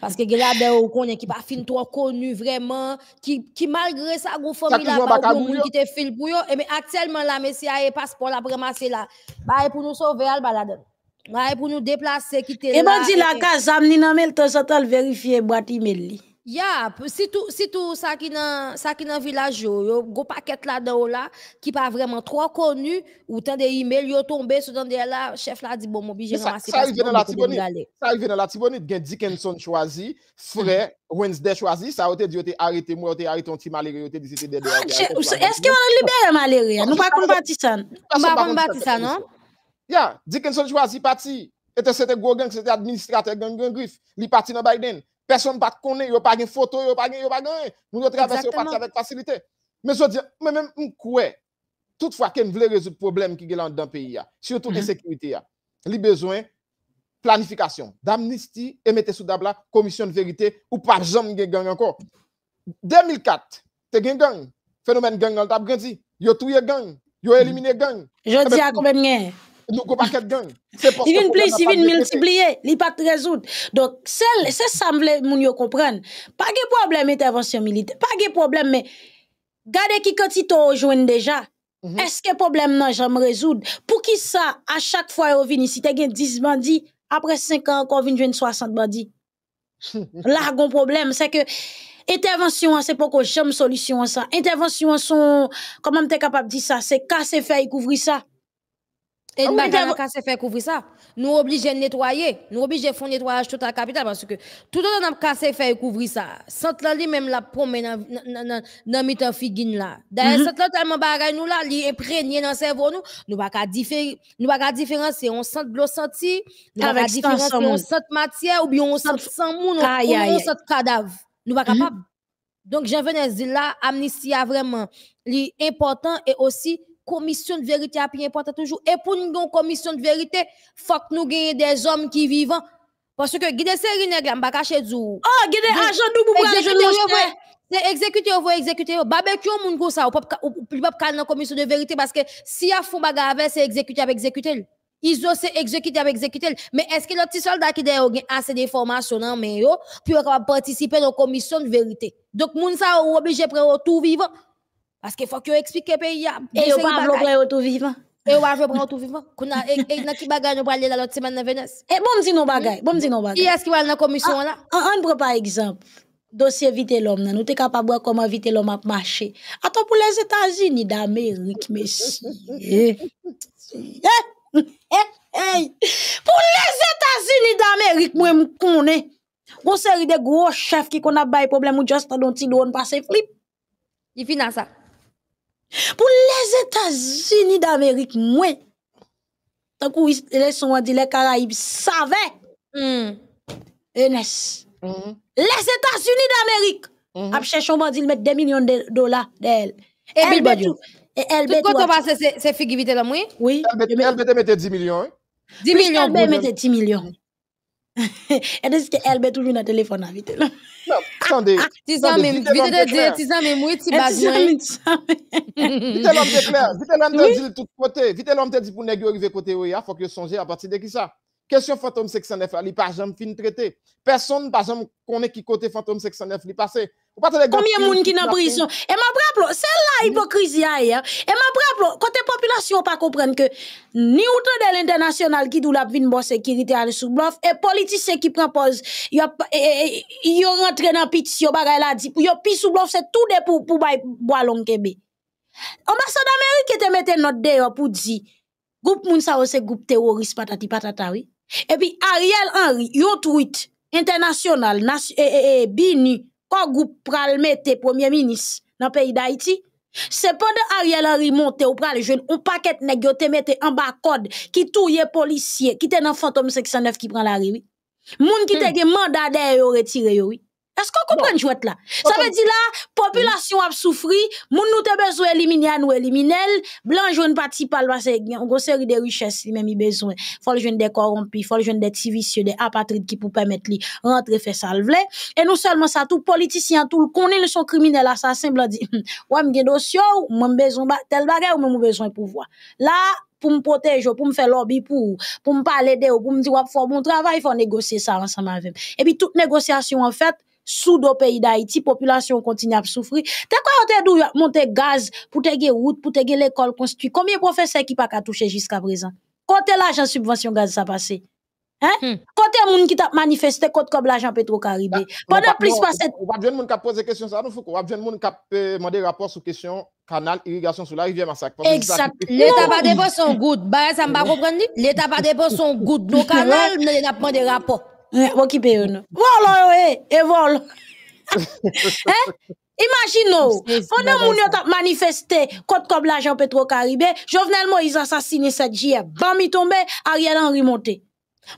Speaker 3: paske gen la de ou konen ki pa fin to konu vreman, ki malgre sa gou fomi la, pa ou moun ki te fil pou yo, e men akselman la, mesi a e paspo la premase la, ba e pou nou sove al baladen. Mwen pou nou deplase ki te la.
Speaker 1: E ban di la ka zam ni nan sotal verifiye men li.
Speaker 3: Ya, sitou sa ki nan vilaj yo, yo go paket la da ou la, ki pa vreman tro konu, ou tan de email yo tombe, sou tan de la, chef la di bon, mobi, jen ramase pas bon, mobi, mobi gale.
Speaker 2: Sa yi ven nan la tibonit, gen Dickinson chwazi, Frey, Wednesday chwazi, sa ote di yo te arete mou, yo te arete onti maleri, yo te disi te dede.
Speaker 1: Eske wane libere maleri, nou pa kon batisan?
Speaker 3: Nou pa kon batisan, non?
Speaker 2: Ya, Dickinson chwazi pati, ete sete go gang, sete administrate gang gang grif, li pati nan Biden, person pat konen, yo pa gen foto, yo pa gen, yo pa gen, moun yo travese yo pati avek fasilite. Men so di, men men mkwe, tout fwa ken vle rezout problem ki gelan dan peyi ya, surtout en sekwite ya, li bezwen planifikasyon, damnisti, emete sou dabla, komisyon verite, ou pa jom gen gang anko. 2004, te gen gang, fenomen gang an tab gen di, yo touye gang, yo elimine gang.
Speaker 1: Je di akomen gen.
Speaker 2: Nou ko pa ket gang.
Speaker 1: I vin plis, i vin multipliye, li pat rezout. Donk, se samble moun yo kompren, pa ge problem intervensyon milite, pa ge problem, me, gade ki koti to ojwen deja, eske problem nan jam rezout, pou ki sa, a chak fwa yo vin, si te gen 10 bandi, apre 5 an, kon vin jwen 60 bandi. La gon problem, se ke, intervensyon an, se pou ko jom solisyon an sa, intervensyon an son, koman te kapap di sa, se kase fè yi kouvri sa,
Speaker 3: E nou baka nan ka se fè kouvri sa. Nou oblije netwaye. Nou oblije fon netwayaj tout a kapital. Parce que tout an nan ka se fè kouvri sa. Sant la li menm la pome nan mitan figin la. Da sant la talman bagay nou la, li e prenyen nan servo nou. Nou baka diferansi. On sant blo santi. Nou baka diferansi. On sant matye ou bi on sant san moun. Ou on sant kadav. Nou baka pab. Donc, Jean Venez dit là, amnistie a vraiment important et aussi commission de vérité a plus important toujours. Et pour nous une commission de vérité, faut que nous gagnions des hommes qui vivent. Parce que guide série nèg la m'pa cacher du.
Speaker 1: Oh,
Speaker 3: Bon,
Speaker 1: agent double pour agent double.
Speaker 3: C'est exécuter, vous exécuter. Barbecue, moun ko ça, ou pas ou pas calme dans commission de vérité parce que si a fond bagarre avec, c'est exécuter avec exécuter. Ils ont c'est exécuter avec exécuter. Mais est-ce que le petit soldat qui a assez d'informations dans mais yo pour participer dans commission de vérité? Donc moun ça obligé prendre tout vivant parce qu'il faut que explique pays a.
Speaker 1: Et yo pas près auto vivant.
Speaker 3: Et on va jouer prendre tout vivant. Qu'on a et et dans qui bagarre nous aller dans l'autre semaine dans Venise.
Speaker 1: Et bon m'di non bagay, bon m'di non
Speaker 3: Qui
Speaker 1: bagay.
Speaker 3: est-ce qui va dans la commission là?
Speaker 1: On on prend par exemple dossier vite l'homme nous t'es capable voir comment vite l'homme a marché. Attends pour les États-Unis d'Amérique monsieur. Eh, eh, eh. Pour les États-Unis d'Amérique moi me connais. Gon série de gros chefs qui qu'on a bail problème ou juste dans ti drone passer flip.
Speaker 3: Il finit ça.
Speaker 1: Pour les États-Unis d'Amérique moi tant que les sont dit les Caraïbes savaient
Speaker 3: Hmm.
Speaker 1: Enes.
Speaker 2: Mhm,
Speaker 1: Les États-Unis d'Amérique
Speaker 2: mhm.
Speaker 1: a cherché un bandit mettre des millions de dollars d'elle.
Speaker 3: Et
Speaker 1: Elle
Speaker 3: Bill
Speaker 1: bet
Speaker 3: Badio.
Speaker 1: tout. Et elle
Speaker 3: Tout
Speaker 1: bet
Speaker 3: quand on
Speaker 1: tout.
Speaker 3: passe, c'est vite là, oui.
Speaker 1: Oui.
Speaker 2: LBT mettait 10 millions. hein.
Speaker 3: 10 millions.
Speaker 1: Elle mettre 10 millions. Et dit que elle bet toujours dans le téléphone avec elle.
Speaker 2: Non,
Speaker 3: même,
Speaker 2: vite
Speaker 3: vite de dire, tis ans même, oui, ti
Speaker 1: sais,
Speaker 3: moins.
Speaker 1: mais ça,
Speaker 2: Vite l'homme te clair. Vite l'homme te dit de tout côté. Vite l'homme te dit pour nèg yo arriver côté où il faut que songer à partir de qui ça. Question fantôme 609 là, li pas jamais fin traité. Personne pas jamais connaît qui côté fantôme 609 li passé.
Speaker 1: Combien de monde qui dans prison? Et ma rappelons, c'est là hypocrisie hier. Et ma rappelons, côté population pas comprendre que ni autant de l'international qui dou la vin bon sécurité à sous bluff et politicien qui prend pause, y a y rentré dans pétition bagay la dit pour yo pi sous bluff c'est tout de pour pour bois long kebe. Ambassade Amérique te mette note dehors pour dire groupe moun sa yo c'est groupe terroriste patati patata oui. Et puis Ariel Henry, yon tweet international, nation, eh, eh, eh, bini, quoi groupe pral mette premier ministre dans le pays d'Haïti? C'est pendant Ariel Henry monte ou pral jeune, un paquet nèg yo te mette en bas code qui touye policier, qui te dans fantôme 609 qui prend la oui. Moun qui te gen mandat de yo retiré yo oui. Est-ce qu'on comprend jouet là? Ça veut dire là, population a souffri, moun nou te besoin éliminer à nous éliminer, blanc jaune parti pal parce que yon gros série de richesses li même y besoin. Faut le jeune des corrompus, faut le jeune des petits vicieux, des apatrides qui pour permettre li rentrer faire ça le vle. Et non seulement ça, tout politicien, tout le connaît le son ou ba- tel bagay ou moi besoin pouvoir. Là, pour me protéger, pour me faire lobby pour, pour me parler de, ou, pour me dire, ouais, faut bon travail, faut négocier ça ensemble avec. Et puis, toute négociation, en fait, sous le pays d'Haïti, population continue à souffrir. T'es quoi, on te monter gaz pour te route, pour te l'école construite. Combien de professeurs qui pas qu'à toucher jusqu'à présent? Côté l'argent subvention gaz ça passé? Hein?
Speaker 3: Hmm.
Speaker 1: Côté moun qui t'a manifesté contre comme l'argent Petro-Caribé. Pendant plus passé
Speaker 2: On va besoin de monde qui pose question ça, nous faut qu'on va besoin de monde qui euh, demander rapport sur question canal irrigation sur la rivière Massacre.
Speaker 1: Exact.
Speaker 3: L'État pas dépensé son goutte. Bah, ça m'a comprendre. ni? L'État pas dépensé son goutte. Nos canal, n'a pas de rapport.
Speaker 1: Hein. Voilà yo, eh, et voilà. hein? Imagine nou,
Speaker 3: C'est-
Speaker 1: pendant
Speaker 3: c'est
Speaker 1: moun yo tap manifesté contre comme l'argent Petro-Caribé, Jovenel Moïse assassiné 7 juillet, Bami tombé, Ariel Henry monté.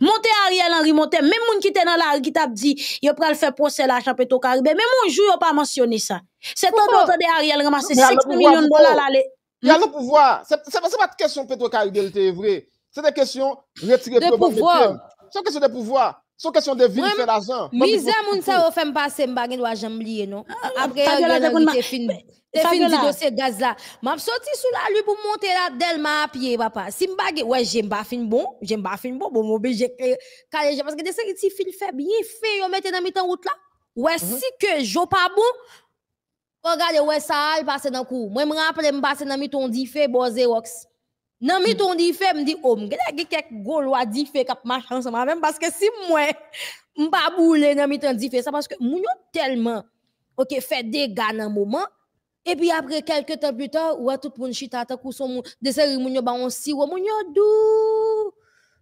Speaker 1: Monté Ariel Henry monté, même moun qui était dans la rue qui tap dit, yo pral faire procès l'argent Petro-Caribé, même moun jou yo pas mentionné ça. C'est tant d'autres de Ariel
Speaker 2: alors,
Speaker 1: 6 millions de dollars là.
Speaker 2: Il y a le pouvoir. C'est pas une question Petro-Caribé, c'est vrai. C'est des questions retirer
Speaker 3: De pouvoir.
Speaker 2: C'est une question de pouvoir. C'est une question de ville
Speaker 3: Ouais,
Speaker 2: faire l'argent.
Speaker 3: Misère moun sa yo fait m'passer m'pa gen doit jamais oublier non? Après
Speaker 1: Fabiola,
Speaker 3: Ariel
Speaker 1: te
Speaker 3: Henry
Speaker 1: kon
Speaker 3: te fin te fin di dossier gaz là. M'a sorti sous la rue pour monter là Delma à pied papa. Si m'pa gen ouais j'aime pas fin bon, j'aime pas fin bon, bon m'obligé calé parce que des séries film fait bien fait yo mette dans mi temps route là. Ouais si que jo pas bon. Regardez ouais ça il passe dans coup. Moi me rappelle me passer dans mi ton di fait bon Xerox. Nan mi ton di fait me dit oh m'gade gen quelques gaulois di fait k'ap ensemble même parce que si moi m'pa boule nan mi tan di ça parce que moun yo tellement OK dégâts dans moment et puis après quelques temps plus tard ouais tout moun chita ta kou son moun de série moun yo ba on si moun yo dou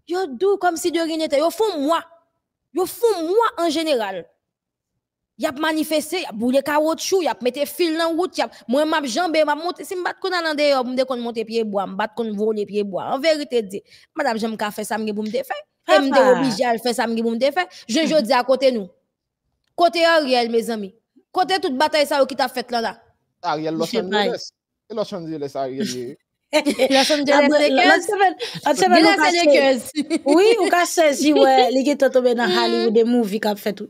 Speaker 3: yo dou comme si de n'était yo font moi yo font moi en général y a manifesté, y a boule caoutchouc, y a mette fil dans route, y a moi m'a jambé, m'a monter si m'bat kon dans dehors, m'de kon monter pied bois, m'bat kon voler pied bois. En vérité dit, madame j'aime ka faire ça m'ge pour me faire. Et m'de obligé à le faire ça m'ge pour me faire. Je je dis à côté nous. Côté Ariel mes amis. Kote tout bataille ça qui t'a fait là là.
Speaker 2: Ariel Los. Angeles. Et Los Angeles, Ariel.
Speaker 3: Los Angeles Lakers.
Speaker 1: Oui, ou ka sezi, ouais, li ge tobe nan Hollywood de movie kap fait tout.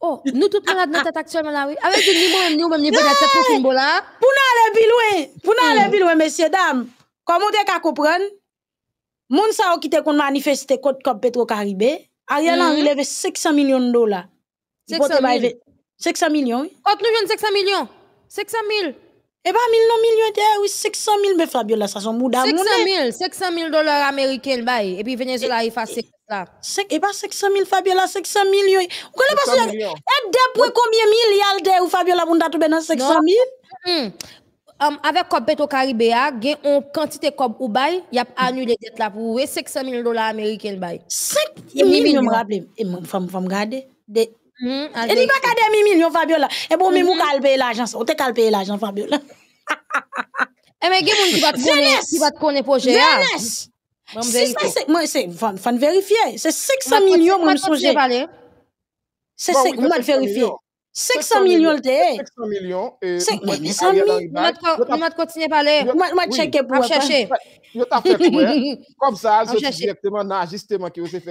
Speaker 3: Oh, nous tout malade nan tête actuellement là oui. Avec nous même peut-être tête pour fin bo là.
Speaker 1: Pour nous aller plus loin, pour nous aller plus loin messieurs dames. Comment t'es qu'à comprendre? Moun sa ou qui te kon manifester contre Cop Petro Caribé, Ariel Henry levé 500 millions de dollars. Il
Speaker 3: 500
Speaker 1: pote bay
Speaker 3: 000.
Speaker 1: ve- 500 millions. oui.
Speaker 3: Nous jwenn 500 millions. 500 000.
Speaker 1: Et pas 1000 non millions de oui 500 000 mais Fabiola ça son bouda
Speaker 3: 500
Speaker 1: moun.
Speaker 3: 000. 500 000 dollars américains. Et puis Venezuela fasse là.
Speaker 1: Et pas 500 000 Fabiola 500 millions. Vous connaissez pas
Speaker 2: 500
Speaker 1: ça?
Speaker 2: millions.
Speaker 1: Et depuis combien milliards de ou Fabiola pour nous dans 500 000?
Speaker 3: Hmm. Um, avec Cob Petro Caribéa, gen on quantité Cob ou bay, y a annulé dette là pour oué 500 000 dollars américains bay.
Speaker 1: 5
Speaker 3: millions.
Speaker 1: me rappeler. Et moi femme femme garder. De
Speaker 3: Hmm,
Speaker 1: Et il pas garder 1000 millions Fabiola. Et bon mais mou kal payer l'argent. On te kal payer l'argent Fabiola.
Speaker 3: Eh mais te connaître,
Speaker 1: Jeunesse.
Speaker 3: qui va te connaître projet.
Speaker 1: Jeunesse.
Speaker 3: Bon,
Speaker 1: C'est ça
Speaker 3: vérifier.
Speaker 1: c'est moi c'est faut faut vérifier. C'est 500
Speaker 3: Ma-
Speaker 1: millions
Speaker 3: ma-
Speaker 1: moi me
Speaker 3: continue
Speaker 1: songer.
Speaker 3: parler.
Speaker 1: C'est
Speaker 2: Bon,
Speaker 1: c'est
Speaker 2: oui,
Speaker 1: moi
Speaker 2: 500
Speaker 1: vérifier.
Speaker 2: millions.
Speaker 1: 500 millions le te.
Speaker 2: 500 millions. Et
Speaker 1: Cinq-
Speaker 2: moi,
Speaker 1: mais
Speaker 2: Ariel
Speaker 1: cent mille,
Speaker 2: Henry
Speaker 3: Nous
Speaker 2: baille.
Speaker 3: mat-
Speaker 2: Yo t'a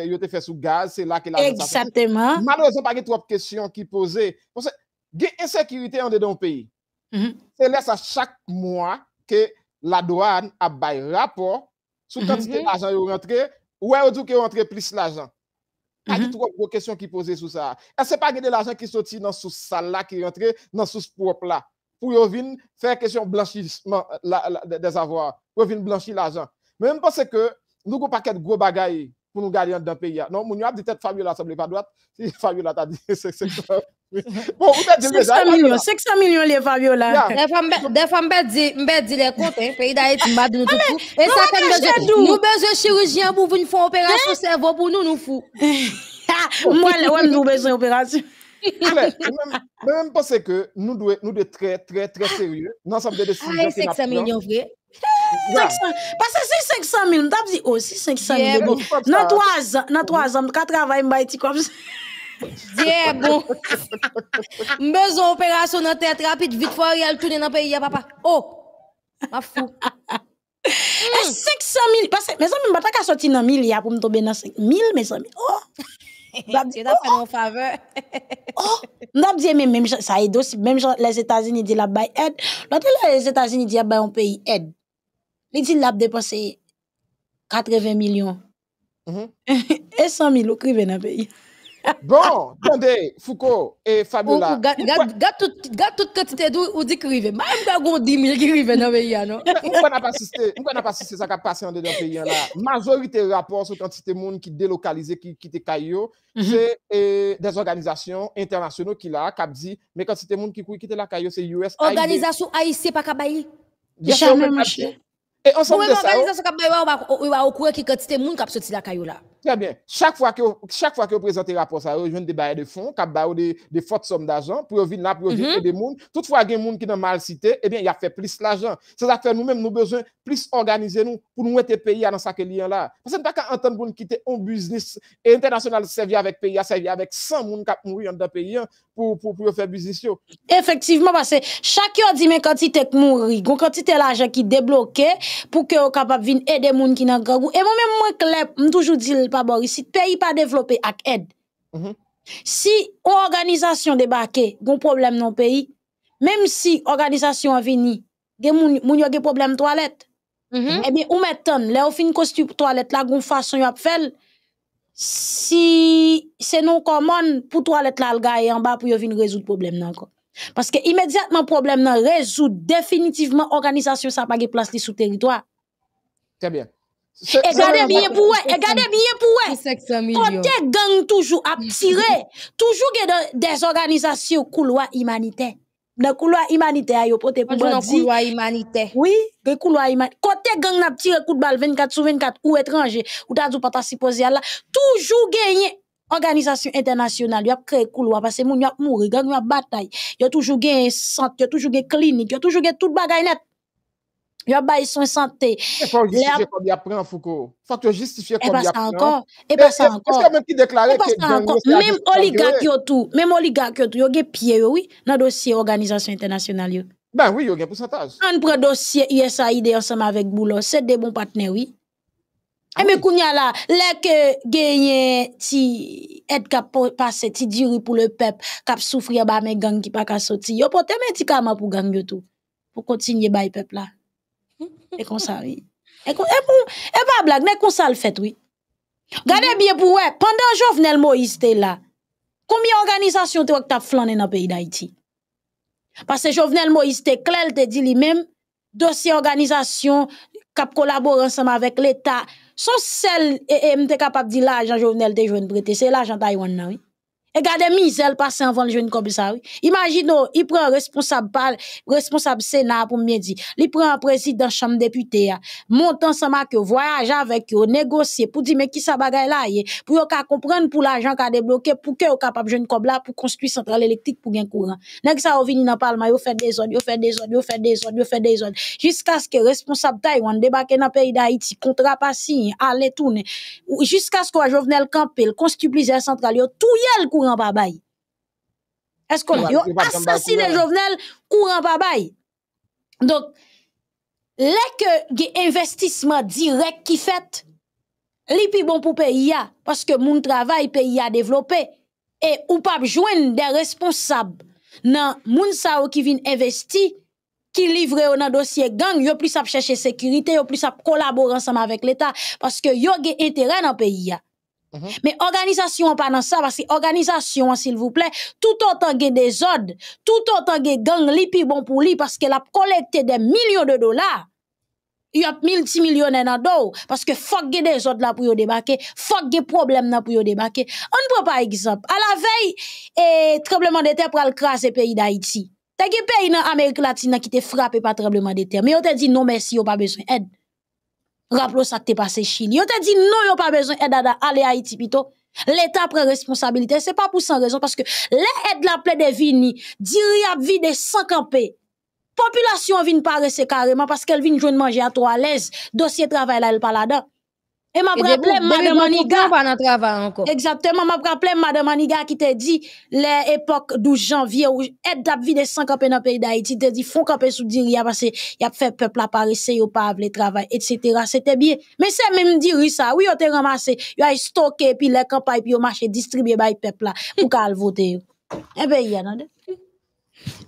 Speaker 2: yo te fait sous gaz, c'est là que la
Speaker 1: Exactement.
Speaker 2: Malheureusement, pas de trop de questions qui posées. Parce que, il y a insécurité en dedans pays.
Speaker 1: Mhm.
Speaker 2: C'est là, ça, chaque mois, que la douane a rapport Sou kantite
Speaker 1: mhm.
Speaker 2: l'ajan yo rentre, wè yo djou ki yo rentre plis l'ajan. Mm -hmm. A di tou wè kèsyon ki pose sou sa. E se pa gède l'ajan ki soti nan sou sal la ki rentre, nan sou sprop la. Pou yo vin fè kèsyon blanchisman euh, la, la, de, des avwa. Pou yo vin blanchi l'ajan. Men mwen pense ke nou go pakèd gro bagayi. pour nous garder dans le pays. Non, mon a dit peut-être Fabiola, ça ne pas droite. Si Fabiola t'a dit, c'est Bon, ou
Speaker 1: bè di mè zay. 600 milyon,
Speaker 2: 600
Speaker 3: milyon le Fabiola. De fwa mbè di, mbè di le kont, peyi da eti mbè di nou toutou.
Speaker 1: E
Speaker 3: sa
Speaker 1: kan
Speaker 3: mbè
Speaker 1: di,
Speaker 3: nou bezè chirurgien pou voun fò operasyon servo pou nou nou fou.
Speaker 2: Mwen wèm nou bezè operasyon. Mwen mpase ke nou dwe tre, tre, tre seryè. Nan sa mdè de
Speaker 3: 600
Speaker 2: milyon vre.
Speaker 3: 500.
Speaker 1: 500 Parce que c'est 500 000, m'tap dit, oh, si 500 000,
Speaker 3: Yeah,
Speaker 1: bon.
Speaker 2: bon, comme
Speaker 1: Dans
Speaker 2: ça.
Speaker 1: 3 ans, dans 3 ans, m'ka travail m'ba iti comme ça.
Speaker 3: Dieu bon. Besoin opération dans tête rapide, vite faut réel tourner dans le pays, ya papa. Oh, ma fou.
Speaker 1: Et 500 000, parce que mes amis, m'ba ta ka sorti dans 1000 ya pour me tomber dans 5 000, mes amis. Oh! Dit,
Speaker 3: t'as fait mon faveur.
Speaker 1: oh! M'tap dit, mais même, ça aide aussi, même les États-Unis disent la bail aide. L'autre, là, les États-Unis disent, bah, un pays aide. Li di lap depose 80 milyon.
Speaker 2: Mm
Speaker 1: -hmm. e 100 mil ou krive nan peyi.
Speaker 2: bon, tande, Foucault
Speaker 3: e
Speaker 2: Fabiola.
Speaker 3: Ou, ou, gade ga, ga tout, ga tout katite dou ou di krive. Ma yon bagon 10 mil krive nan
Speaker 2: peyi anon. Mwen ap asiste, mwen ap asiste sa ka pase an de dan peyi an la. Majorite rapor sou kantite moun ki delokalize, ki, ki te kayo,
Speaker 1: mm
Speaker 2: -hmm. se e, des organizasyon internasyonou ki la, kap di, me kantite moun ki kou ki te la kayo se USAID.
Speaker 3: Organizasyon AIC pa kabayi.
Speaker 1: Yase ou
Speaker 2: men
Speaker 3: machi.
Speaker 2: E
Speaker 3: ansanm
Speaker 2: de sa
Speaker 3: ou... Mwen organizasyon kap bayo ou wa okouye ki katite moun kap soti la kayo la.
Speaker 2: Très bien. Chaque fois que chaque fois que vous présentez rapport ça, vous des bailleurs de fonds, cap des des fortes sommes d'argent pour venir là pour venir
Speaker 3: Mhm.
Speaker 2: aider monde. Toutefois, il y a des gens qui dans mal cité, eh bien, il a fait plus l'argent. C'est ça fait nous-mêmes nous besoin plus organiser nous pour nous mettre pays dans ça que lien là. Parce que pas qu'à entendre pour quitter un business international servir avec pays, servir avec 100 monde qui mourir dans pays hein, pour pour pour faire business.
Speaker 1: Effectivement, parce que chaque yon dit mais quantité que mourir, quantité l'argent qui débloqué pour que capable venir aider moun qui gangou. Et moi-même, moi, clair, toujours dit le pas bon, si pays pas développé avec aide.
Speaker 2: Mhm.
Speaker 1: Si une organisation débarqué, gon problème dans le pays, même si organisation a vini, gen moun, moun yo gen problème toilette,
Speaker 3: Mhm.
Speaker 1: eh bien, ou mettons, là, ou fin costume toilette, la gon façon yon ap fait, si c'est non commande pour toilette là, le gars en bas pour yon vin résoudre problème nan encore. Parce que immédiatement problème nan résout définitivement organisation pas gen place li sous territoire.
Speaker 2: Très bien. C'est-
Speaker 1: Et
Speaker 2: c'est
Speaker 1: gardez
Speaker 2: même-
Speaker 1: bien pour ouais, et gardez bien pour ouais.
Speaker 3: 500 millions.
Speaker 1: Côté gang toujours à tirer, toujours gen de- des organisations couloir humanitaire. nan couloir humanité a yo pote pou
Speaker 3: Pas dans couloir humanitaire.
Speaker 1: Oui, gen couloir humanité. Côté gang n'a tiré coup de balle 24 sur 24 ou étranger, ou ta dou pas ta supposé là, toujours gagné organisation internationale, y a créé couloir parce que moun y a mouri, gang y a bataille, y a toujours gagné centre, y a toujours gagné clinique, y a toujours gagné tout bagay net. yo bay soin santé.
Speaker 2: E pa ou justifiye kom ya pren, Foucault. E sa te justifiye kom
Speaker 1: ya
Speaker 2: pren.
Speaker 1: E, e pa sa e,
Speaker 2: ankon. E pa sa ankon.
Speaker 1: E se
Speaker 2: men
Speaker 1: ki
Speaker 2: deklare
Speaker 1: ke...
Speaker 2: E pa
Speaker 1: sa
Speaker 2: ankon. Mem
Speaker 1: oligak
Speaker 2: yo
Speaker 1: tou, mem oligak yo tou, yo gen piye yo, oui, nan dosye Organizasyon Internasyonal yo.
Speaker 2: Ben oui, yo gen pousantaj.
Speaker 1: An pre dosye USAID ansam avèk boulon, se de bon patne, oui.
Speaker 2: Ah
Speaker 1: eh e
Speaker 2: me
Speaker 1: kounya la, lek genye ti et kap pase, ti diri pou le pep, kap soufri ba me gang ki pa ka soti, yo pote men ti kama pou gang yo tou, pou kontinye bay pep la. E kon sa, oui. E pa blag, ne kon sa l fèt, oui. Gade biye pou wè, pandan Jovenel Moïse te la, koumye organizasyon te wak tap flanen nan peyi d'Haïti? Pase Jovenel Moïse te klel te di li mèm, dosye organizasyon kap kolabor ansama vek l'Etat, son sel e, e mte kapap di la ajan Jovenel te jwen brete, se la ajan Taiwan nan, oui. Et gade misel passe avant le jeune comme ça, oui. Imagine, il prend responsable responsable Sénat pour me dire, il prend président chambre député, ya, monte ensemble eux, voyage avec eux, négocier, pour dire, mais qui ça bagay là, yé, pour ka comprendre pour l'argent qu'a débloqué, pour que yo capable jeune comme là, pour construire centrale électrique pour gain courant. Nèg ça, vini dans Parlement, yo fait des ordres, yo fait des ordres, yo fait des ordres, yo fait des ordres, jusqu'à ce que responsable Taïwan débarque dans pays d'Haïti, contrat pas signé, aller tourner, ou jusqu'à ce que Jovenel Campbell constitue plusieurs centrales, tout yel courant pa bay. Est-ce qu'on
Speaker 2: Yo
Speaker 1: assassiné. Jovenel courant pa bay. Donc, là que investissement direct qui fait, li pi bon pour pays parce que moun travail pays a développé, et ou pas joindre des responsables nan moun sa ou qui vin investi, qui livre yo nan dossier gang, yo plus ap chercher sécurité, yo plus ap collaborer ensemble avec l'État, parce que yo ge intérêt dans pays ya. Mais organisation pas dans ça, parce que organisation, s'il vous plaît, tout autant que des ordres, tout autant que gang li pi bon pour lui, parce qu'elle a collecté des millions de dollars. Il y a multimillionnaires dans dos, parce que fuck ge des ordres là pour débarquer, fuck ge problème là pour débarquer. On prend par exemple, à la veille, et tremblement de terre pour le craser pays d'Haïti. T'as ge pays dans Amérique latine qui te frappé par tremblement de terre, mais yo te dit non merci, yo pas besoin d'aide. Rappelons ça qui t'est passé Chine. Yo t'a dit non, yo pas besoin d'aide à aller à Haïti plutôt. L'État prend responsabilité, c'est pas pour sans raison parce que l'aide la plaie des vini, diri a vide sans camper. Population vient paraître carrément parce qu'elle vient joindre manger à trois à l'aise. Dossier travail là, elle pas là-dedans. E
Speaker 3: m
Speaker 1: ap
Speaker 3: rappele
Speaker 1: Madame
Speaker 3: Aniga.
Speaker 1: Exactement, m ap rappele Madame Aniga ki te di le epok 12 janvye ou et dap vide 5 kapen nan peyi da iti, te di fon kapen sou diri ya pase yap fe pepl aparese yo pa avle travay, etc. Se te biye. Men se menm diri sa, ou yo te ramase, yo ay stoke pi le kampay pi yo mache distribye bay pepl la pou ka al vote yo. E peyi ya nan de.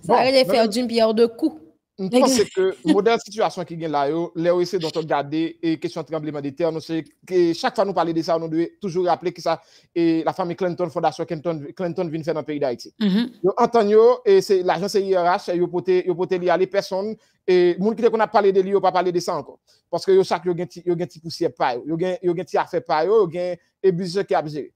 Speaker 3: Sa
Speaker 2: re
Speaker 3: le fer d'un piyor de kou.
Speaker 2: Mwen pense ke model situasyon ki gen la yo, le ou ese don te gade, e kesyon trembleman de ter, nou se, ke chak fa nou pale de sa, nou dwe toujou rappele ki sa, e la fami Clinton, fondasyon Clinton, Clinton vin fè nan peyi d'Haïti. Mm -hmm. Yo anton yo, e se l'ajans IRH, yo pote, yo pote li ale person, e moun ki te kon ap pale de li, yo pa pale de sa ankon. Paske yo chak yo gen ti, yo gen ti pousye pa yo yo gen, yo gen ti afe pa yo yo gen e bizye ki ap jere.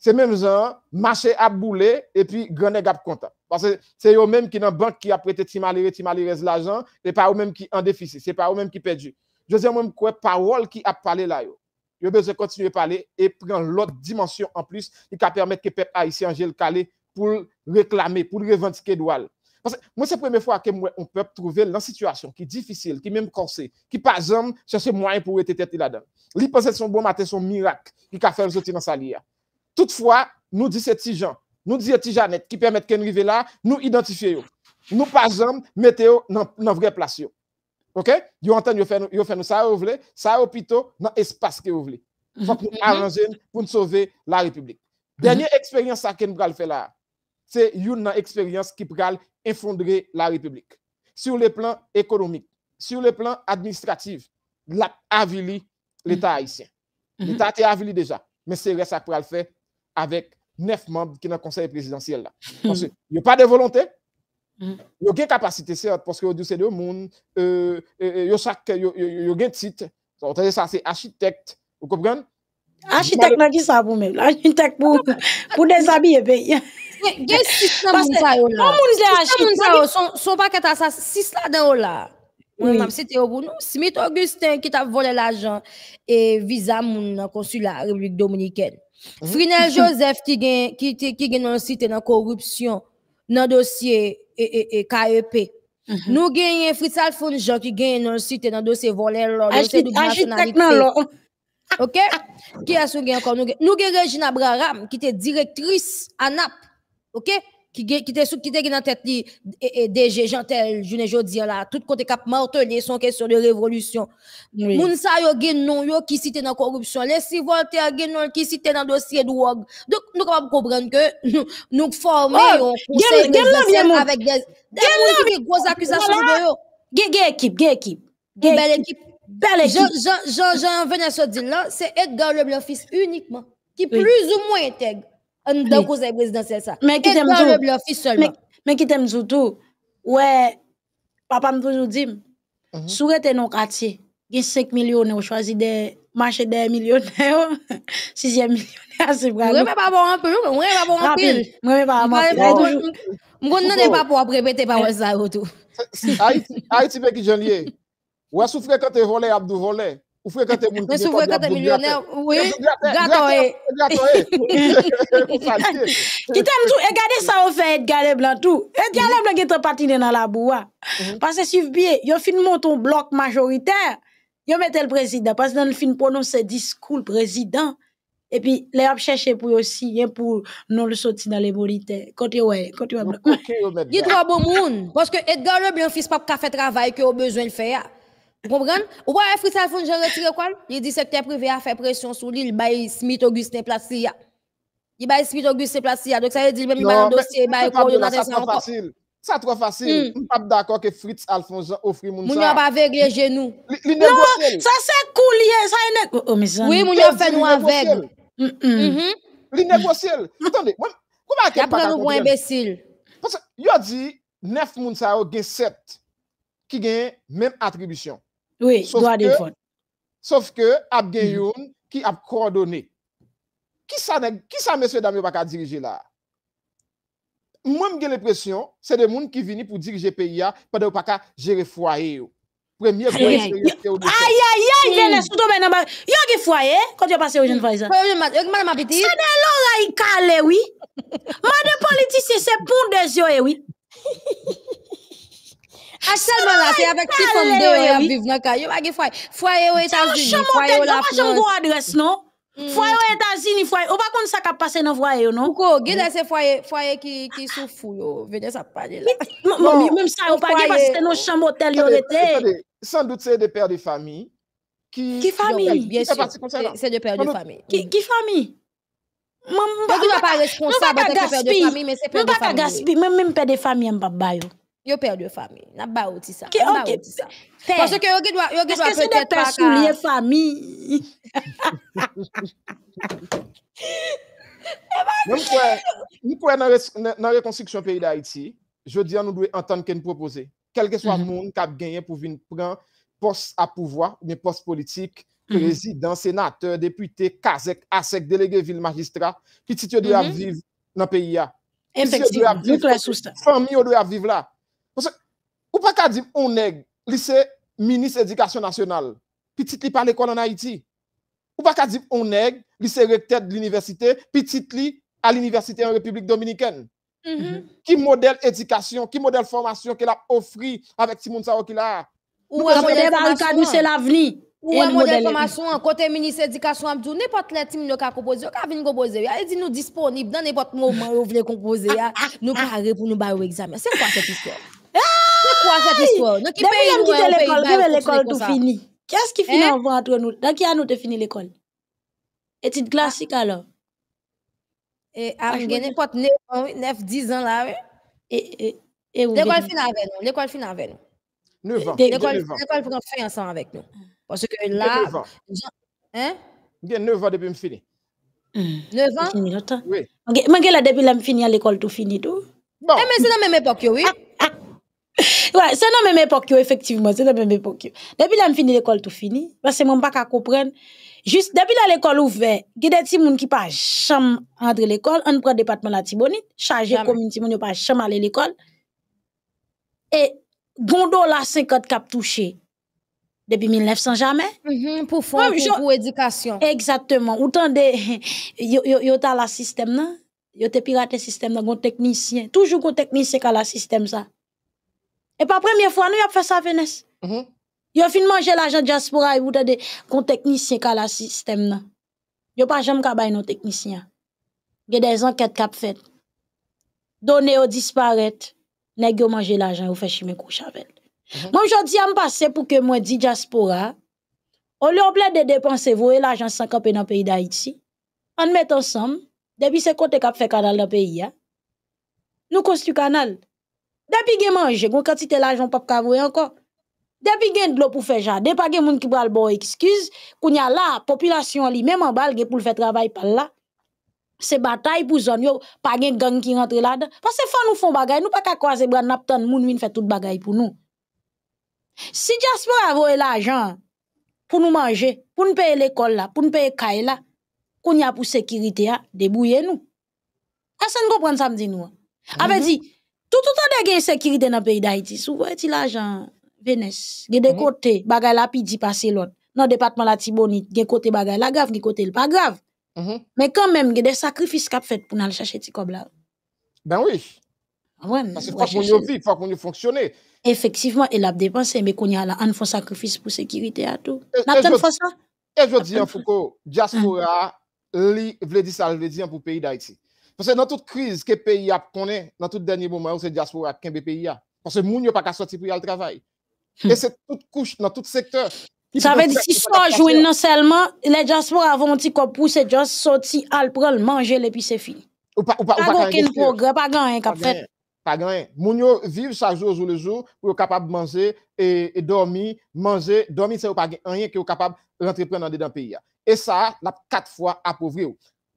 Speaker 2: Se menm jan, mache ap boule, e pi grenèg ap kontan. Parce se yo menm ki nan bank ki ap prete ti malire, ti malirez l'ajan, e pa yo menm ki an defisi, se pa yo menm ki perdu. Jose menm kwe parol ki ap pale la yo? Yo beze kontinue pale, e pren lot dimensyon an plus, ki ka permette ke pep Haitien jel kale pou reklame, pou revendike doual. Parce mwen se preme fwa ke mwen on pep trouve lan situasyon ki difisil, ki menm korse, ki pa jom chase mwayen pou rete tete la dan. Li pense son bon matin, son mirak, ki ka fel zoti nan sa liya. Toutefois, nous disons c'est Tijan, nous disons Tijanet qui permettent qu'un rive là, nous identifions. Nous pas hommes, météo dans la vraie place. OK? Vous entendez, vous faites ça, vous voulez, ça, hôpital, dans l'espace que vous voulez. Il faut que nous arrangions pour nous sauver la République. Mm-hmm. Dernière expérience que nous allons faire là, c'est une expérience qui va effondrer la République. Sur le plan économique, sur le plan administratif, l'État mm-hmm. haïtien. L'État est avili déjà, mais c'est ça qui va le faire avec neuf membres qui sont dans le conseil présidentiel. Là. Parce qu'il n'y a pas de volonté, il y a une capacité, certes, parce que c'est deux monde, il y a un titre. Ça, c'est architecte, vous comprenez?
Speaker 1: Architect nan ki sa pou men. Architect pou desabye pe.
Speaker 3: Gen sis nan moun sa yo la.
Speaker 1: Moun de
Speaker 3: architect. Son paket a sa sis la den yo la. Mwen am site yo pou nou. Smith Augustin ki tap vole l'ajan e visa moun nan konsulat Republik Dominiken. Frinel Joseph ki gen, ki, te- ki gen nan site nan korupsyon nan dosye e, e, e, KEP. Nou genyen Fritz Alphonse Jean ki genyen nan site nan dosye vole lor, dosye
Speaker 1: Achit,
Speaker 3: double
Speaker 1: achit tek
Speaker 3: nationalité.
Speaker 1: nan lo.
Speaker 3: Ok? Qui a sou gen encore? Nou gen? Nou gen Regine Abraham qui était directrice ANAP. Ok? Ki, ki te souk ki te gen nan tet li e, e, DG Jantel, jounen jodi la, tout kote kap martelye son kesyon de revolutyon.
Speaker 1: Oui.
Speaker 3: Moun sa yo gen non yo ki site nan korupsyon, lesi volte gen non ki site nan dosye d'wog. Dok nou kapap komprenn ke nou, nou forme
Speaker 1: oh, yon
Speaker 3: konsey
Speaker 1: nezansel
Speaker 3: avèk des... Gen moun ki gen gwoz
Speaker 1: akusasyon
Speaker 3: de yo.
Speaker 1: Gen gen ekip, gen ekip.
Speaker 3: Gen bel
Speaker 1: ekip.
Speaker 3: Bel
Speaker 1: ekip.
Speaker 3: Jan venen so di la, se Edgar Leblanc fils unikman, ki
Speaker 1: oui.
Speaker 3: plus ou mwen teg. En dans
Speaker 1: Oui.
Speaker 3: conseil présidentiel ça.
Speaker 1: Mais qui t'aime
Speaker 3: Edgar
Speaker 1: tout.
Speaker 3: Leblanc fils seulement.
Speaker 1: Men, ki tem zoutou, ouais, papa m toujou di,
Speaker 2: Mhm.
Speaker 1: sou rete non katye, gen 5 milyonè ou chwazi de marché de milyonè ou, 6e milyonè se
Speaker 3: Mwen
Speaker 1: pral.
Speaker 3: pa pa bon un peu, mwen pa bon un
Speaker 1: Rapil,
Speaker 3: pile.
Speaker 1: mwen pa
Speaker 3: Mwen
Speaker 1: rapil.
Speaker 3: Mwen nan e pa pou ap repete pa wè sa yo tou.
Speaker 2: Haïti, Haïti. Ou frekante vole Abdou vole. Ou frekante moun
Speaker 3: frekante millionnaire, oui,
Speaker 2: Gato
Speaker 3: e.
Speaker 2: e.
Speaker 1: Ki tem tou, e gade sa ou fe Leblanc tou. Edgar Leblanc gen te patine nan la boua. Pase suiv biye, yo fin monton blok majoritaire, yo mette le président, parce nan le fin prononce discours le président, et puis les ap chèche pou yo si, yen pou non le soti dans les bolite. Kote wè, kote wè blanc.
Speaker 3: Gi tro bon moun. Paske Edgar Leblanc fils pap ka fè travay ki yo bezwen l fè ya. Vous comprenez? Ou pas Fritz Alphonse Jean retire quoi? Il dit secteur privé a fait pression sur lui, il bail Smith Augustin place ya. Il bail Smith Augustin place ya. Donc ça veut dire même il bail un dossier, il bail coordonnateur
Speaker 2: ça
Speaker 3: ça
Speaker 2: trop facile. Ça trop facile. Je suis pas d'accord que Fritz Alphonse offre
Speaker 3: yo
Speaker 2: ça.
Speaker 3: pa aveugle genou.
Speaker 2: Li- Li négocier.
Speaker 1: Ça c'est cool, yeah, ça y est. Oh, mais ça.
Speaker 3: Oui, moun
Speaker 2: Li
Speaker 3: yo fait nous. Mhm.
Speaker 2: Li négocier. Attendez, comment
Speaker 3: Y
Speaker 2: qu'elle
Speaker 3: apre
Speaker 2: pas
Speaker 3: nou pou
Speaker 2: comprendre?
Speaker 3: imbécile.
Speaker 2: Parce que yo dit 9 moun sa yo gen 7 qui gen même attribution.
Speaker 1: Oui,
Speaker 2: Sauf
Speaker 1: droit de
Speaker 2: que-
Speaker 1: vote.
Speaker 2: Sauf que ap gen yon qui a coordonné. Qui ça nèg- qui ça monsieur dame yo pas ka diriger là? Moi j'ai l'impression c'est des moun qui viennent pour diriger pays pendant pas ka gérer foyer. Premier gros
Speaker 1: Aïe, aïe.
Speaker 2: de.
Speaker 1: Aïe, aïe, aïe, vene sou tobe nan ba. Yo ki foye, quand yo passe au jeune foye ça.
Speaker 3: Yo yo mat- yo ki madame apiti.
Speaker 1: Se de lora yi kale, oui. Mande politisye se pou de yo, eh,
Speaker 3: avec ti
Speaker 1: Allez,
Speaker 3: femme de yo
Speaker 1: oui.
Speaker 3: yo viv nan ka. Yo pa ge foyer. Foyer aux États-Unis,
Speaker 1: Chamon
Speaker 3: foyer
Speaker 1: tèt,
Speaker 3: au
Speaker 1: yo
Speaker 3: la
Speaker 1: pa
Speaker 3: France.
Speaker 1: go adres, non? Foye aux États-Unis, foye. Ou pa kon sa ka pase nan yo, non?
Speaker 3: Pouko, ge la se qui qui sou fou yo. Vene sa pale la.
Speaker 1: M-
Speaker 2: Non.
Speaker 1: m- Même ça, yo pa
Speaker 3: Foye-
Speaker 1: parce que non chambre hôtel yo
Speaker 2: attendez, Sans doute c'est des pères de famille qui
Speaker 1: Ki famille?
Speaker 3: Bien sûr. c'est de père de famille.
Speaker 1: Ki, ki famille? M- m-
Speaker 3: Yo ki
Speaker 1: m-
Speaker 3: va pas responsable
Speaker 1: pas
Speaker 3: en tant que père de
Speaker 1: gaspille.
Speaker 3: famille, mais c'est père
Speaker 1: M
Speaker 3: de
Speaker 1: pa ka
Speaker 3: famille.
Speaker 1: gaspi, même même père de famille m pa ba yo.
Speaker 3: Père de famille. N'a pas outi ça. N'a pas
Speaker 1: ok.
Speaker 3: outi ça. Parce que yo doit yo doit
Speaker 1: que c'est des
Speaker 3: peut-être pas
Speaker 1: souliers
Speaker 3: ka-
Speaker 1: famille?
Speaker 2: Même quoi, nous quoi dans dans reconstruction pays d'Haïti, je dis nous devons entendre qu'elle propose. Quel que soit le monde qui a gagné pour venir prendre poste à pouvoir, mais poste politique,
Speaker 1: Mhm.
Speaker 2: président, sénateur, député, kazek, asek, délégué ville magistrat, petit yo doit
Speaker 3: Mhm.
Speaker 2: vivre dans le pays là.
Speaker 1: Effectivement.
Speaker 2: Famille doit vivre là. Parce que ou pas qu'à dire on nèg, lycée ministre éducation nationale. Petit li pas l'école en Haïti. Ou pas qu'à dire on nèg, lycée recteur de l'université, petit li à l'université en République dominicaine.
Speaker 3: Mhm.
Speaker 2: Qui modèle éducation, qui modèle formation qu'il a offert avec Timon Sao qu'il a.
Speaker 3: Ou un modèle
Speaker 1: Balkadou, c'est l'avenir.
Speaker 3: Ou un
Speaker 1: le
Speaker 3: modèle formation, côté ministre éducation Abdou, n'importe les team yo ka composer, yo ka vinn composer. Dit nous disponible dans n'importe moment yo voulez composer ya, nous paré pour nous ba au examen. C'est quoi cette histoire? C'est quoi cette histoire?
Speaker 1: Depuis
Speaker 3: nous pays
Speaker 1: l'école, l'école tout fini. Qu'est-ce qui finit
Speaker 3: Hein?
Speaker 1: avant entre nous? Dans qui année tu fini l'école? Études classiques alors?
Speaker 3: Et
Speaker 1: je veux
Speaker 3: n'importe 9 10 ans là, oui.
Speaker 1: Et, et, et où
Speaker 3: L'école
Speaker 1: venez?
Speaker 3: fin avec nous, l'école fin avec nous.
Speaker 2: 9 ans.
Speaker 3: L'école
Speaker 2: 9 ans.
Speaker 3: l'école prend fin ensemble avec nous. Parce que là,
Speaker 2: 9 ans.
Speaker 3: hein?
Speaker 2: Gen 9 ans depuis me fini.
Speaker 1: Hmm.
Speaker 3: 9 ans?
Speaker 1: Fini longtemps.
Speaker 2: Oui.
Speaker 1: Ok, Moi, là, depuis là, me fini à l'école tout fini tout.
Speaker 2: Bon,
Speaker 3: Eh mais c'est dans même époque oui.
Speaker 1: Ouais, c'est dans même époque, effectivement, c'est dans même époque. Depuis là, me fini l'école tout fini. Parce que moi, pas qu'à comprendre. Juste depuis la l'école ouverte, il y a des petits moun qui pas jamais entre l'école, on prend département la Tibonite, chargé
Speaker 3: Jamais.
Speaker 1: commune Tibonite pas jamais aller l'école. Et gondo la 50 cap touché depuis 1900 jamais.
Speaker 3: Mhm, Pour fond,
Speaker 1: Ouais,
Speaker 3: pour,
Speaker 1: je-
Speaker 3: pour éducation.
Speaker 1: Exactement. Autant de yo yo yo ta la système nan, yo te pirate système nan gon technicien, toujours gon technicien ka la système ça. Et pas première fois nous y a fait ça Venesse.
Speaker 2: Mhm.
Speaker 1: Yo fin manger l'argent diaspora et vous de gon technicien ka la système nan. Yo pas jamais ka bay non technicien. Ge des enquêtes k'ap fait. Données yo disparaître. Nèg yo manger l'argent ou fait chimé couche avec. Moi jodi am passé pour que moi di diaspora au lieu de dépenser voyer l'argent sans camper dans le pays d'Haïti. On met ensemble depuis c'est côté k'ap fait canal dans le pays ya. Nous construit canal. Depi gen manje, gwen katite lajon pap kavoy anko. Depi gen dlo pou fe jan, depa gen moun ki bral bo ekskiz, kounya la, populasyon li, menman bal gen pou l fe travay pal la. Se batay pou zon yo, pa gen gang ki rentre la dan. Pase fan nou fon bagay, nou pa ka kwa se bran nap tan moun win fe tout bagay pou nou. Si jaspo avoy e lajon, pou nou manje, pou nou peye l'ekol la, pou nou peye kay la, kounya pou sekirite ya, debouye nou. Asen kompren sa mdi nou an. Mm -hmm. Ape di, Tout temps de gen sécurité dans le pays d'Haïti, souvent ti l'argent Venesse, gen de
Speaker 2: Mhm.
Speaker 1: côté bagay la pidi passer l'autre. Dans le département la Tibonite, gen côté bagay la grave, gen côté pas grave.
Speaker 2: Mhm.
Speaker 1: Mais quand même, gen des sacrifices qu'a fait pour nous chercher ti kob là.
Speaker 2: Ben oui.
Speaker 1: Ouais,
Speaker 2: Parce que
Speaker 1: ouais,
Speaker 2: faut qu'on y
Speaker 1: chercher.
Speaker 2: vive, faut qu'on y fonctionne.
Speaker 1: Effectivement, il a dépensé, mais qu'on y a on fait sacrifice pour sécurité à tout.
Speaker 2: Et-
Speaker 1: N'a
Speaker 2: et
Speaker 1: pas ça?
Speaker 2: Et je dis, en Foucault, diaspora, li, vle di ça, vle di pour pays d'Haïti. Parce que dans toute crise que le pays a connaît, dans tout dernier moment, c'est diaspora qui est pays a. Parce que moun yo pas qu'à sortir pour y aller travail. Hmm. Et c'est toute couche dans tout secteur.
Speaker 1: Ça veut dire si ça
Speaker 2: joue
Speaker 1: non seulement les diaspora vont petit coup pour c'est juste sortir al prendre manger les puis c'est fini.
Speaker 2: Ou pas ou pas
Speaker 1: pas aucun progrès, pas
Speaker 2: grand
Speaker 1: qu'a fait.
Speaker 2: Pas grand. Moun yo vivre ça jour jour le jour pour capable manger et, et dormir, manger, dormir c'est pas rien que capable rentrer prendre dans pays Et ça, la quatre fois appauvri.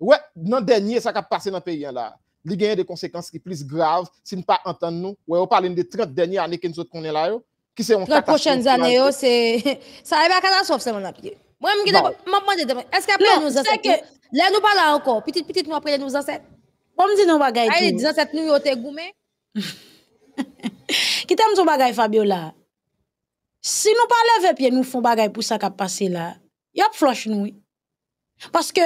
Speaker 2: Ou. Ouais, dans le dernier, ça qui a passé dans le pays là. Il y a des conséquences qui sont plus graves si nous ne pas entendre nous. Ouais, on parle des 30 dernières années que nous autres là, yo, qui c'est
Speaker 3: 30 prochaines années, yo, c'est. Ça arrive à catastrophe, c'est mon appui. Moi, je me demande, est-ce qu'après nous
Speaker 1: c'est
Speaker 3: ancêtres,
Speaker 1: que-
Speaker 3: nous- là, nous parlons encore, petite, petite, nous après nous ancêtres.
Speaker 1: Bon, me dit non
Speaker 3: ancêtres, nous.
Speaker 1: Qui t'aime son bagay Fabiola? Si nous pas lever pied, nous font bagay pour ça qui a passé là. Y a flush nous. Parce que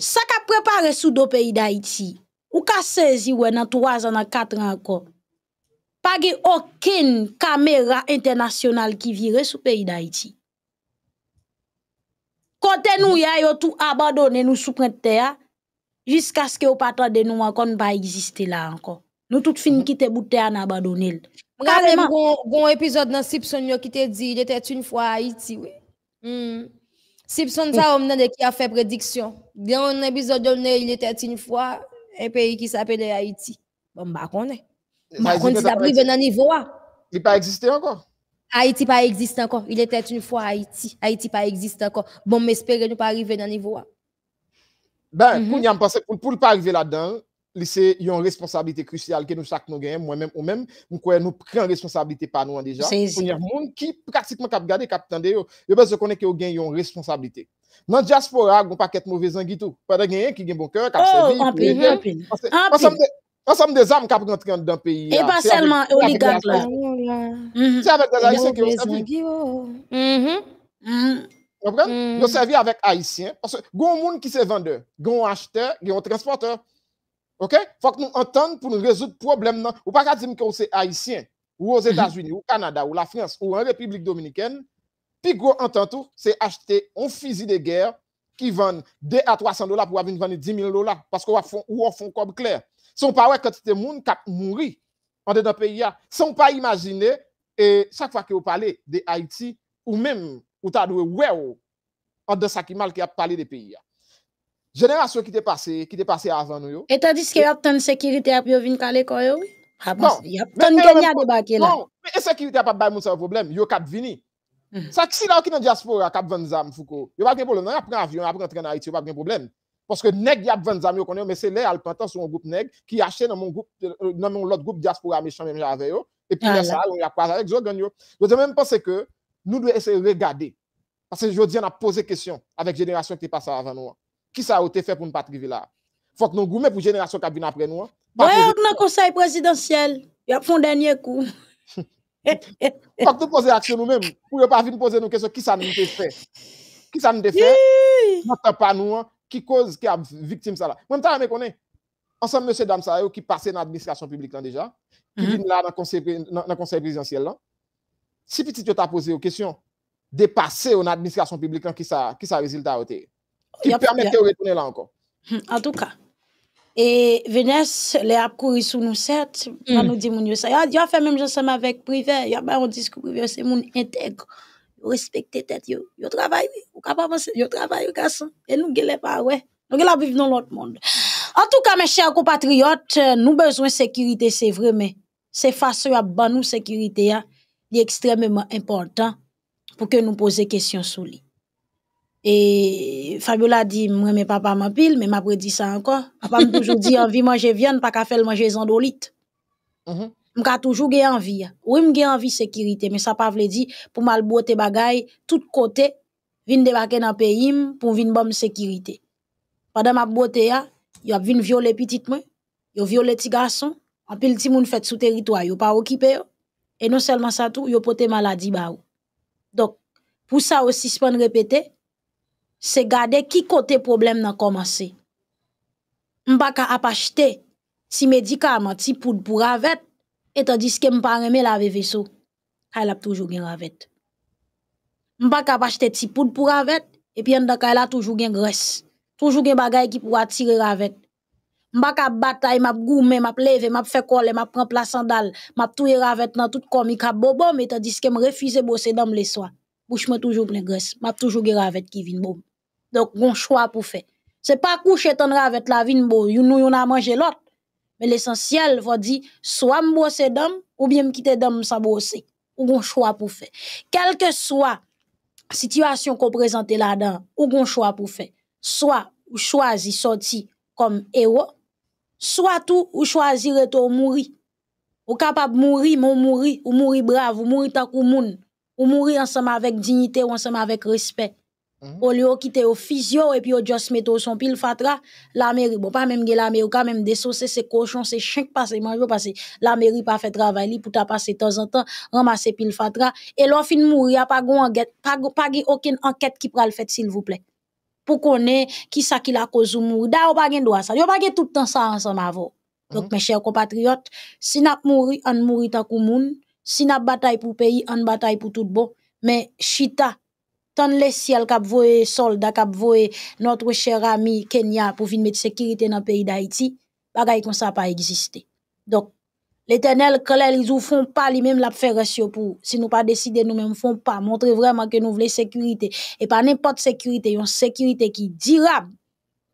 Speaker 1: Sa ka prepare sou do peyi da iti, ou ka sezi wè nan 3 an nan 4 an kon. Page oken kamera internasyonal ki vire sou peyi da iti. Kote nou ya yo tou abadone nou sou prente ya, jiska skè ou patande nou ankon pa egziste la ankon. Nou tout fin kite boute an abadone
Speaker 3: l.
Speaker 1: Mwen
Speaker 3: mwen mwen epizod nan Sipson yo ki te di, il etet un fwa a iti we. Mm. Simpson, ça, on a qui a fait prédiction. Dans un épisode donné, il était une fois un pays qui s'appelait Haïti. Bon, bah, qu'on est. Bah, dit, ça
Speaker 2: pas-
Speaker 3: dans niveau A.
Speaker 2: Il pas existé encore.
Speaker 3: Haïti pas existe encore. Il était une fois Haïti. Haïti pas existe encore. Bon, mais espérez nous pas arriver dans niveau.
Speaker 2: Ben, m'pense, pour, pour ne pas arriver là-dedans, li se yon responsabilite krusyal ke nou chak nou genyen, mwen men ou men, mwen kwen nou pren responsabilite pa nou an
Speaker 1: deja,
Speaker 2: konye moun ki praktikman kap gade, kap tende yo, yo bez yo konen ki yo gen yon responsabilite. Nan diaspora, goun paket mouvezan gitou, pwede genyen ki gen bon kèr,
Speaker 1: kap sebi,
Speaker 2: oh, anpil,
Speaker 1: anpil,
Speaker 2: anpil.
Speaker 1: Ansem
Speaker 2: de
Speaker 1: zam
Speaker 2: kap
Speaker 1: rentren
Speaker 2: dan peyi
Speaker 1: ya.
Speaker 2: E pa
Speaker 1: selman
Speaker 2: oligak
Speaker 1: la.
Speaker 2: Se
Speaker 1: avèk
Speaker 2: de l'Haïtien ki
Speaker 3: yo
Speaker 2: servi. Yo servi avèk Haïtien, goun moun ki se vende, goun achete, goun transporteur, OK? Faut que nous entendons pour nous résoudre problème nan. Ou pas dire que c'est haïtien ou aux États-Unis ou au Canada ou la France ou en République dominicaine. Puis gros entend tout, c'est acheter un fusil de guerre qui vend 2 à 300 dollars pour venir vendre 10 000 dollars parce qu'on font ou on font comme clair. Son pas ouais quantité de monde qui mourir en dedans le pays là. Sans pas imaginer et chaque fois que vous parlez de Haïti ou même ou t'as doué ouais ou, en de ça qui mal qui a parlé des pays. Génération qui t'est passé, qui t'est passé avant nous.
Speaker 1: Et tandis qu'il y a tant de sécurité à calé quoi yo, oui? Ah
Speaker 2: Non.
Speaker 1: il y a tant de Kenya
Speaker 2: mais-
Speaker 1: débarqué là.
Speaker 2: Non, mais insécurité a pas bay moun sa problème, yo kap vini.
Speaker 1: Mhm.
Speaker 2: Ça si là qui dans diaspora kap vendre zam Foucault. Yo pas de problème, y a prend avion, y a rentrer en Haïti, yo pas de problème. Parce que nèg y a vendre zam yo connaît mais c'est là al pantan sur un groupe nèg qui achète dans mon groupe euh, dans mon l'autre groupe diaspora méchant même avec yo et puis là ça on y a pas avec zo gang yo. Je même penser que nous devons essayer de regarder Parce que je dis, on a posé question avec génération qui est passée avant nous. Qui ça a été fait pour ne pas arriver là? Faut que nous gourmet pour génération qui vient après nous.
Speaker 1: Ouais, on a un conseil présidentiel. Il y a un dernier coup.
Speaker 2: Faut que nous poser action nous-mêmes. Pour ne pas venir poser nos questions, qui ça nous a fait? Qui ça nous a fait? N'entend pas nous, qui cause, qui a victime ça là? Moi, je me connais. Ensemble, monsieur, dame, ça, qui passé dans l'administration publique là déjà, qui vient là dans le conseil, le présidentiel là. Si petit tu as posé aux questions, dépasser une administration publique qui ça, qui ça résultat a Qui permet de retourner là encore.
Speaker 1: En tout cas. Et Vénès, les a couru sous nous sept, on nous dit mon ça. Il a fait même ensemble avec privé, il y a un discours privé, c'est mon intègre. Respecter tête yo, yo travail, ou capable yo travail garçon et nous gèle pas ouais. Nous gèle vivre dans l'autre monde. En tout cas mes chers compatriotes, nous besoin sécurité c'est vrai mais c'est façon à ban nous sécurité est extrêmement important pour que nous poser questions sur lui. Et Fabiola dit, moi, mes papa m'en pile, mais m'a dit ça encore. Papa m'a toujours dit, envie manger viande, pas qu'à faire manger zandolite. Mm M'a toujours gagné envie. Oui, m'gé envie sécurité, mais ça pas veut dire pour mal botter bagay, tout côté, vin débarquer dans pays pour vin bon sécurité. Pendant ma beauté ya, yo vin violer petit moi, yo violer petit garçon, en pile ti moun fait sous territoire, yo pas occupé Et non seulement ça tout, yo pote maladie ba ou. Donc, pour ça aussi, se répéter, c'est garder qui côté problème n'a commencé. M'pa ka ap acheter ti médicament, ti poudre pour ravet, et tandis que m'pa remè laver vaisseau. Kay la toujours gen ravet. M'pa ka acheter ti poudre pour ravet, et puis en kay la toujours gen graisse. Toujours gen bagay qui pour attirer ravet. M'pa ka bataille, m'a goumé, m'a lever, m'a fait coller, m'a prend place sandal, m'a touyer ravet dans tout comme ka bobo, mais tandis que me refuse bosser dans les soirs. Bouche moi toujours plein graisse, m'a toujours gen ravet qui vient bon. Donc, bon choix pour faire. C'est pas coucher ton avec la vie, nous, yon a mangé l'autre. Mais l'essentiel, faut dire, soit m'bosser d'homme, ou bien m'quitter d'homme sans bosser. Ou bon choix pour faire. Quelle que soit situation qu'on présente là-dedans, ou bon choix pour faire. Soit, ou choisi sorti comme héros, soit tout, ou choisi retour mourir. Ou capable mourir, mon mourir, ou mourir brave, ou mourir tant moun, ou mourir ensemble avec dignité, ou ensemble avec respect. Au lieu de quitter au physio et puis au juste mettre son pile fatra, la mairie, bon, pas même la mairie, quand même dessosser ces cochons, ces chiens qui passent manger parce que la mairie pas fait travail pour ta passer de temps en temps, ramasser pile fatra, et l'on fin mourir, pas enquête, pas, pas aucune enquête qui pral fait, s'il vous plaît. Pour qu'on ait qui ça qui la cause ou mourir. D'ailleurs, pas droit ça. Yo pas tout le temps ça ensemble avant. Donc, mes chers compatriotes, si n'a mourir, on mourir tant que moun. Si n'a bataille pour pays, on bataille pour tout bon. Mais chita, Tan le siel kap voye solda, kap voye notre chèr ami Kenya pou vin met sekirite nan peyi d'Haïti, bagay kon sa pa egziste. Dok, l'Eternel kele li zou fon pa li mèm la pfe resyo pou, si nou pa deside nou mèm fon pa, montre vreman ke nou vle sekirite, e pa nèmpot sekirite, yon sekirite ki dirab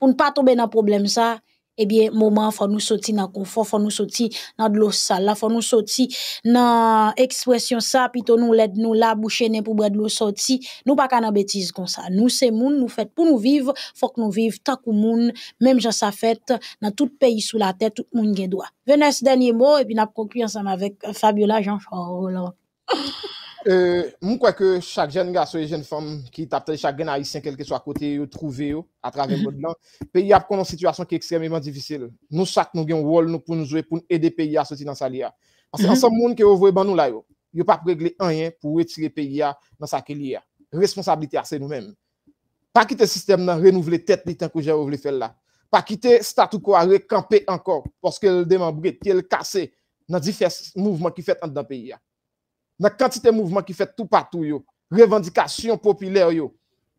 Speaker 1: pou n'pa tobe nan problem sa, ebyen, mouman fò nou soti nan konfor, fò nou soti nan dlo sal la, fò nou soti nan ekspresyon sa, pito nou led nou la, bouchè nen pou bred dlo soti, nou pa ka nan betiz kon sa. Nou se moun, nou fèt pou nou viv, fòk nou viv takou moun, mèm jan sa fèt nan tout peyi sou la tèt, tout moun gen doa. Venè se denye mò, epi nap konkuy ansam avèk Fabiola Jean-Charles.
Speaker 2: Euh, mwen kwa ke chak jen gaso e jen fom ki tapte chak gen aysen kelke so akote yo trouve yo atrave mm -hmm. mod lan, peyi ap konon situasyon ki ekstrememan difisil. Nou sak nou gen wol nou pou nou zwe pou nou ede peyi a soti nan sali a. Anse mm -hmm. ansan moun ki yo vwe ban nou la yo, yo pa pregle anyen pou retire peyi a nan sa ke li a. Responsabilite a se nou men. Pa kite sistem nan renouvle tet li tankou jè ou vle fel la. Pa kite statu kwa rekampe ankor, porske l deman bret, ki el kase nan difes mouvman ki fet an dan peyi a. dans quantité de mouvements qui fait tout partout, yo, revendications populaires, yo,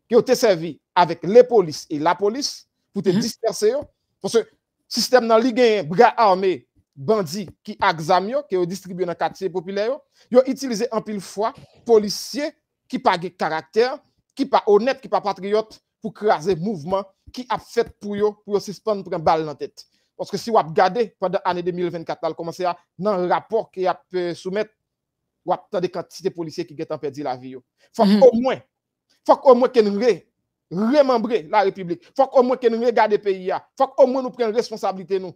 Speaker 2: qui ont été servi avec les polices et la police pour te mm -hmm. disperser. Yo. Parce que le système dans le bras armés, bandits qui exam yo, qui ont distribué dans le quartier populaire, yo, ont utilisé en pile fois policiers qui pas de caractère, qui pas honnête, qui pas patriote pour craser mouvement qui a fait pour yo, pour suspendre pour une balle dans la tête. Parce que si vous regardez pendant l'année 2024, elle a commencé à, dans le rapport qui a soumettre ou tant de quantité de policiers qui ont perdu la vie. Faut mm -hmm. au moins, faut au moins que nous remembrer la République. Faut au moins que nous regardions le pays. Faut au moins nous prenions responsabilité nous.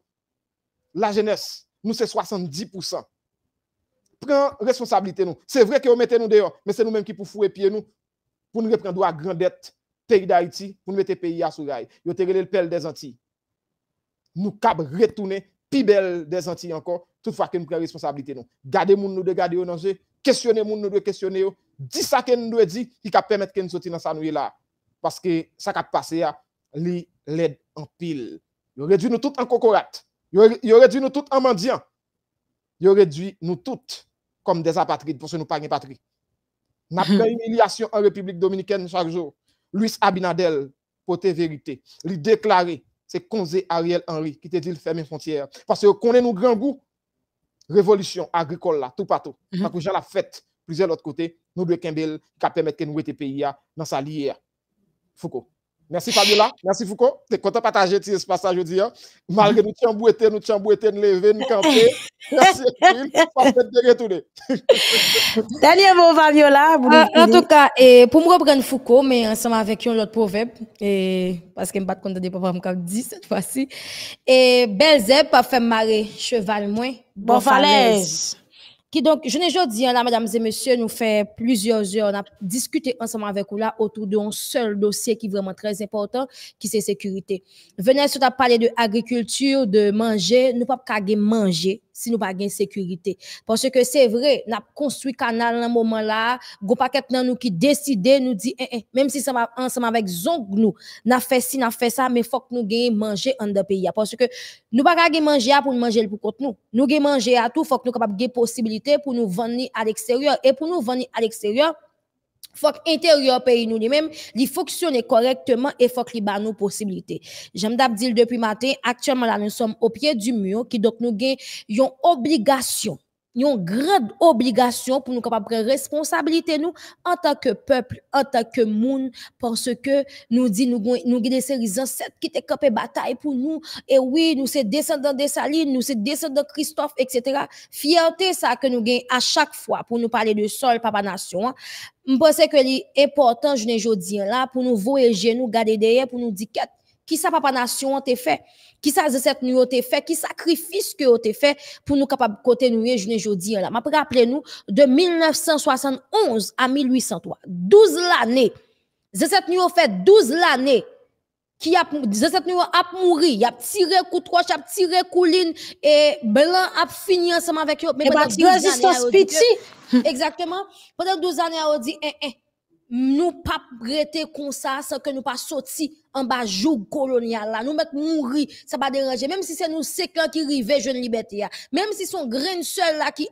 Speaker 2: La jeunesse, nous c'est 70%. Prends responsabilité nous. C'est vrai que vous mettez nous dehors, mais c'est nous-mêmes qui pour fouer pied nous pou nou reprendo a grandet peyi d'Haïti, pou nou mette peyi a sou ray. Yo te rele l'pel des Antilles. Nou kab retoune, pi bel des Antilles ankon, tout fwa ke nou pre responsabilite nou. Gade moun nou de gade yo nan je, kestyone moun nou de kestyone yo, di sa ke nou de di, ki ka pemet ke nou soti nan sa nou ye la. Paske sa ka pase ya, li led an pil. Yo redwi nou tout an kokorat. Yo, yo redwi nou tout an mandyan. Yo redwi nou tout kom des apatride, pou se nou pa gen patri. Na pre humilyasyon an Republik Dominikèn chak jo, Louis Abinadel pote verite. Li deklare, se konze Ariel Henry ki te dil ferme fèmè fontyère. Paske yo konen nou gran gout, révolution agricole là, tout partout. Mm -hmm. Tant la fête, plusieurs l'autre côté, nous devons qu'un bel, qui permettre que nous étions pays dans sa lière. Foucault. Merci Fabiola, merci Foucault. T'es content de partager ce passage aujourd'hui. Hein? Malgré nous tchambouetés, nous tchambouetés, nous lever, nous camper. Merci de retourner.
Speaker 1: Dernier mot Fabiola.
Speaker 3: En, en tout cas, et pour me reprendre Foucault, mais ensemble avec un autre proverbe, et, parce que je ne pas compte de papa me dit cette fois-ci. Et Belzeb a fait marrer cheval moins.
Speaker 1: Bon falaise.
Speaker 3: Donc, je ne dis là, mesdames et messieurs, nous fait plusieurs heures, on a discuté ensemble avec vous là autour d'un seul dossier qui est vraiment très important, qui c'est sécurité. Venez sur parler de agriculture, de manger, nous pas pas manger si nous pas gain sécurité. Parce que c'est vrai, n'a construit canal dans moment là, go paquet nan nous qui décider nous dit eh, eh, même si ça ensemble avec zong nous, n'a fait ci, n'a fait ça, mais faut que nous gagne manger en de pays parce que nous pas gagne manger pour manger pour nous. Nous gagne manger à tout, faut que nous capable gagne possibilité pour nous vendre à l'extérieur et pour nous vendre à l'extérieur Fok intérieur pays nous lui-même, il fonctionner correctement et faut qu'il nous possibilités. J'aime d'abdil depuis matin, actuellement là nous sommes au pied du mur qui donc nous gagnons une obligation une grande obligation pour nous capables prendre responsabilité nous en tant que peuple, en tant que monde, parce que nous dit nous nous des séries ancêtres qui étaient bataille pour nous et oui nous c'est descendants de Saline, nous c'est descendants de Christophe etc. Fierté ça que nous gagnons à chaque fois pour nous parler de sol papa nation. Je pense que c'est important je ne dis là pour nous voyager nous garder derrière pour nous dire qui ça papa nation te fait qui ça cette nuit te fait qui sacrifice que te fait pour nous capable côté nous journée jodi là. M'a de 1971 à 1803 12 l'année. Cette nuit fait 12 l'année qui a cette nuit a mouru il a tiré coup trois a tiré couline et blanc a fini ensemble avec eux.
Speaker 1: Mais pendant 12 années
Speaker 3: exactement. Pendant 12 années a dit eh, eh, nous pas prêter comme ça sans que nous pas sorti en bas joug colonial là. Nous mettre mourir ça pas déranger. Même si c'est nous séquent qui rive jeune liberté même si son grain seul là qui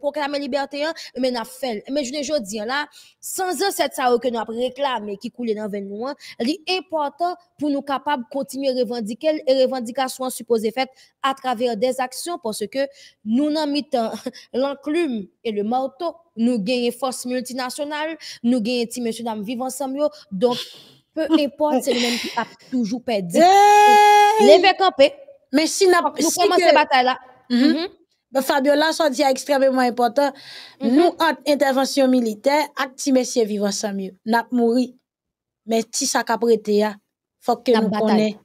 Speaker 3: pour la liberté mais n'a fait. Mais je ne dis là sans cette ça que nous avons réclamé qui coule dans nous c'est important pour nous capables continuer revendiquer et revendications supposées faites à travers des actions parce que nous n'en mettons l'enclume et le marteau. Nous gagnons force multinationale nous gagnons petit monsieur dame vivre ensemble donc peu importe, c'est lui-même qui a toujours perdu. Levez camper.
Speaker 1: Mais si n'a
Speaker 3: nous commençons cette bataille là.
Speaker 1: Mm -hmm. Fabiola, ça dit extrêmement important. Mm -hmm. Nous, entre intervention militaire, acti messieurs vivant sans mieux. N'a mouri. Mais si ça a prêté, faut que nous connaissions.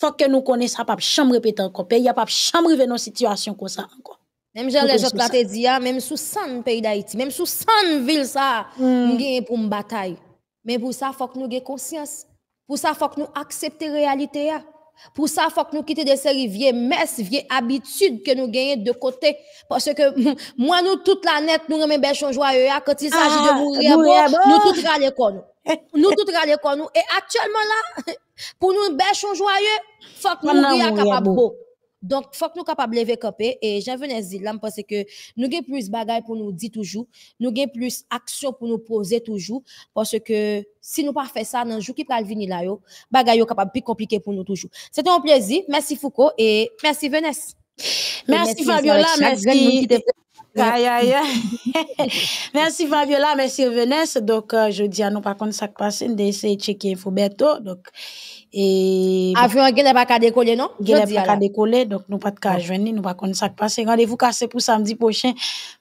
Speaker 1: Faut que nous connaissions ça, pas chambre répéter encore. Il n'y a pas chambre dans une situation comme ça encore.
Speaker 3: Même genre les autres là te dit, même sous 100 pays d'Haïti, même sous 100 villes ça, nous mm. pour une bataille. Mais pour ça, il faut que nous ayons conscience. Pour ça, il faut que nous acceptions la réalité. Pour ça, il faut que nous quittions des séries vieilles messes, vieilles habitudes que nous gagnons de côté. Parce que moi, nous, toute la net, nous remettons bêchons joyeux. Quand il s'agit de
Speaker 1: Ah,
Speaker 3: mourir,
Speaker 1: mourir
Speaker 3: bon,
Speaker 1: bon.
Speaker 3: nous tous râlons comme nous. Nous tous râlons comme nous. Et actuellement là, pour nous bêchons joyeux, il faut que nous
Speaker 1: a
Speaker 3: mourir Donc, faut que nous capables de lever camper. Et j'en venais dire là, parce que nous avons plus de bagailles pour nous dire toujours. Nous avons plus action pour nous poser toujours. Parce que si nous pas fait ça dans le jour qui va venir là, bagaille capable plus compliqué pour nous toujours. C'était un plaisir. Merci Foucault et merci Venesse.
Speaker 1: Merci Fabiola, merci. Aïe, aïe, aïe. merci Fabiola, merci Venesse. Donc, euh, je dis à nous, par contre, ça passe, on essayer de checker Foberto. Donc, et.
Speaker 3: Avion gèle pas qu'à décoller, non?
Speaker 1: Gele
Speaker 3: Jodi
Speaker 1: pa
Speaker 3: à
Speaker 1: ka
Speaker 3: la.
Speaker 1: décoller, donc nous pas de ka joindre, nous pas connaître ça qui passe. Rendez-vous cassé pour samedi prochain.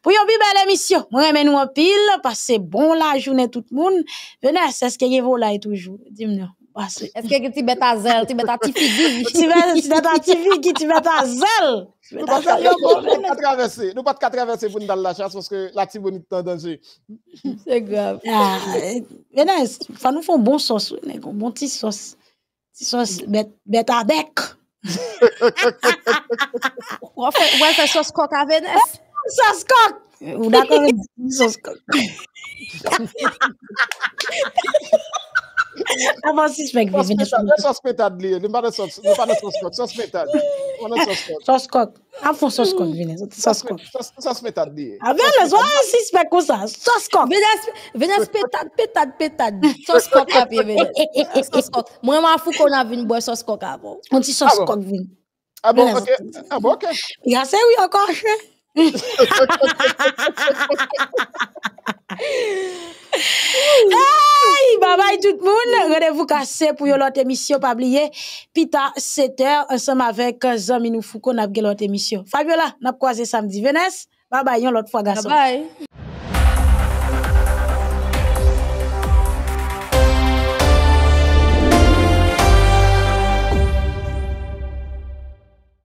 Speaker 1: Pour une belle émission. Moi, nous en pile, passez bon la journée tout le monde. Venez, c'est ce y a là toujours. Dis-moi. Parce
Speaker 3: Eske ki ti bet a zel, ti bet a ti figi?
Speaker 1: ti bet ti bet a TV ki ti bet a zel. Ti
Speaker 2: Nou
Speaker 1: bet a
Speaker 2: pat ka
Speaker 1: zel yo bon.
Speaker 2: nou pat ka travese, nou pat ka travese pou nou dal la chas Paske la tibonit tan danse
Speaker 3: Se grav.
Speaker 1: Ah, eh, Venez, fa nou fon bon un bon ti sos. Sos bet, bet a bek.
Speaker 3: Ou fè fè sos kok a Venes?
Speaker 1: Sos kok. Ou sos kok. Avant si spek
Speaker 2: Sos
Speaker 1: Venez.
Speaker 2: metad, ne sos metad liye, nou pa de sos,
Speaker 1: kok. Fon sos kok Venez. Sos kok.
Speaker 2: sos,
Speaker 1: spek kon sa. Sos kok.
Speaker 3: Venes, Venes petad, petad, petad. Sos kok api Venes. Sos kok. Mwen ma fou kon avin boy sos kok avon.
Speaker 1: On ti sos
Speaker 2: Ah
Speaker 1: kok vin.
Speaker 2: Ah bon, ok, ah bon, ok
Speaker 1: Ya se che. Hey, bye bye tout le monde. Rendez-vous cassé pour l'autre émission, pas oublier. Pita 7h, ensemble avec Zami Foucault, n'a l'autre émission. Fabiola, n'a croisé samedi. Venez. Bye bye, l'autre fois,
Speaker 3: Bye
Speaker 1: garçon.
Speaker 3: bye.